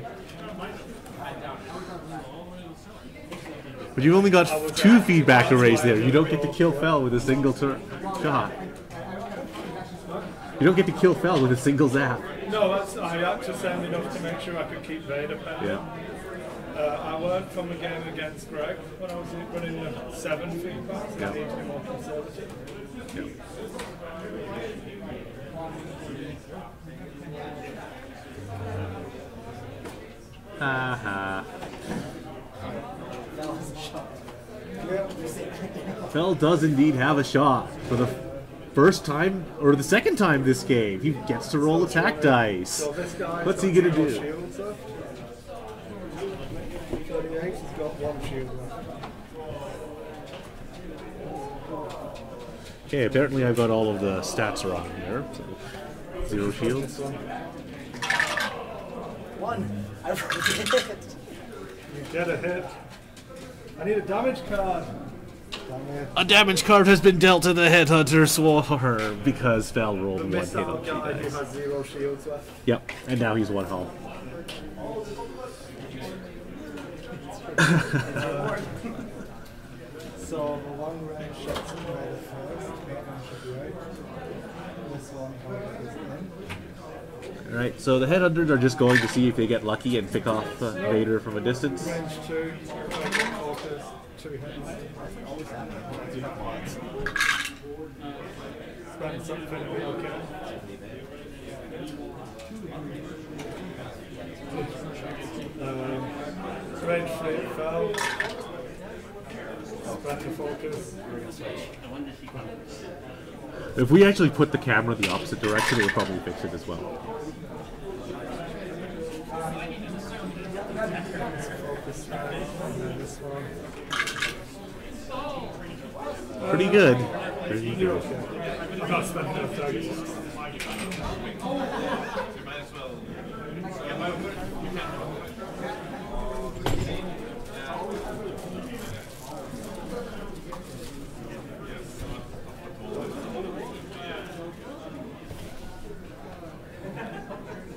But you've only got two feedback arrays there. You don't get to kill Fel with a single tur- shot. You don't get to kill Fel with a single zap. No, that's I had to send enough to make sure I could keep Vader pending. Yeah. Uh, I learned from the game against Greg when I was running the seven feedback. Yeah. I need to be more conservative. Uh-huh. Haha. Fel does indeed have a shot for the first time or the second time this game. He gets to roll attack dice. What's he gonna do? Shields left. 38, he's got one shield left. Okay, apparently I've got all of the stats wrong here. So, zero shields. One. I rolled it. You get a hit. I need a damage card. A damage card has been dealt to the headhunter swarm because Fel rolled The one hit missile on two guy who dice. has zero shields left. Yep, and now he's one hull. So the long range shots are made first. That one should be right. This one is in. Alright, so the headhunters are just going to see if they get lucky and pick off uh, Vader from a distance. Fel. Focus. If we actually put the camera the opposite direction, it would probably fix it as well. Focus and then this one. Pretty good. Pretty good. okay. I'm not spending enough targets.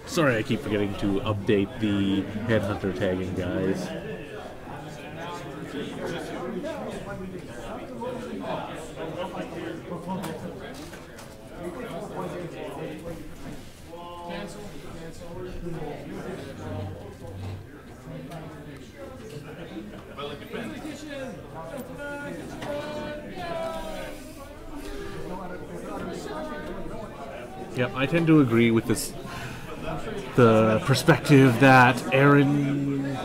Sorry, I keep forgetting to update the headhunter tagging, guys. Yeah, I tend to agree with this. The perspective that Aaron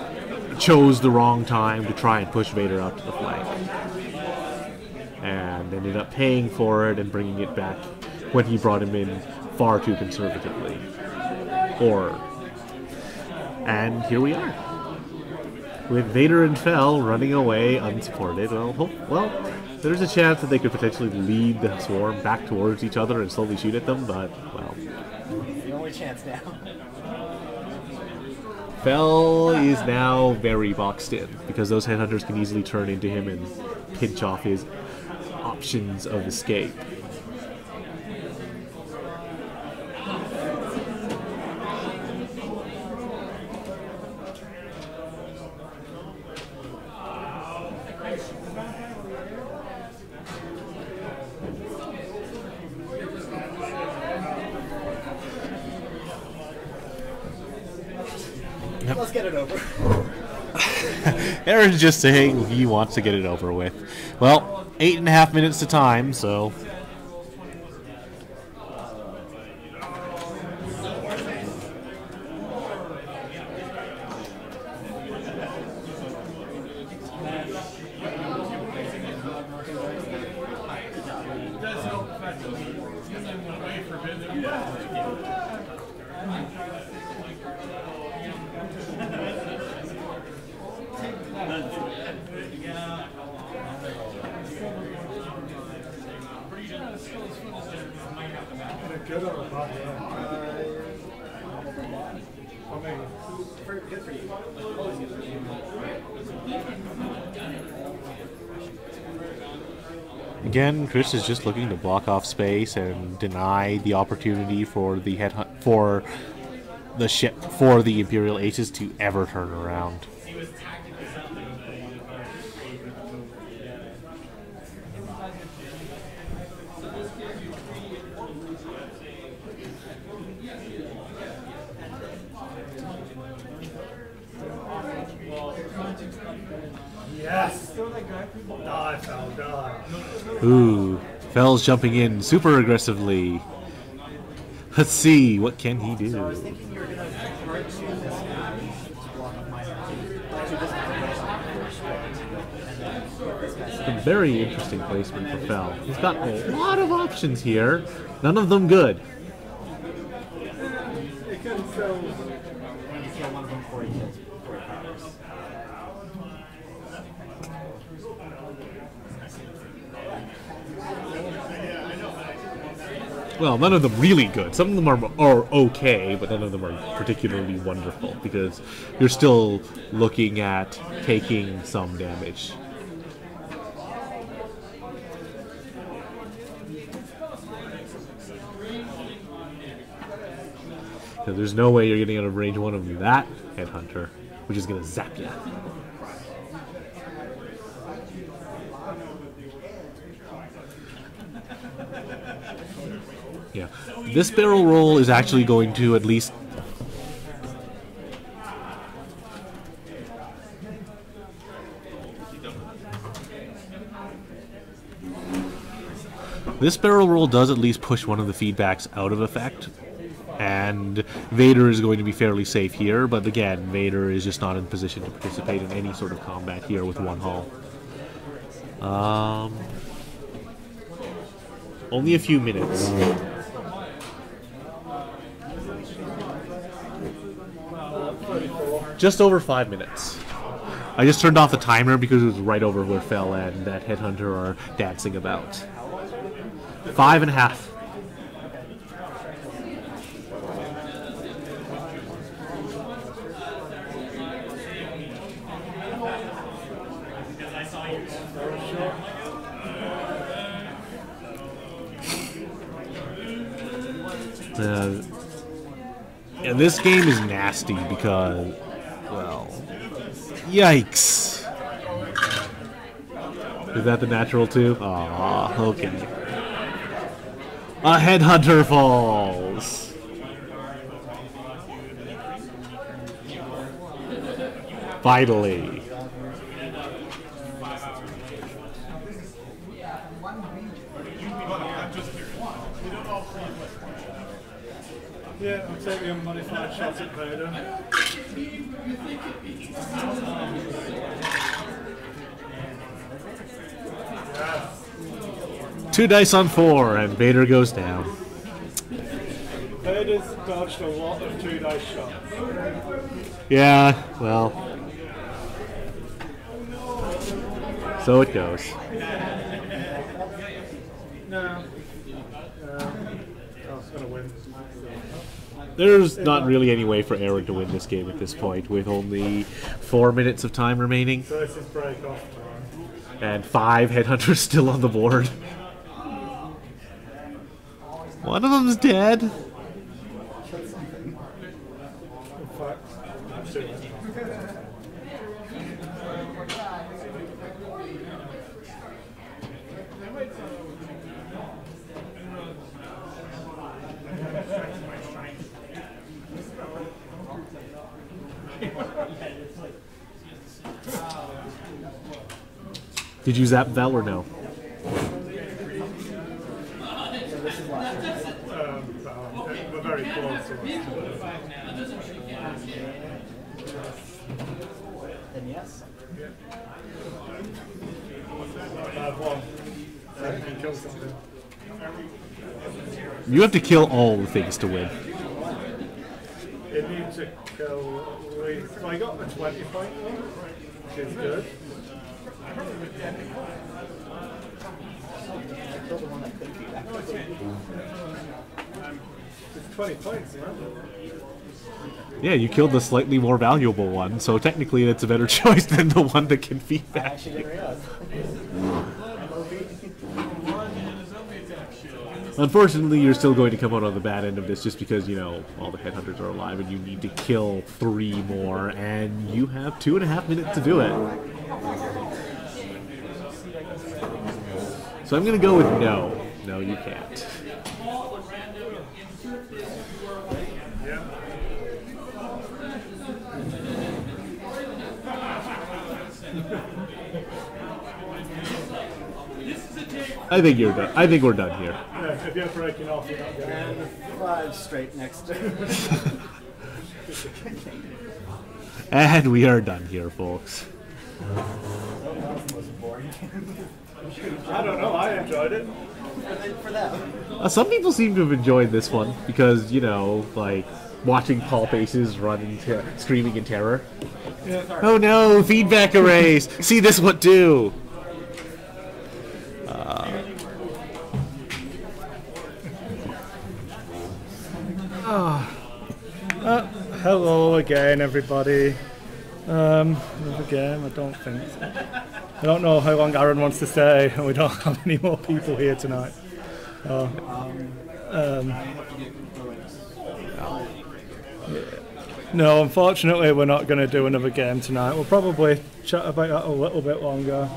chose the wrong time to try and push Vader out to the flank, and ended up paying for it and bringing it back when he brought him in far too conservatively. Or, and here we are with Vader and Fel running away unsupported. Well, hope, well, there's a chance that they could potentially lead the swarm back towards each other and slowly shoot at them, but well, The only chance now. Fel is now very boxed in because those headhunters can easily turn into him and pinch off his options of escape. Let's get it over. Aaron's just saying he wants to get it over with. Well, eight and a half minutes to time, so. Chris is just looking to block off space and deny the opportunity for the head for the ship for the Imperial Aces to ever turn around. Fel's jumping in super aggressively. Let's see, what can he do? A very interesting placement for Fel. He's got a lot of options here, none of them good. Well, none of them really good. Some of them are, are okay, but none of them are particularly wonderful because you're still looking at taking some damage. Because there's no way you're getting out of range one of that headhunter, which is going to zap you. Yeah. This barrel roll is actually going to at least. This barrel roll does at least push one of the feedbacks out of effect, and Vader is going to be fairly safe here, but again, Vader is just not in position to participate in any sort of combat here with one hull. Um, only a few minutes. Just over five minutes. I just turned off the timer because it was right over where Fel and that headhunter are dancing about. Five and a half. Uh, and this game is nasty because, well, yikes. Is that the natural too? Aw, okay. A headhunter falls. Finally. Yeah, I'm taking unmodified shots at Vader. Two dice on four, and Vader goes down. Vader's dodged a lot of two dice shots. Yeah, well. So it goes. No. Um, I was going to win. There's not really any way for Aaron to win this game at this point, with only four minutes of time remaining So this is break off and five headhunters still on the board. One of them's dead. Did you zap Fel or no? You have to kill all the things to win. It needs to I got the 20 point one, which is good. Killed the one that couldn't be back. It's 20 points? Yeah, you killed the slightly more valuable one, so technically it's a better choice than the one that can feed back. Unfortunately, you're still going to come out on the bad end of this just because, you know, all the headhunters are alive and you need to kill three more, and you have two and a half minutes to do it. So I'm going to go with no. No, you can't. I think you're done. I think we're done here. Yeah, if you're breaking off, you're not. And five straight next to. And we are done here, folks. I don't know, I enjoyed it. for them. Uh, some people seem to have enjoyed this one because, you know, like watching Palp Aces run in ter- screaming in terror. Oh no, feedback arrays! See this what do? Hello again, everybody. Um? I don't think so. I don't know how long Aaron wants to stay, and we don't have any more people here tonight. Oh. Um, yeah. No, unfortunately, we're not going to do another game tonight. We'll probably chat about that a little bit longer,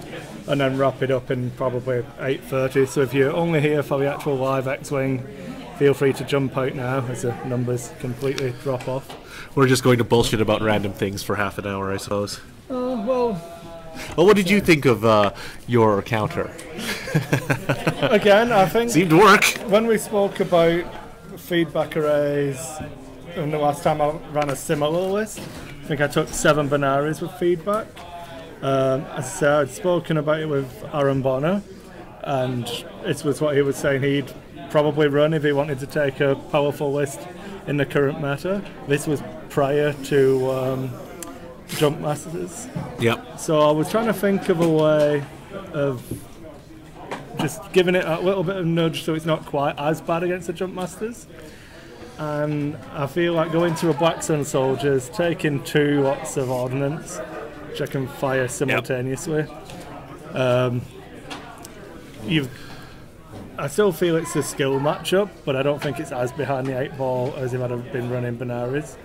and then wrap it up in probably 8:30. So if you're only here for the actual live X-wing, feel free to jump out now as the numbers completely drop off. We're just going to bullshit about random things for half an hour, I suppose. Oh well, Well, what did you think of uh, your counter? again, I think Seemed to work. when we spoke about feedback arrays, and the last time I ran a similar list, I think I took seven Binayres with feedback. Um, as I said, I'd spoken about it with Aaron Bonner, and it was what he was saying he'd probably run if he wanted to take a powerful list in the current meta. This was prior to um, Jump Masters. Yep. So I was trying to think of a way of just giving it a little bit of nudge so it's not quite as bad against the Jump Masters. And I feel like going to a Black Sun Soldiers, taking two lots of ordnance, which I can fire simultaneously. Um, you've, I still feel it's a skill matchup, but I don't think it's as behind the eight ball as if I'd have been running Binayres.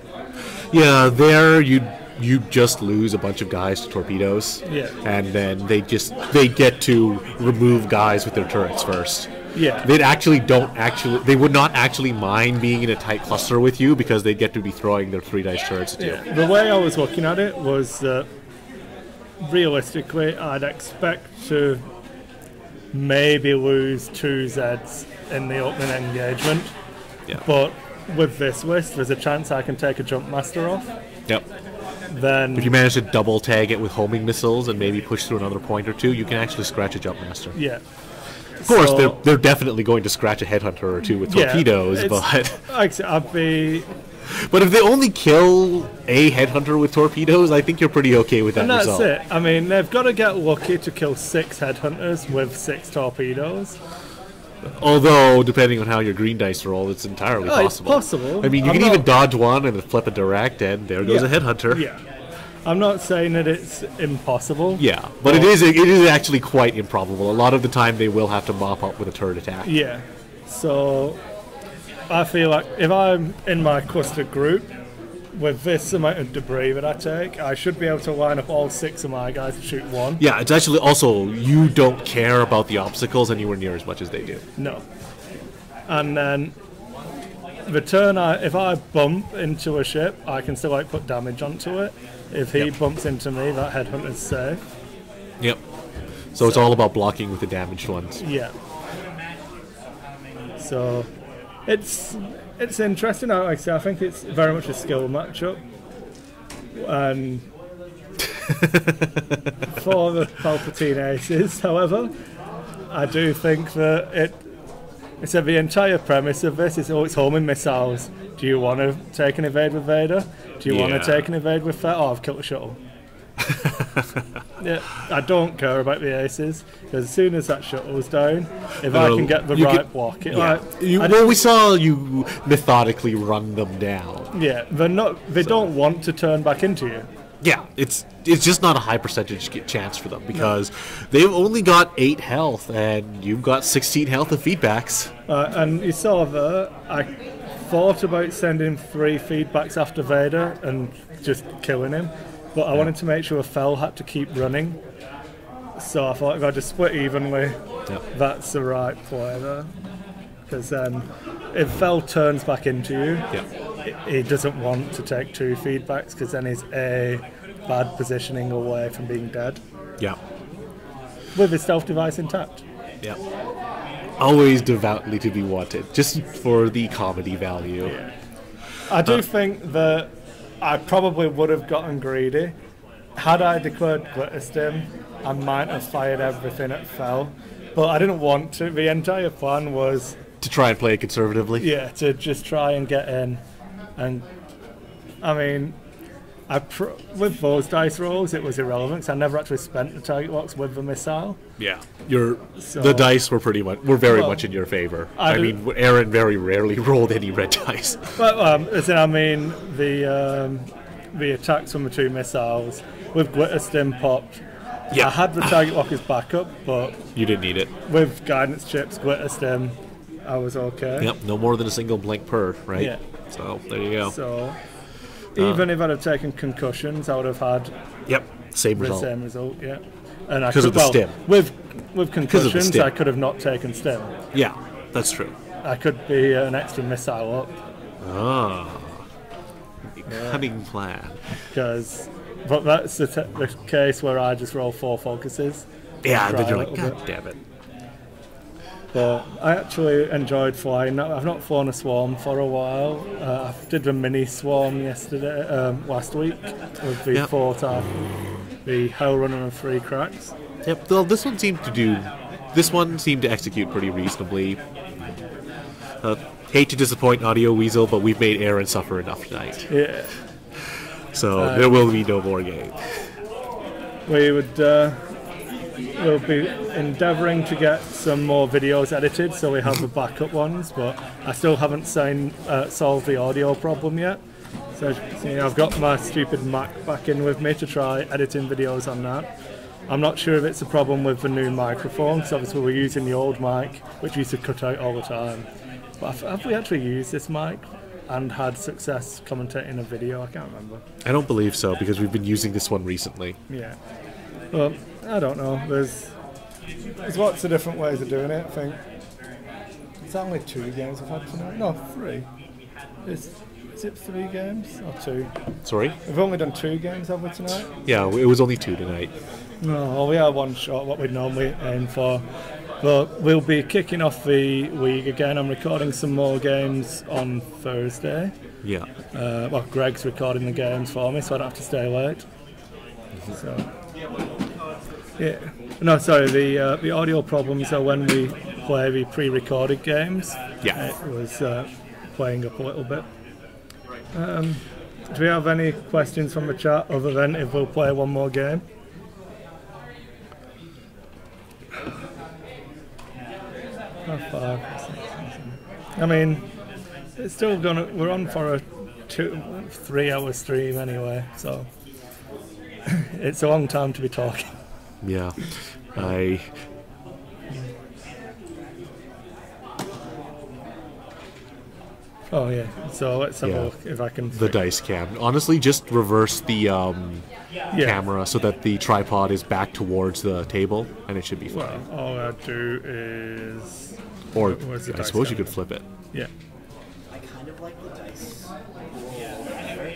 Yeah, there you you just lose a bunch of guys to torpedoes. Yeah. And then they just they get to remove guys with their turrets first. Yeah. they'd actually don't actually they would not actually mind being in a tight cluster with you because they'd get to be throwing their three dice turrets at you. Yeah, the way I was looking at it was that realistically, I'd expect to maybe lose two Zeds in the opening engagement. Yeah. But with this list, there's a chance I can take a jump master off. Yep. Then If you manage to double tag it with homing missiles and maybe push through another point or two, you can actually scratch a jump master. yeah, Of course, So- they're, they're definitely going to scratch a headhunter or two with yeah, torpedoes, but I said, I'd be, but if they only kill a headhunter with torpedoes, I think you're pretty okay with that and that's result. it. I mean, they've got to get lucky to kill six headhunters with six torpedoes. Although, depending on how your green dice roll, it's entirely Oh, it's possible. possible. I mean, you I'm can even dodge one and flip a direct, and there goes Yeah. a headhunter. Yeah, I'm not saying that it's impossible. Yeah, but it is it is actually quite improbable. A lot of the time, they will have to mop up with a turret attack. Yeah. So I feel like if I'm in my cluster group with this amount of debris that I take, I should be able to line up all six of my guys to shoot one. Yeah, it's actually also you don't care about the obstacles anywhere near as much as they do. No. And then the turn I if I bump into a ship, I can still like put damage onto it. If he Yep. bumps into me, that headhunter's safe. Yep. So it's all about blocking with the damaged ones. Yeah. So it's it's interesting. Like I say, I think it's very much a skill matchup. Um, and for the Palpatine Aces, however, I do think that it. It's the entire premise of this is oh, it's homing missiles. Do you want to take an evade with Vader? Do you want to take an evade with Fett? Oh, I've killed the shuttle. yeah, I don't care about the aces because as soon as that shuttle's down, if I can get the right could- block, it, Yeah. like, You, well, we saw you methodically run them down. yeah, they're not. They don't want to turn back into you. Yeah, it's it's just not a high percentage chance for them because they've only got eight health and you've got 16 health of feedbacks. Uh, and you saw there, I thought about sending three feedbacks after Vader and just killing him, but I wanted to make sure Fel had to keep running. So I thought if I just split evenly, Yep. that's the right play there. Because then, um, if Fel turns back into you, Yeah. he- he doesn't want to take two feedbacks because then he's a bad positioning away from being dead Yeah. with his stealth device intact. Yeah. Always devoutly to be wanted, just for the comedy value. I do think that I probably would have gotten greedy. Had I declared Glitterstim, I might have fired everything at Fel. But I didn't want to. The entire plan was, To try and play it conservatively. yeah, to just try and get in. And, I mean, I pr- with those dice rolls, it was irrelevant 'cause I never actually spent the target locks with the missile. Yeah. Your So- the dice were pretty much were very Well, much in your favor. I I, do- mean, Aaron very rarely rolled any red dice. But um, in, I mean, the um, the attacks from the two missiles with glitter Glitterstim popped. Yeah. I had the target lock as backup, but You didn't need it. with guidance chips, glitter Glitterstim, I was okay. Yep. No more than a single blank per, right? Yeah. So there you go. So even if I'd have taken concussions, I would have had Yep. Same the result. same result. Yeah. And I 'Cause could, of the well, stim. With with concussions. I could have not taken stim. Yeah. That's true. I could be an extra missile up Ah. Cunning plan. because, but that's the, t- the case where I just roll four focuses. Yeah, and then you're like, God damn it. But I actually enjoyed flying. I've not flown a swarm for a while. Uh, I did a mini swarm yesterday, um, last week, with the Yep. four type, the Howlrunner and three cracks. Yep. Well, this one seemed to do. This one seemed to execute pretty reasonably. Uh, hate to disappoint Audio Weasel, but we've made Aaron suffer enough tonight. Yeah, So Uh, there will be no more game. we would. Uh, we'll be endeavouring to get some more videos edited, so we have the backup ones. But I still haven't signed, uh, solved the audio problem yet. So you see, I've got my stupid Mac back in with me to try editing videos on that. I'm not sure if it's a problem with the new microphone, because obviously we're using the old mic, which used to cut out all the time. But have- have we actually used this mic and had success commentating a video? I can't remember. I don't believe so because we've been using this one recently. Yeah. Well, I don't know. There's there's lots of different ways of doing it. I think it's only two games I've had tonight. No, three. Is is it three games or two? Sorry? We've only done two games, have we tonight? Yeah, it was only two tonight. No, well, we are one shot. What we'd normally aim for. But we'll be kicking off the league again. I'm recording some more games on Thursday. Yeah. Uh, well, Greg's recording the games for me, so I don't have to stay late. So, yeah. No, sorry. The uh, the audio problems are when we play the pre-recorded games. Yeah. It was uh, playing up a little bit. Um, do we have any questions from the chat other than if we'll play one more game? Five, six, seven. I mean, it's still gonna. We're on for a two, three-hour stream anyway, so it's a long time to be talking. Yeah. I. Oh yeah. So let's have Yeah. a look if I can. The dice cam. Honestly, just reverse the um, yeah. camera so that the tripod is back towards the table, and it should be fine. Well, all I do is or the I dice suppose you could flip it. yeah. I kind of like the dice roll better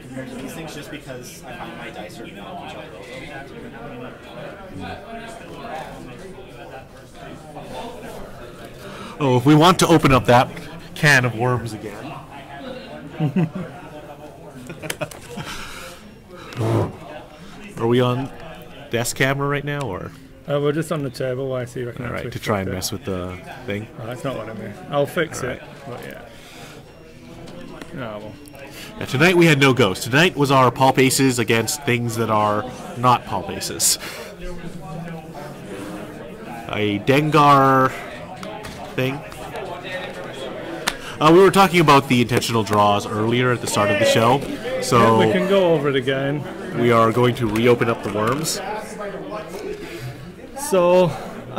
compared to these things just because I find my dice are knock each other over. Oh, if we want to open up that can of worms again. Are we on desk camera right now, or? Uh, we're just on the table. I see. All right, to try and mess with the thing. Oh, that's not what I mean. I'll fix right. it. But yeah. Oh, well. Tonight we had no ghosts. Tonight was our Palp Aces against things that are not Palp Aces. A Dengar thing. Uh, we were talking about the intentional draws earlier at the start of the show, so we can go over it again. we are going to reopen up the worms. So,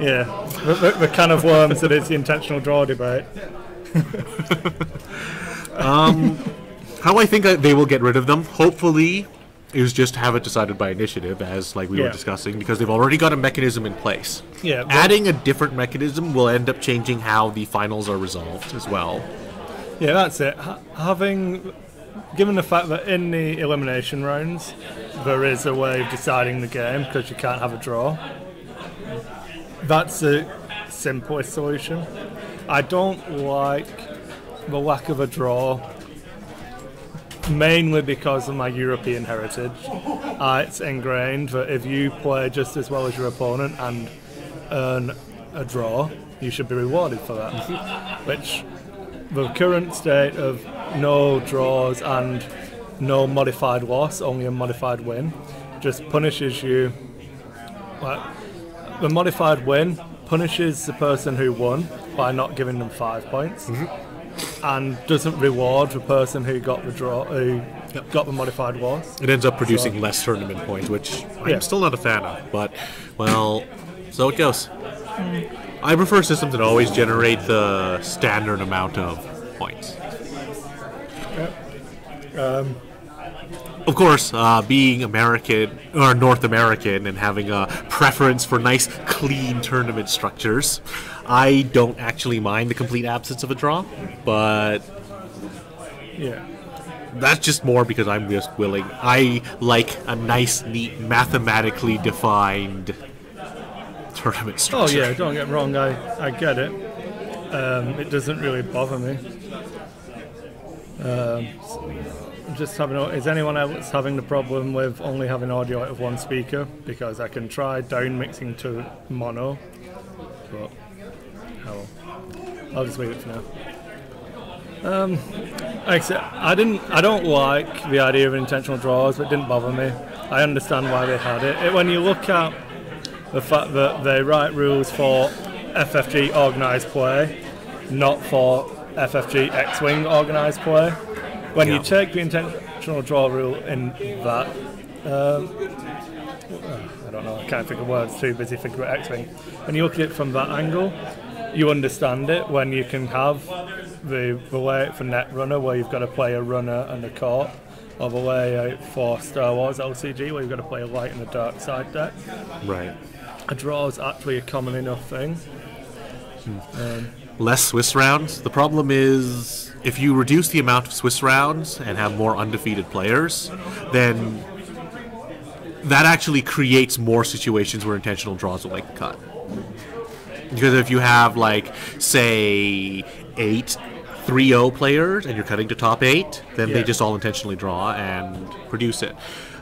yeah, the, the, the can of worms that is the intentional draw debate. How I think they will get rid of them, hopefully, is just have it decided by initiative, as like we were discussing, because they've already got a mechanism in place. Yeah, Adding a different mechanism will end up changing how the finals are resolved as well. Yeah, that's it. Ha- having, given the fact that in the elimination rounds there is a way of deciding the game because you can't have a draw, that's the simplest solution. I don't like the lack of a draw, mainly because of my European heritage. Uh, it's ingrained that if you play just as well as your opponent and earn a draw, you should be rewarded for that. Which the current state of no draws and no modified loss, only a modified win, just punishes you. The modified win punishes the person who won by not giving them five points, and doesn't reward the person who got the draw, who got the modified loss. It ends up producing less tournament points, which I'm Yeah. still not a fan of. But, well, so it goes. I prefer systems that always generate the standard amount of points. of course, uh, being American or North American and having a preference for nice, clean tournament structures, I don't actually mind the complete absence of a draw, but Yeah. that's just more because I'm just willing. I like a nice, neat, mathematically defined tournament Oh yeah, don't get me wrong, I, I get it. Um, it doesn't really bother me. Um, just having is anyone else having the problem with only having audio out of one speaker? Because I can try down mixing to mono, but I'll just leave it for now. Um, like I said, I didn't. I don't like the idea of intentional draws, but it didn't bother me. I understand why they had it. it when you look at the fact that they write rules for FFG organised play, not for FFG X-Wing organised play. When Yeah. you take the intentional draw rule in that, um, I don't know, I can't think of words, too busy thinking about X-Wing. When you look at it from that angle, you understand it when you can have the, the layout for Netrunner where you've got to play a runner and a court, or the layout for Star Wars LCG where you've got to play a light and a dark side deck Right. a draw is actually a common enough thing. Hmm. Less Swiss rounds. The problem is if you reduce the amount of Swiss rounds and have more undefeated players, then that actually creates more situations where intentional draws will make the cut. Because if you have like say eight 3-0 players and you're cutting to top eight, then they just all intentionally draw and produce it.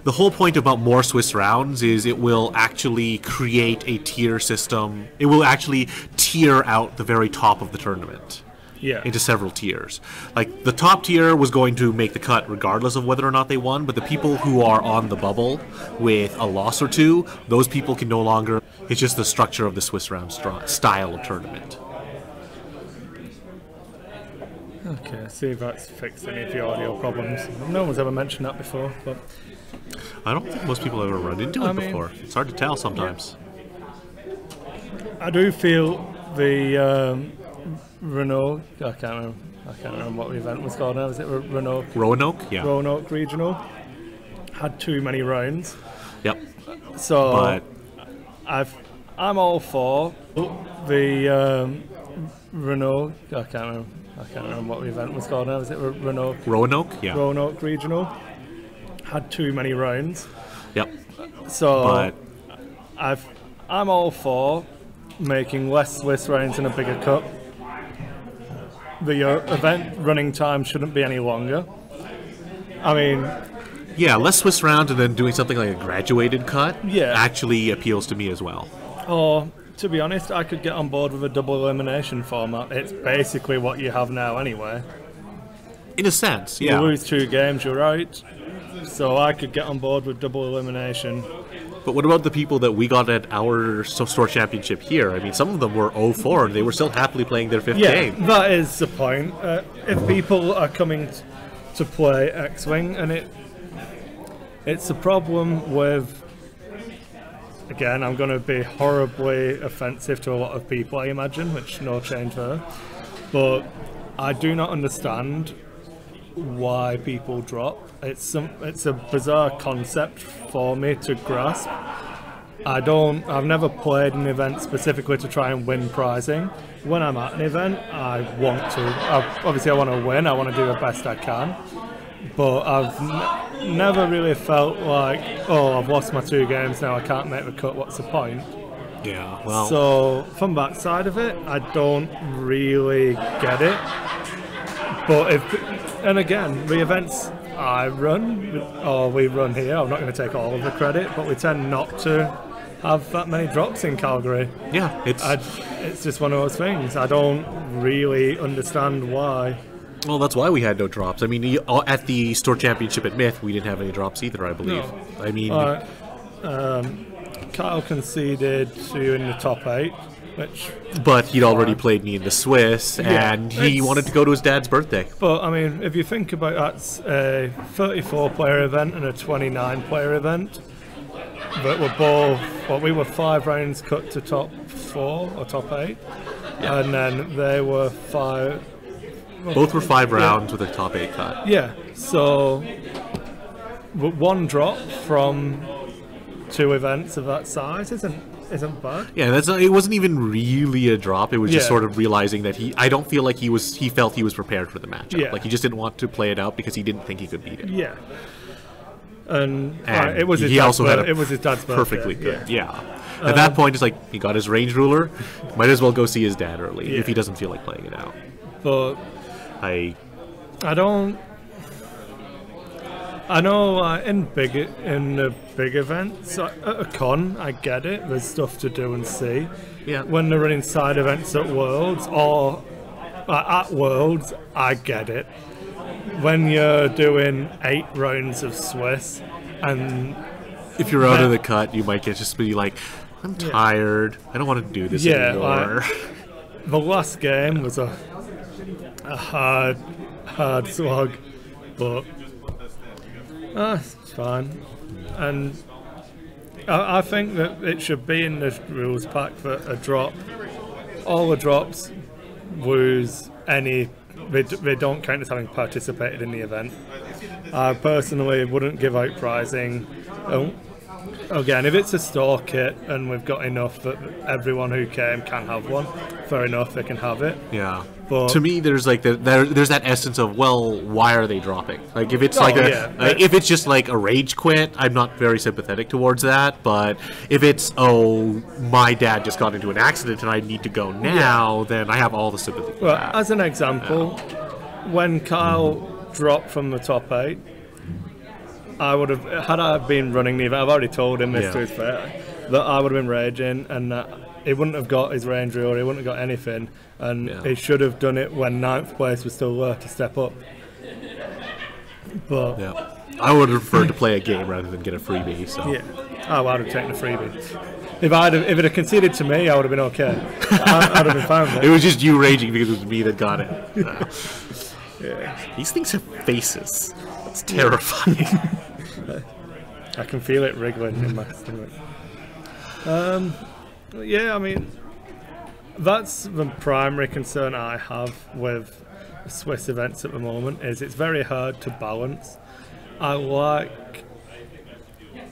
The whole point about more Swiss rounds is it will actually create a tier system. It will actually tier out the very top of the tournament Yeah. into several tiers. Like the top tier was going to make the cut regardless of whether or not they won, but the people who are on the bubble with a loss or two, those people can no longer. It's just the structure of the Swiss round stra- style of tournament. Okay, see if that's fixed any of the audio problems. No one's ever mentioned that before, but I don't think most people have ever run into it I mean- before. It's hard to tell sometimes. I do feel the um, Renault. I can't remember. I can't remember what the event was called now. Was it Re- Renault Roanoke, yeah, Roanoke Regional? Had too many rounds, yep. so But I've I'm all for the um, Renault. I can't remember. I can't remember what the event was called now. Was it Re- Renault Roanoke, yeah, Roanoke Regional? Had too many rounds, yep. so But I've I'm all for making less Swiss rounds in a bigger cup. The uh, event running time shouldn't be any longer. I mean, Yeah, less Swiss round and then doing something like a graduated cut Yeah. actually appeals to me as well. or to be honest, I could get on board with a double elimination format. It's basically what you have now anyway. In a sense, yeah. You lose two games, you're out. So I could get on board with double elimination. But what about the people that we got at our store championship here? I mean, some of them were 0-4 and they were still happily playing their fifth Yeah, game. that is the point. Uh, if people are coming to play X-wing, and it it's a problem with. Again, I'm going to be horribly offensive to a lot of people, I imagine, which no change there. But I do not understand why people drop. It's some. It's a bizarre concept for me to grasp. I don't. I've never played an event specifically to try and win prizing. When I'm at an event, I want to. I, obviously, I want to win. I want to do the best I can. But I've n- never really felt like, oh, I've lost my two games now. I can't make the cut. What's the point? Yeah, well, So from that side of it, I don't really get it. But if, and again, the events I run or we run here, I'm not going to take all of the credit, but we tend not to have that many drops in Calgary. yeah, it's I, it's just one of those things. I don't really understand why. well. That's why we had no drops. I mean, uh, at the store championship at Myth, we didn't have any drops either. I believe. I mean, Uh, um, Kyle conceded to you in the top eight, which but he'd already played me in the Swiss, Yeah, and he wanted to go to his dad's birthday. But I mean, if you think about that's a 34 player event and a 29 player event, but we're both, well, we were five rounds cut to top four or top eight, and then they were five. Both were five rounds with a top eight cut. Yeah, so one drop from two events of that size isn't isn't bad. Yeah, that's not, it. Wasn't even really a drop. It was just sort of realizing that he. I don't feel like he was. He felt he was prepared for the matchup. Yeah. Like he just didn't want to play it out because he didn't think he could beat it. Yeah. And, And uh, it was he also had a it was his dad's birthday. perfectly good. Yeah. Uh, Yeah. At that point, it's like he got his range ruler. Might as well go see his dad early Yeah. if he doesn't feel like playing it out. But I I don't. I know uh, in big in the big events uh, at a con, I get it. There's stuff to do and see. Yeah. When they're running side events at Worlds or uh, at Worlds, I get it. When you're doing eight rounds of Swiss and if you're out of the cut, you might get just be like, I'm tired. I don't want to do this Yeah, anymore. the last game was a a hard hard slog, but ah, it's fine. And I, I think that it should be in the rules pack that a drop, all the drops, lose any. They, they don't count as having participated in the event. I personally wouldn't give out prizing. Oh, Again, if it's a store kit and we've got enough that everyone who came can have one, fair enough, they can have it. yeah. But- to me, there's like the, there, there's that essence of well, why are they dropping? Like if it's Oh, like a, yeah. like, if it's just like a rage quit, I'm not very sympathetic towards that. But if it's oh, my dad just got into an accident and I need to go now, then I have all the sympathy. Well, that. as an example, when Kyle dropped from the top eight, I would have had I been running the event. I've already told him this Yeah. to his face that I would have been raging and that he wouldn't have got his range rule. He wouldn't have got anything, and Yeah. he should have done it when ninth place was still there to step up. But yeah, I would prefer to play a game rather than get a freebie. So Yeah. Oh, I'd have taken the freebie. If I'd have, if it had conceded to me, I would have been okay. I, I'd have been fine with it it. was just you raging because it was me that got it. Yeah. these things have faces. It's terrifying. I can feel it wriggling in my stomach. Um, yeah, I mean, that's the primary concern I have with Swiss events at the moment. Is it's very hard to balance. I like,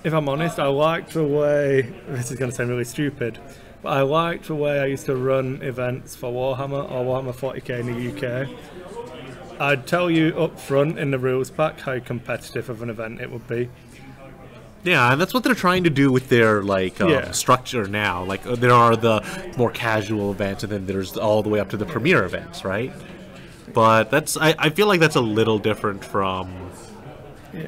if I'm honest, I like the way. This is going to sound really stupid, but I liked the way I used to run events for Warhammer or Warhammer 40k in the UK. I'd tell you up front in the rules pack how competitive of an event it would be Yeah, and that's what they're trying to do with their like um, Yeah. structure now. Like uh, there are the more casual events, and then there's all the way up to the premier events, right? But that's I, I feel like that's a little different from Yeah.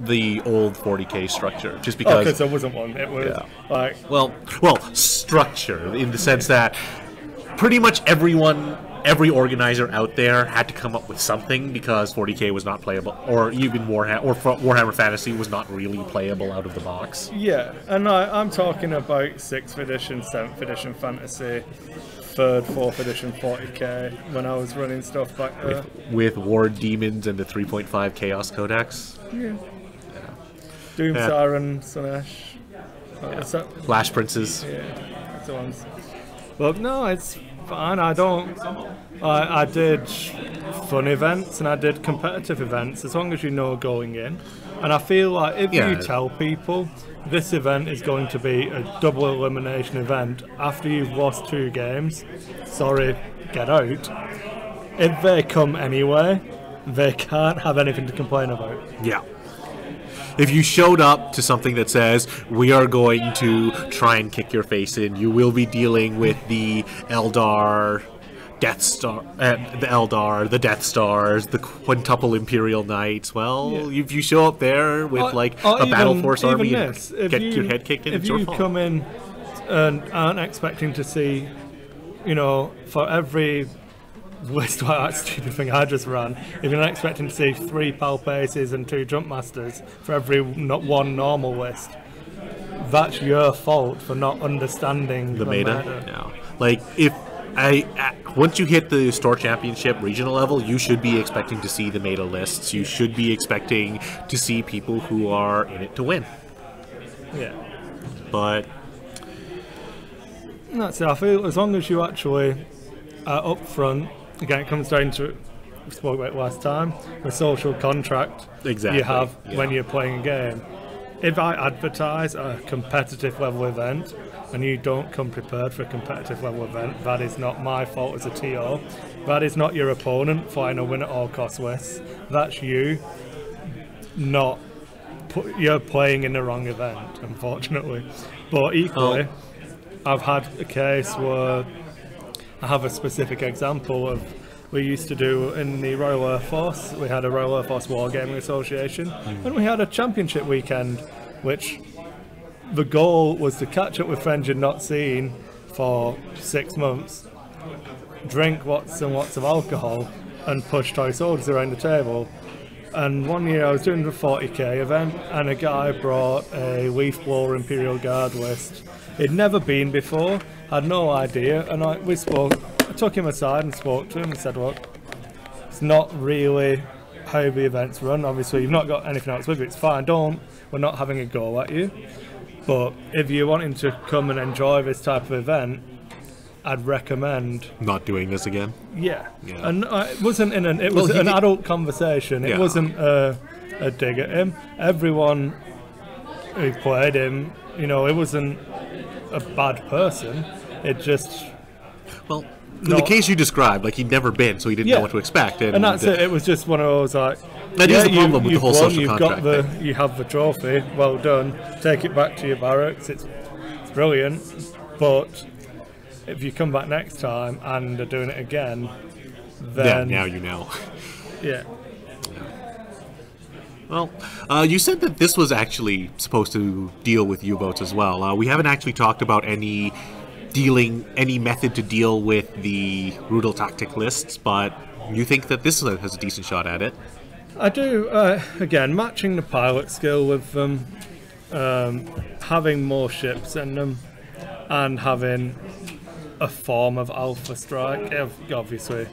the old 40k structure, just Oh, because. because there wasn't one. It was Yeah. like well, well, structure in the sense that pretty much everyone, every organizer out there had to come up with something because 40k was not playable, or even Warhammer or Warhammer Fantasy was not really playable out of the box. Yeah, and I, I'm talking about sixth edition, seventh edition fantasy, third, fourth edition 40k when I was running stuff back there. with War Demons and the 3.5 Chaos Codex. Yeah. Doom Yeah. Siren, Slaanesh. So- Flash Princes. yeah, that's the ones. But no, it's fine. I don't. I, I did fun events and I did competitive events as long as you know going in. And I feel like if Yeah. you tell people this event is going to be a double elimination event after you've lost two games, sorry, get out. If they come anyway, they can't have anything to complain about. Yeah. If you showed up to something that says, we are going to try and kick your face in, you will be dealing with the Eldar, Death Star, uh, the Eldar, the Death Stars, the quintuple Imperial Knights. Well, Yeah. if you show up there with Or- like or a Battle even- Force even army this, and get you- your head kicked in, If it's your you fault. come in and aren't expecting to see, you know, for every well, that stupid thing I just ran, if you're not expecting to see three Palpaces and two Jump Masters for every not one normal list, that's your fault for not understanding the meta. No. Like if I at, once you hit the store championship regional level, you should be expecting to see the meta lists. You should be expecting to see people who are in it to win. Yeah. But That's it. I feel as long as you actually are up front, again, it comes down to we spoke about it last time the social contract Exactly, you have when you're playing a game. If I advertise a competitive level event and you don't come prepared for a competitive level event, that is not my fault as a TO. That is not your opponent flying a win at all cost list. That's you not pu- you're playing in the wrong event, unfortunately. But equally, oh. I've had a case where I have a specific example of we used to do in the Royal Air Force. We had a Royal Air Force Wargaming Association, and we had a championship weekend, which the goal was to catch up with friends you'd not seen for six months, drink lots and lots of alcohol, and push toy soldiers around the table. And one year I was doing the 40k event, and a guy brought a Leaf Blower Imperial Guard list. He'd never been before, had no idea, and I, we spoke. I took him aside and spoke to him and said, "Look, it's not really how the events run. Obviously, you've not got anything else with you. It's fine. Don't. We're not having a go at you. But if you're wanting to come and enjoy this type of event, I'd recommend not doing this again. yeah. Yeah. And uh, it wasn't in an it was he an did- adult conversation. It Yeah. wasn't a, a dig at him. Everyone who played him, you know, it wasn't a bad person. It just Well, in No. the case you described, like he'd never been, so he didn't Yeah. know what to expect. And, and that's it. It was just one of those like That is yeah, the you- problem with the whole won, social you've contract got the thing. you have the trophy. Well done. Take it back to your barracks. It's it's brilliant. But if you come back next time and are doing it again, Yeah, then now you know. yeah. Well, uh, you said that this was actually supposed to deal with U-boats as well. Uh, we haven't actually talked about any dealing, any method to deal with the brutal tactic lists, but you think that this has a decent shot at it. I do. Uh, again, matching the pilot skill with them, um, having more ships in them, and having a form of alpha strike. Obviously,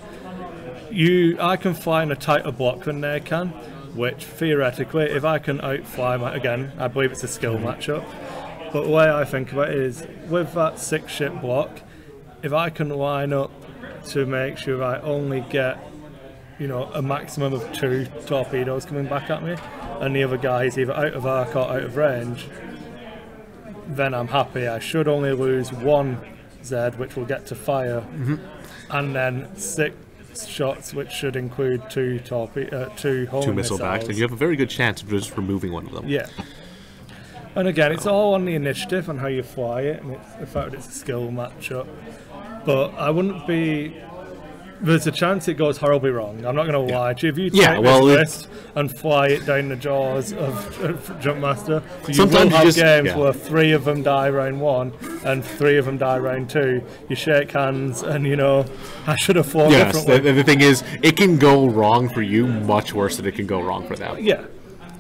you I can fly in a tighter block than they can, which theoretically, if I can outfly my again, I believe it's a skill matchup. But the way I think about it is, with that six ship block, if I can line up to make sure I only get you know, a maximum of two torpedoes coming back at me, and the other guy is either out of arc or out of range, then I'm happy. I should only lose one Z, which will get to fire, mm-hmm. and then six shots, which should include two torpe- uh, two Two missile backs, and you have a very good chance of just removing one of them. Yeah. And again, it's all on the initiative and how you fly it, and it's the fact that it's a skill matchup. But I wouldn't be. There's a chance it goes horribly wrong. I'm not going to lie you. If you take Yeah, well, this and fly it down the jaws of, of Jumpmaster, you Sometimes will you have just- games yeah. where three of them die round one and three of them die round two. You shake hands, and you know, I should have fought Yes, differently. the, the thing is, it can go wrong for you much worse than it can go wrong for them. Yeah,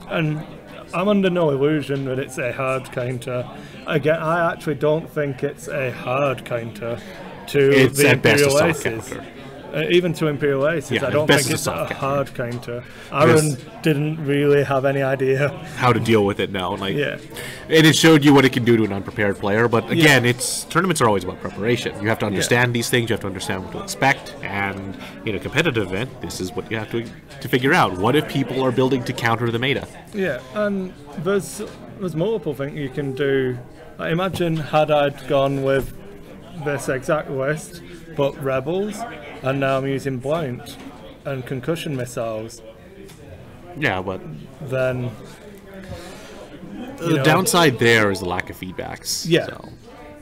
and I'm under no illusion that it's a hard counter. Again, I actually don't think it's a hard counter to It's the at best a Imperial Aces. Uh, even to Imperial Aces, Yeah, I don't think it's a a, soft counter. hard counter. Aaron Yes. didn't really have any idea. How to deal with it now, like, Yeah. and it showed you what it can do to an unprepared player. But again, it's tournaments are always about preparation. You have to understand these things. You have to understand what to expect. And in a competitive event, this is what you have to to figure out. What if people are building to counter the meta? Yeah, and there's there's multiple things you can do. I imagine had I'd gone with this exact list, but rebels, and now I'm using blount and concussion missiles, Yeah, but then the know- downside there is the lack of feedbacks. Yeah. so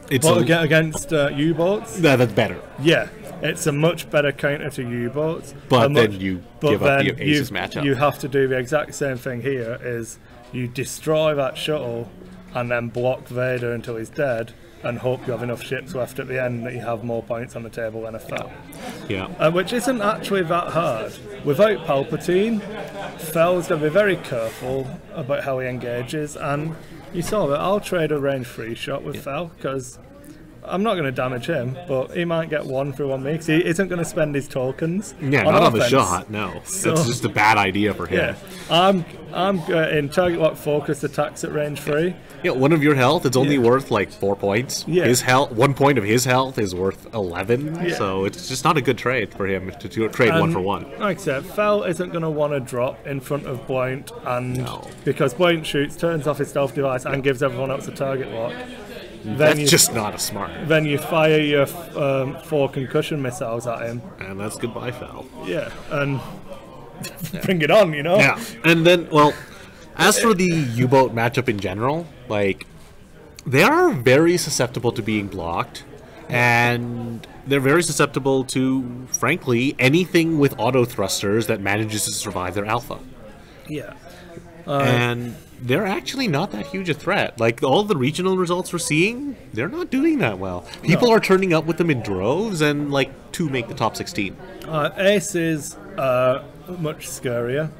it's but a, aga- against uh, U-boats, that- that's better. yeah, it's a much better counter to U-boats. But a then you but give up the Aces you, matchup. You have to do the exact same thing here: is you destroy that shuttle and then block Vader until he's dead, and hope you have enough ships left at the end that you have more points on the table than a Fel. Yeah. Uh, which isn't actually that hard. Without Palpatine, Fel's going to be very careful about how he engages, and you saw that I'll trade a range free shot with Fel because I'm not going to damage him, but he might get one through on me he isn't going to spend his tokens. Yeah, on not on the shot. No, So- that's just a bad idea for him. Yeah, I'm I'm uh, in target lock focused attacks at range three. Yeah, one of your health is only Yeah. worth like four points. Yeah. His health, one point of his health is worth eleven. Yeah. So it's just not a good trade for him to, to trade one for one. Like I said, Fel isn't going to want to drop in front of Blount, and No. because Blount shoots, turns off his stealth device, and gives everyone else a target lock. Then That's you, just not a smart. then you fire your um, four concussion missiles at him. And that's goodbye, Fel. Yeah, and bring it on, you know. Yeah, and then well, as for the U-boat matchup in general, like they are very susceptible to being blocked, and they're very susceptible to, frankly, anything with auto thrusters that manages to survive their alpha. Yeah. and they're actually not that huge a threat. Like all the regional results we're seeing, they're not doing that well. People are turning up with them in droves, and like two make the top sixteen. Uh, aces are much scarier.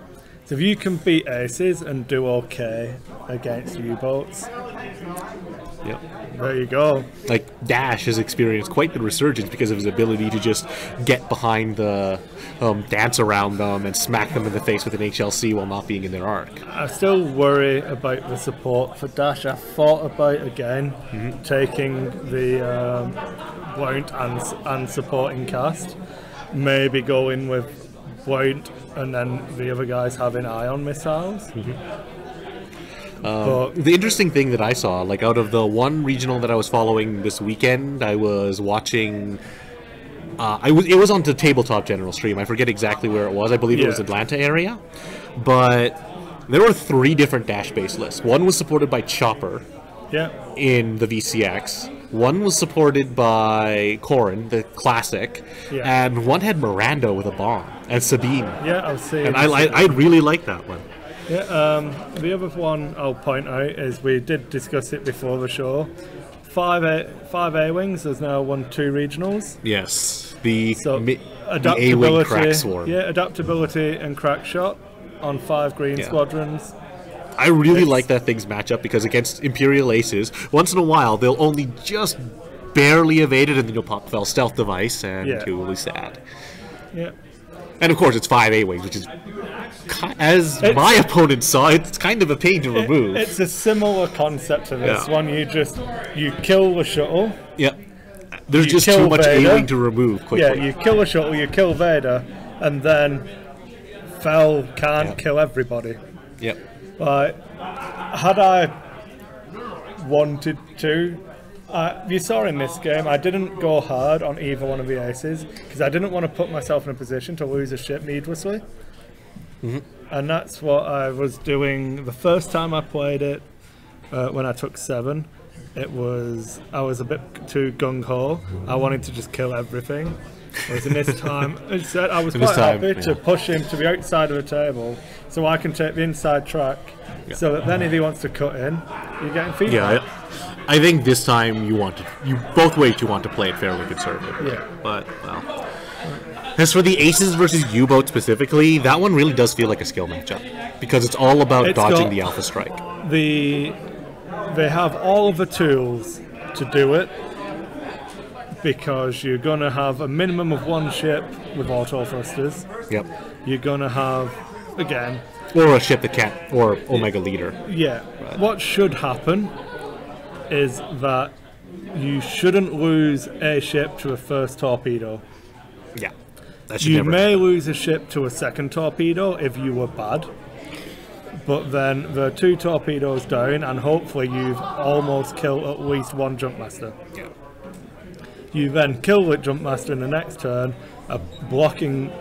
So if you can beat aces and do okay against U-boats, Yep. there you go. Like Dash has experienced quite the resurgence because of his ability to just get behind the, um, dance around them, and smack them in the face with an HLC while not being in their arc. I still worry about the support for Dash. I thought about again taking the um, Blount and, and supporting cast. Maybe going with Blount and then the other guys having ion missiles. But The interesting thing that I saw, like out of the one regional that I was following this weekend, I was watching. Uh, I was it was on the tabletop general stream. I forget exactly where it was. I believe it was Atlanta area, but there were three different dash base lists. One was supported by Chopper yeah, in the VCX. One was supported by Corran, the classic, Yeah. and one had Miranda with a bomb and Sabine. yeah, I was seeing. And I, I, I really like that one. Yeah, um, the other one I'll point out is we did discuss it before the show. Five A, five A wings. There's now won two regionals. Yes, the So mi- A-wing crack adaptability, swarm. yeah, adaptability and crack shot on five green Yeah. squadrons. I really It's- like that thing's matchup because against Imperial Aces, once in a while they'll only just barely evade it and then you'll pop Fel stealth device and Yeah. you'll be sad. Yeah, And of course it's five A wings, which is as It's- my opponent saw, it's kind of a pain to remove. it's a similar concept to this Yeah. one. You just you kill the shuttle. yep. There's just too much Vader. A wing to remove quickly. Yeah, you kill the shuttle, you kill Vader, and then Fel can't Yeah. kill everybody. Yep. Like, had I wanted to, uh, you saw in this game, I didn't go hard on either one of the aces because I didn't want to put myself in a position to lose a ship needlessly. And that's what I was doing the first time I played it. uh, when I took seven, it was I was a bit too gung ho. I wanted to just kill everything. Whereas in this time, instead, I was In quite time, happy to push him to the outside of the table, so I can take the inside track. So that then, if he wants to cut in, you're getting feedback. Yeah, I, I think this time you want to, you both ways you want to play it fairly conservative. Yeah. But well, as for the aces versus U-boat specifically, that one really does feel like a skill matchup because it's all about It's dodging the alpha strike. the they have all of the tools to do it because you're going to have a minimum of one ship with auto thrusters. Yep. You're going to have again, Or a ship that can't, or Omega Leader. yeah. What should happen is that you shouldn't lose a ship to a first torpedo. Yeah. That should You never. may lose a ship to a second torpedo if you were bad. But then the two torpedoes down, and hopefully you've almost killed at least one jump master. Yeah. You then kill the jump master in the next turn, uh, blocking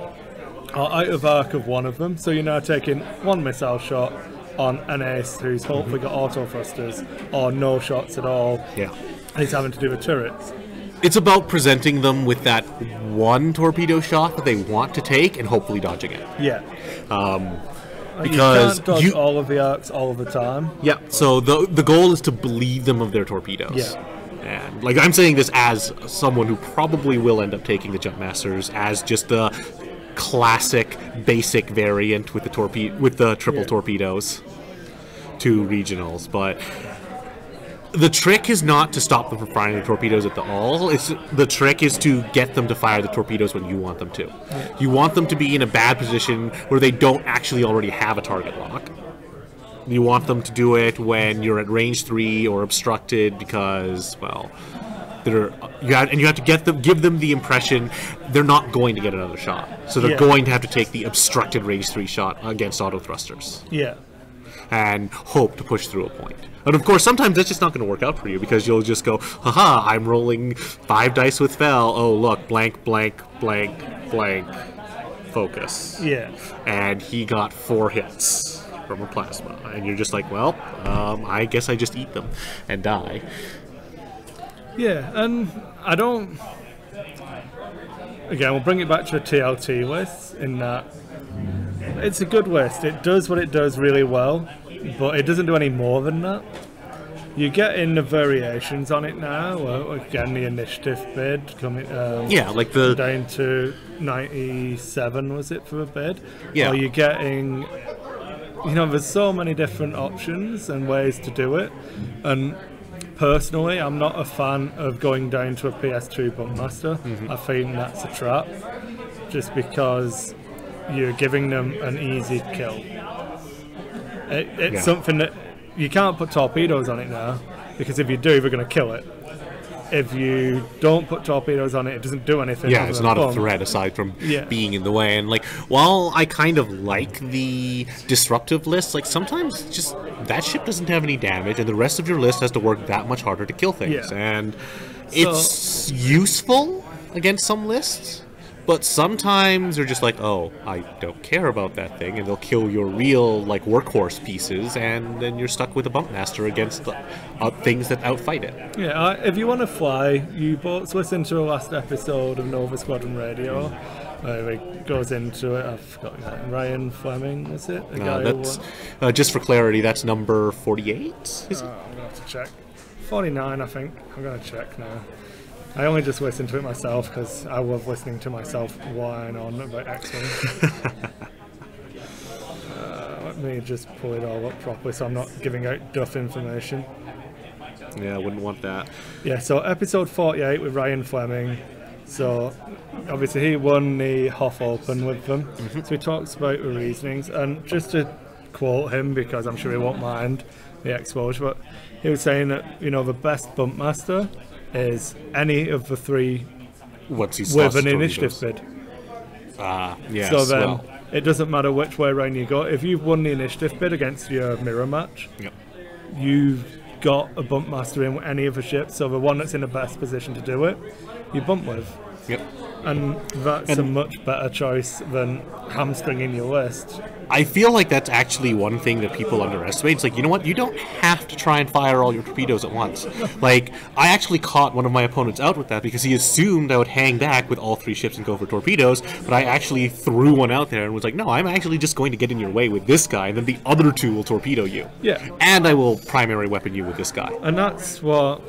or out of arc of one of them. So you're now taking one missile shot on an ace who's hopefully got auto thrusters or no shots at all. Yeah. And he's having to do the turrets. It's about presenting them with that one torpedo shot that they want to take and hopefully dodging it. Yeah. Um, you because can't dodge you- all of the arcs all of the time. Yeah. So the the goal is to bleed them of their torpedoes. Yeah. And like I'm saying this as someone who probably will end up taking the jump masters as just the classic basic variant with the torpedo with the triple Yeah. torpedoes to regionals, but the trick is not to stop them from firing the torpedoes at the all. It's the trick is to get them to fire the torpedoes when you want them to. You want them to be in a bad position where they don't actually already have a target lock. You want them to do it when you're at range three or obstructed because, well, they're you have, and you have to get them, give them the impression they're not going to get another shot. So they're Yeah. going to have to take the obstructed range three shot against auto thrusters Yeah. And hope to push through a point. And of course, sometimes that's just not going to work out for you because you'll just go, haha, I'm rolling five dice with Fel. Oh, look, blank, blank, blank, blank, focus. Yeah. And he got four hits from a plasma. And you're just like, well, um, I guess I just eat them and die. Yeah, and I don't. Again, we'll bring it back to a TLT list in that it's a good list. It does what it does really well, but it doesn't do any more than that. You get in the variations on it now. Again, the initiative bid coming. Um, Yeah, like the down to 97 was it for a bid Yeah. or you're getting you know there's so many different options and ways to do it and personally i'm not a fan of going down to a ps2 bumpmaster Mm-hmm. i think that's a trap just because you're giving them an easy kill it, it's Yeah. something that you can't put torpedoes on it now because if you do they're going to kill it if you don't put torpedoes on it, it doesn't do anything. yeah, it's not a threat aside from Yeah. being in the way. And like, while I kind of like the disruptive list, like sometimes just that ship doesn't have any damage, and the rest of your list has to work that much harder to kill things. Yeah. And it's useful against some lists. But sometimes they're just like, oh, I don't care about that thing, and they'll kill your real like workhorse pieces, and then you're stuck with a bump master against uh, things that outfight it. Yeah, uh, if you want to fly U-boats, listen to the last episode of Nova Squadron Radio. Uh, it goes into it. I've forgotten that. Ryan Fleming, was it? The Uh, that's uh, just for clarity. That's number forty-eight. Is it? Oh, I'm gonna have to check. 49, I think. I'm gonna check now. I only just listened to it myself because I love listening to myself whine on about X-Wing. uh, let me just pull it all up properly so I'm not giving out duff information. Yeah, I wouldn't want that. Yeah, so episode 48 with Ryan Fleming. So obviously he won the Hoth Open with them. So he talks about the reasonings. And just to quote him, because I'm sure he won't mind the exposure, but he was saying that, you know, the best bump master is any of the three with an initiative bid. Ah, yes. so then well, it doesn't matter which way round you go. If you've won the initiative bid against your mirror match, yep. you've got a bump master in any of the ships, so the one that's in the best position to do it, you bump with. Yep. And that's a much better choice than hamstringing your list. I feel like that's actually one thing that people underestimate. It's like, you know what? You don't have to try and fire all your torpedoes at once. Like, I actually caught one of my opponents out with that because he assumed I would hang back with all three ships and go for torpedoes, but I actually threw one out there and was like, no, I'm actually just going to get in your way with this guy, and then the other two will torpedo you. Yeah. And I will primary weapon you with this guy. And that's what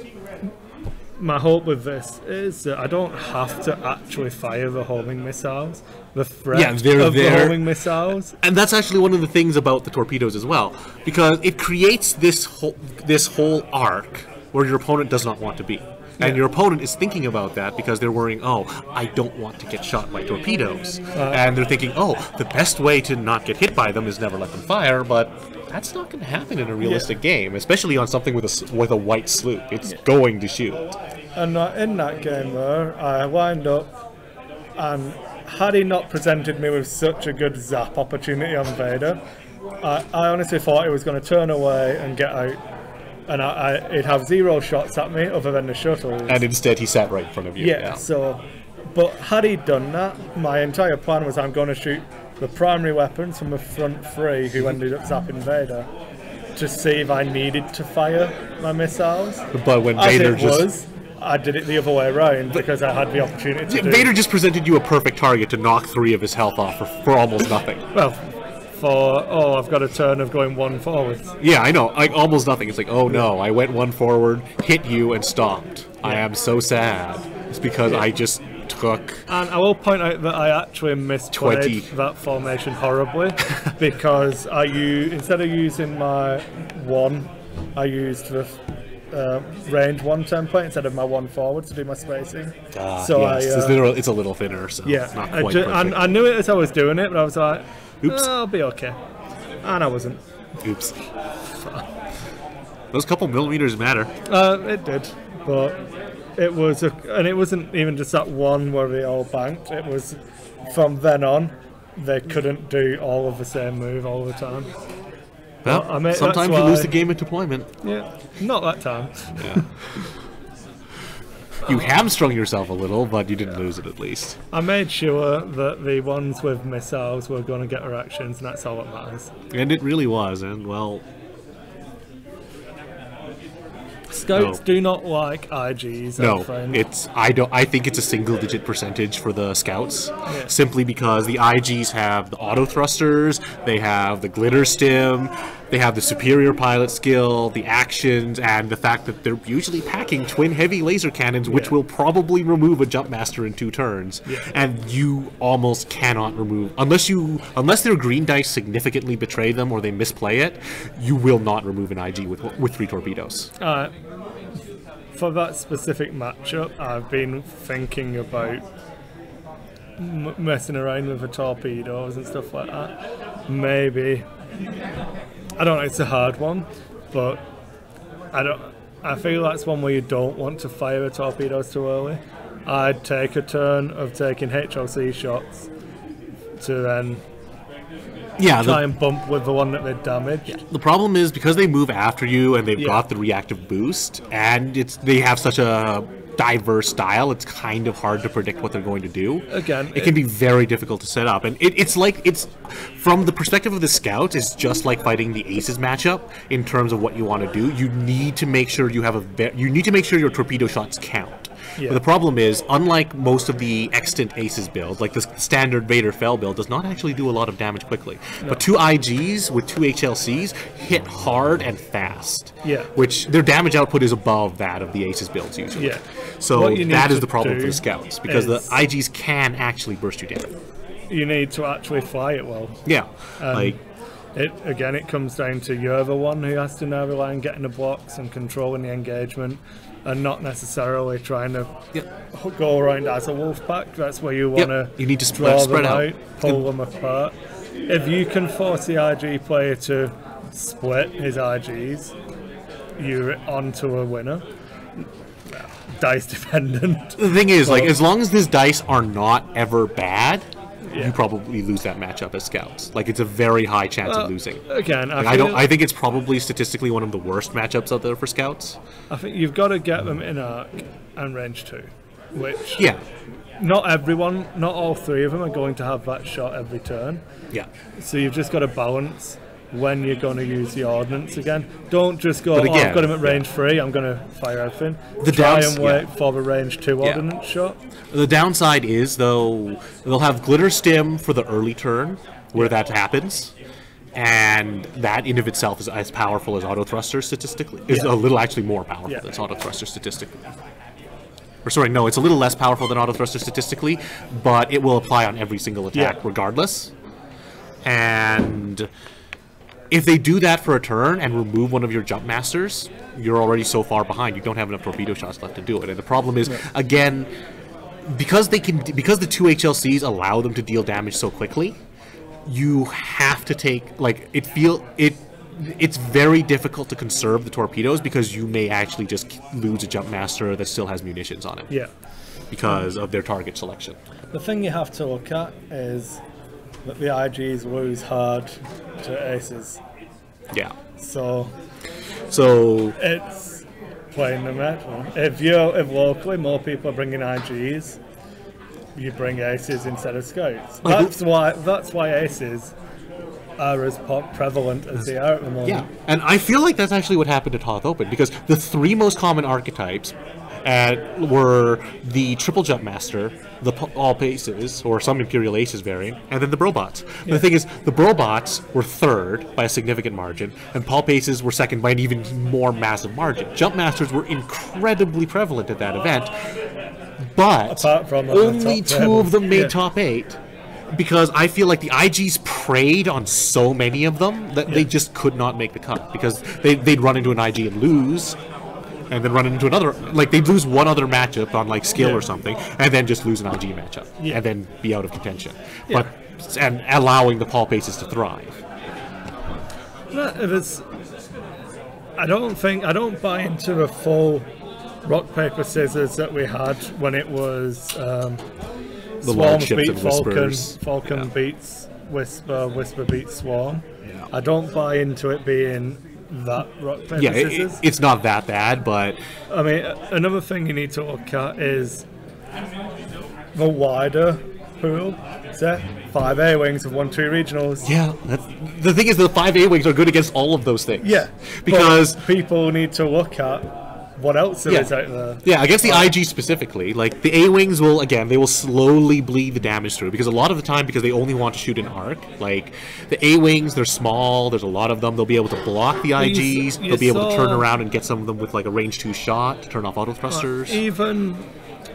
my hope with this is that I don't have to actually fire the homing missiles. The threat Yeah, they're of the homing missiles. and that's actually one of the things about the torpedoes as well, because it creates this whole this whole arc where your opponent does not want to be. And your opponent is thinking about that because they're worrying, oh, I don't want to get shot by torpedoes. Uh. and they're thinking, oh, the best way to not get hit by them is never let them fire, but that's not going to happen in a realistic game, especially on something with a, with a white sloop. It's going to shoot. And uh, in that game, though, I wind up, and had he not presented me with such a good zap opportunity on Vader, I, I honestly thought he was going to turn away and get out, and I, I, he'd have zero shots at me other than the shuttles. And instead, he sat right in front of you. yeah, so, but had he done that, my entire plan was I'm going to shoot the primary weapons from the front three, who ended up zapping Vader, to see if I needed to fire my missiles. But when As Vader just. was, I did it the other way around because I had the opportunity to do Vader just presented you a perfect target to knock three of his health off for, for almost nothing. Well, for oh, I've got a turn of going one forward. Yeah, I know. Like almost nothing. It's like, oh no, I went one forward, hit you, and stopped. I am so sad. It's because I just took. And I will point out that I actually misplayed 20. that formation horribly because I u- instead of using my one, I used the uh, range one template instead of my one forward to do my spacing. Ah, so yes, I, uh, it's, a little, it's a little thinner, so yeah, it's not I, ju- I knew it as I was doing it, but I was like, Oops. "Oh, I'll be okay, and I wasn't. Oops. Those couple millimeters matter. Uh, it did, but it was, a, and it wasn't even just that one where they all banked. It was from then on, they couldn't do all of the same move all the time. Well, I mean, sometimes you lose the game at deployment. Yeah, not that time. You hamstrung yourself a little, but you didn't lose it at least. I made sure that the ones with missiles were going to get reactions, and that's all that matters. And it really was, and well, Scouts No. do not like IGs. No, it's I don't. I think it's a single-digit percentage for the scouts, simply because the IGs have the auto thrusters, they have the Glitterstim, they have the superior pilot skill, the actions, and the fact that they're usually packing twin heavy laser cannons, which Yeah. will probably remove a Jumpmaster in two turns, and you almost cannot remove unless you unless their green dice significantly betray them or they misplay it, you will not remove an IG with with three torpedoes. Uh, for that specific matchup, I've been thinking about m- messing around with the torpedoes and stuff like that. Maybe I don't know. It's a hard one, but I don't. I feel that's one where you don't want to fire the torpedoes too early. I'd take a turn of taking HLC shots to then Yeah, try and bump with the one that they damaged. The problem is because they move after you and they've Yeah. got the reactive boost, and it's they have such a diverse style. It's kind of hard to predict what they're going to do. Again, it can be very difficult to set up, and it, it's like it's from the perspective of the scouts. It's just like fighting the aces matchup in terms of what you want to do. You need to make sure you have a you need to make sure your torpedo shots count. Yeah. But the problem is, unlike most of the extant aces build, like the standard Vader Fel build, does not actually do a lot of damage quickly. But two IGs with two HLCs hit hard and fast. Yeah. Which their damage output is above that of the aces builds usually. Yeah. So What you need that is the problem for the scouts because the IGs can actually burst you down. You need to actually fly it well. Yeah. Um, like It again, it comes down to you're the one who has to now rely on getting the blocks and controlling the engagement, and not necessarily trying to go around as a wolf pack. That's where you want to You need to draw spread- spread them out. out, pull them apart. If you can force the IG player to split his IGs, you're onto a winner. Dice dependent. the thing is, like as long as these dice are not ever bad, Yeah. you probably lose that matchup as scouts. Like it's a very high chance Well, of losing. Again, I, Like, I don't. I think it's probably statistically one of the worst matchups out there for scouts. I think you've got to get them in arc and range two. which Yeah. not everyone, not all three of them are going to have that shot every turn. Yeah. So you've just got to balance when you're going to use the ordnance again. Don't just go, But oh, I've got him at yeah. range three, I'm going to fire everything. The Try downs- and wait yeah. for the range two Yeah. ordnance shot. The downside is though they'll have Glitterstim for the early turn where that happens. And that in of itself is as powerful as auto thruster statistically. Is a little actually more powerful Yeah. than auto thruster statistically. Or sorry, no, it's a little less powerful than auto thruster statistically, but it will apply on every single attack Yeah. regardless. And if they do that for a turn and remove one of your jump masters, you're already so far behind. You don't have enough torpedo shots left to do it. And the problem is, again, because they can, because the two HLCs allow them to deal damage so quickly, you have to take like it feel it. It's very difficult to conserve the torpedoes because you may actually just lose a jump master that still has munitions on it Yeah. because of their target selection. The thing you have to look at is that the IGs lose hard to aces. Yeah. So So it's playing the meta. If you're if locally more people are bringing IGs, you bring aces instead of scouts. That's why that's why aces are as pop prevalent as they are at the moment. Yeah, and I feel like that's actually what happened at Hoth Open because the three most common archetypes uh, were the triple jump master, the Palp Aces, or some Imperial Aces variant, and then the Brobots. But The thing is, the Brobots were third by a significant margin, and Palp Aces were second by an even more massive margin. Jumpmasters were incredibly prevalent at that event, but from only two of them made Yeah. top eight because I feel like the IGs preyed on so many of them that they just could not make the cut because they, they'd run into an IG and lose. And then run into another, like they'd lose one other matchup on like skill Yeah. or something, and then just lose an IG matchup, Yeah. and then be out of contention. But and allowing the Palp Aces to thrive. If it's, I don't think I don't buy into the full rock paper scissors that we had when it was um, The Swarm beat Falcon, whispers. Falcon Yeah. beats Whisper, Whisper beats Swarm. Yeah. I don't buy into it being that rock paper Yeah, it, it's not that bad, but I mean, another thing you need to look at is the wider pool. Say five A wings of one two regionals. yeah, that's, the thing is the five A wings are good against all of those things. Yeah, because people need to look at what else Yeah. is out there. Yeah, against the IG specifically, like the A wings will again they will slowly bleed the damage through because a lot of the time because they only want to shoot an arc. Like the A wings, they're small. There's a lot of them. They'll be able to block the IGs. s- you They'll be able to turn around and get some of them with like a range two shot to turn off auto thrusters. Even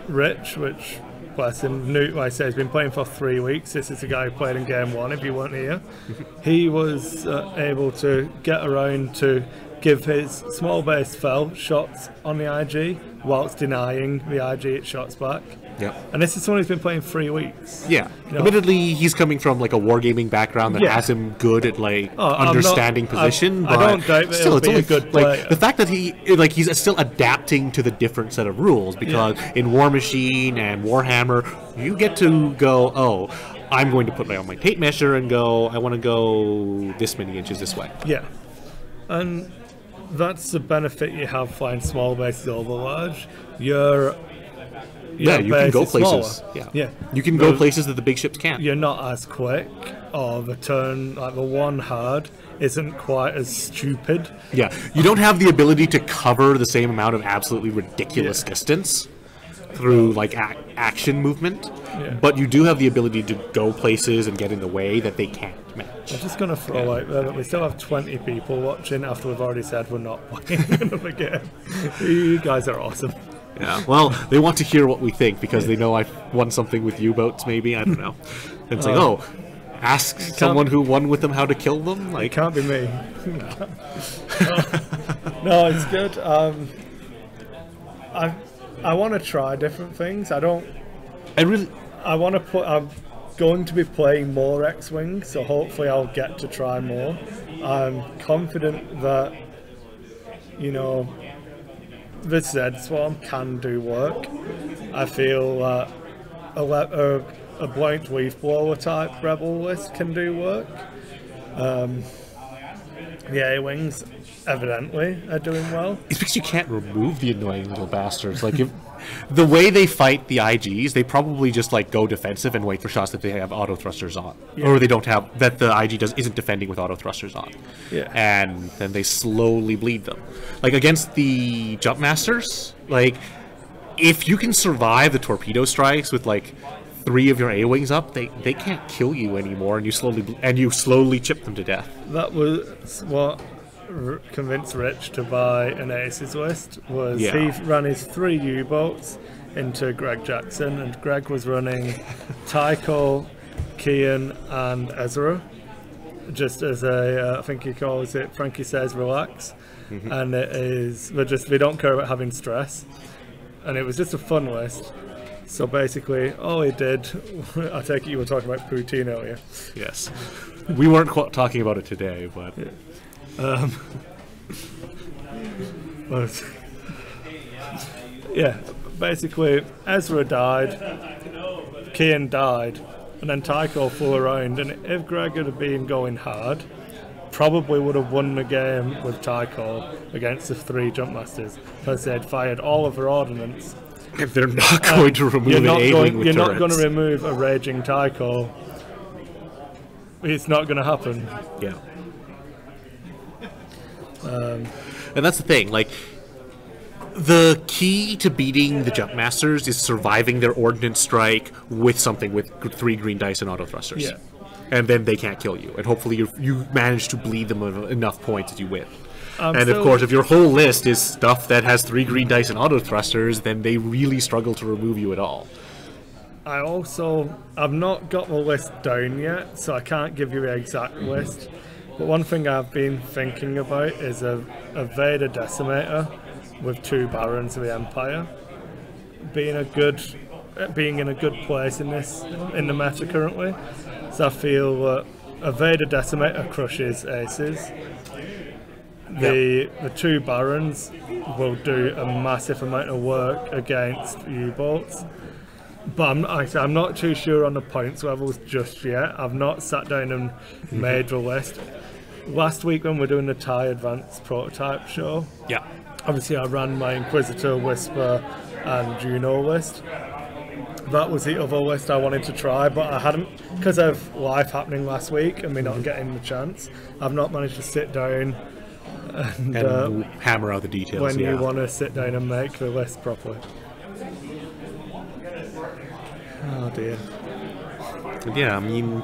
Rich, which bless him, knew, like I say, he's been playing for three weeks. This is the guy who played in game one. If you weren't here, he was uh, able to get around to give his small base Fel shots on the IG whilst denying the IG its shots back. Yeah. And this is someone who's been playing three weeks. Yeah. No. Admittedly, he's coming from like a wargaming background that Yeah. has him good at like Oh, not- understanding I- position. I but don't doubt that still, it's only good like the fact that he like he's still adapting to the different set of rules because in War Machine and Warhammer, you get to go oh. I'm going to put my on my tape measure and go. I want to go this many inches this way. Yeah. And that's the benefit you have flying small bases over large. Your Yeah, you can go is smaller. places. Yeah, yeah. You can go places that the big ships can't. You're not as quick, or the turn, like the one hard, isn't quite as stupid. Yeah, you don't have the ability to cover the same amount of absolutely ridiculous Yeah. distance through like ac- action movement, Yeah. but you do have the ability to go places and get in the way that they can't match. I'm just going to throw out there that we still have 20 people watching after we've already said we're not playing another game. You guys are awesome. Yeah. Well, they want to hear what we think because they know I've won something with U-boats. Maybe I don't know. And it's like, Uh, oh, ask someone who won with them how to kill them. It can't be me. no, it's good. Um, I I want to try different things. I don't. I really, I want to put. I'm going to be playing more X-wing, so hopefully I'll get to try more. I'm confident that you know the Z Swarm can do work. I feel that a, le- a, blanked leaf blower type rebel list can do work. Um, The A wings evidently are doing well. It's because you can't remove the annoying little bastards. Like if the way they fight the IGs, they probably just like go defensive and wait for shots that they have auto thrusters on, or they don't have that the IG does isn't defending with auto thrusters on. Yeah. and then they slowly bleed them. Like against the jump masters, like if you can survive the torpedo strikes with like three of your A wings up, they they can't kill you anymore, and you slowly bl- and you slowly chip them to death. That was what r- convinced Rich to buy an Aces list. Was Yeah. he ran his three U-boats into Greg Jackson, and Greg was running Tycho, Keyan, and Ezra. Just as a, uh, I think he calls it. Frankie says, "Relax," and it is. We just we don't care about having stress, and it was just a fun list. So basically, all he did, I take it you were talking about poutine earlier. Yes, we weren't talking about it today, but Um, was yeah, basically Ezra died, Keyan died, and then Tycho flew around. And if Greg had been going hard, probably would have won the game with Tycho against the three jump masters because they had fired all of their ordnance. if they're not uh, going to remove You're not going. You're not going to remove a raging Tycho. It's not going to happen. Yeah. And that's the thing, like the key to beating the jump masters is surviving their ordnance strike with something with three green dice and auto thrusters. Yeah. And then they can't kill you, and hopefully you you manage to bleed them enough points that you win. Um, and of course, if your whole list is stuff that has three green dice and auto thrusters, then they really struggle to remove you at all. I also I've not got the list down yet, so I can't give you the exact list. But one thing I've been thinking about is a, a Vader Decimator with two Barons of the Empire being a good uh, being in a good place in this in the meta currently. So I feel that a Vader Decimator crushes aces. The the two Barons will do a massive amount of work against U-boats. But I'm, like I said, I'm not too sure on the points levels just yet. I've not sat down and made the list. Last week when we are doing the TIE Advanced Prototype show, Yeah. obviously I ran my Inquisitor, Whisper, and Juno list. That was the other list I wanted to try, but I hadn't, because of life happening last week and me not getting the chance, I've not managed to sit down and, And uh, hammer out the details. when yeah. you want to sit down and make the list properly. Oh dear. Yeah, I mean,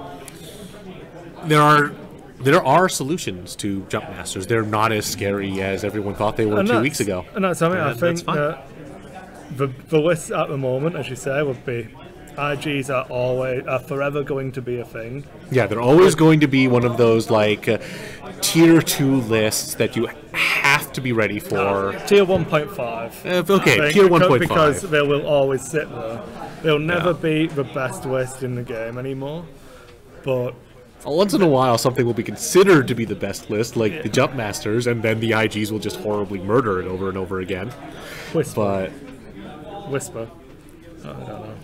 there are there are solutions to jump masters. They're not as scary as everyone thought they were And two weeks ago. And that's something I think that the, the list at the moment, as you say, would be IGs are always are forever going to be a thing. Yeah, they're always going to be one of those like uh, tier two lists that you have to be ready for. Tier 1.5. Uh, okay, tier because- 1.5. Because they will always sit there. They'll never Yeah. be the best list in the game anymore. But Once in a while, something will be considered to be the best list, like the jump masters, and then the IGs will just horribly murder it over and over again. Whisper. But Whisper. Oh, I don't know.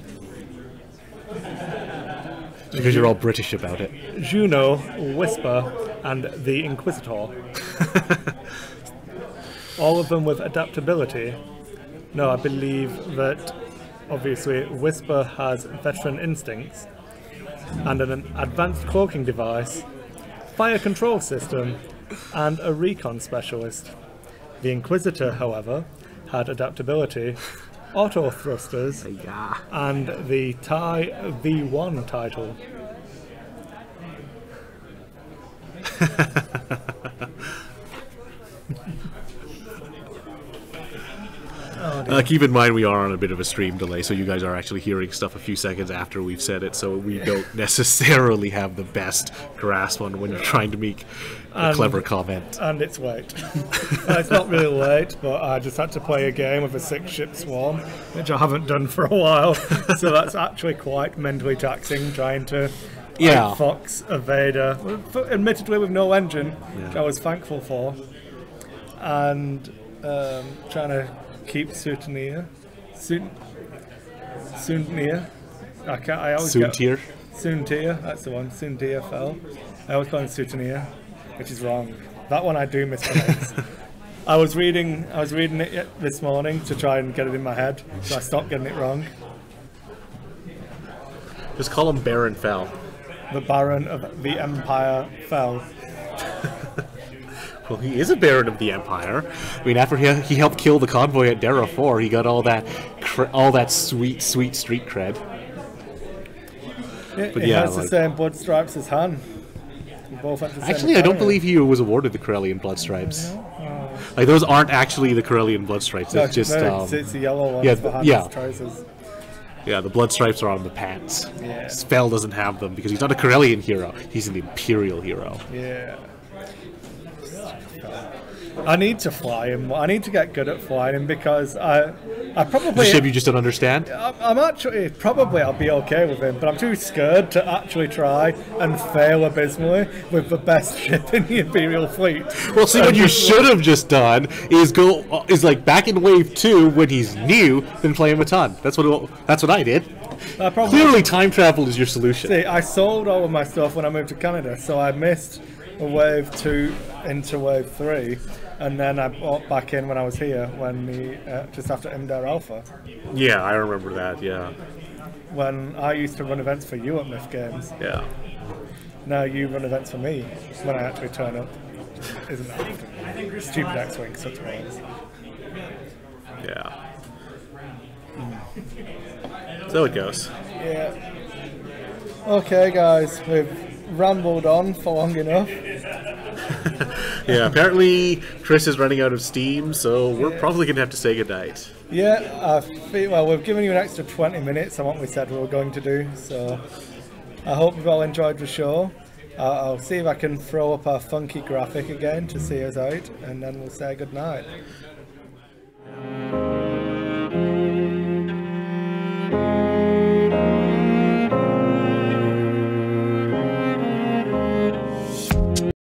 Because you're all British about it. Juno, Whisper, and the Inquisitor. All of them with adaptability. No, I believe that obviously Whisper has veteran instincts and an advanced cloaking device, fire control system, and a recon specialist. The Inquisitor, however, had adaptability, auto thrusters, and the TIE V1 title. Uh, keep in mind we are on a bit of a stream delay, so you guys are actually hearing stuff a few seconds after we've said it, so we don't necessarily have the best grasp on when you're trying to make a clever comment. and it's late. It's not really late, but I just had to play a game of a six ship swarm, which I haven't done for a while. so that's actually quite mentally taxing trying to Yeah. Fox a Vader, admittedly with no engine, which I was thankful for, and um, trying to keep. Suit, Suitania. I can't. I always Soon get, tier. That's the one. Soontir Fel. I always call him which is wrong. That one I do mispronounce. I was reading I was reading it this morning to try and get it in my head, so I stopped getting it wrong. Just call him Baron Fel. The Baron of the Empire fell. Well, he is a Baron of the Empire. I mean, after he, he helped kill the convoy at Derra 4, he got all that all that sweet, sweet street cred. It, But it yeah, has the same blood stripes as Han. Both had the same Actually, I don't believe he was awarded the Corellian blood stripes. Like those aren't actually the Corellian blood stripes. No, It's just no, um, it's, the yellow ones yeah, Han's yeah. trousers. yeah, the blood stripes are on the pants. Yeah. Spell doesn't have them because he's not a Corellian hero. He's an Imperial hero. Yeah. I need to fly him. I need to get good at flying him because I, I The probably, ship you just don't understand. I'm, I'm actually probably I'll be okay with him, but I'm too scared to actually try and fail abysmally with the best ship in the Imperial fleet. Well, see, what you should have just done is go uh, is like back in wave two when he's new, then play him a ton. That's what that's what I did. I probably Clearly, time travel is your solution. See, I sold all of my stuff when I moved to Canada, so I missed wave two into wave three, and then I bought back in when I was here, when the uh, just after Imdaar Alpha, Yeah, I remember that. Yeah, when I used to run events for you at Myth Games. yeah. Now you run events for me when I actually turn up. Isn't that? Stupid X-wing, such words. Yeah. So it goes. Yeah. Okay, guys, we've rambled on for long enough. yeah, apparently Chris is running out of steam, so we're yeah. probably going to have to say goodnight. Yeah, I feel, well, we've given you an extra 20 minutes on what we said we were going to do, so I hope you've all enjoyed the show. Uh, I'll, see if I can throw up our funky graphic again to see us out, and then we'll say goodnight. Thank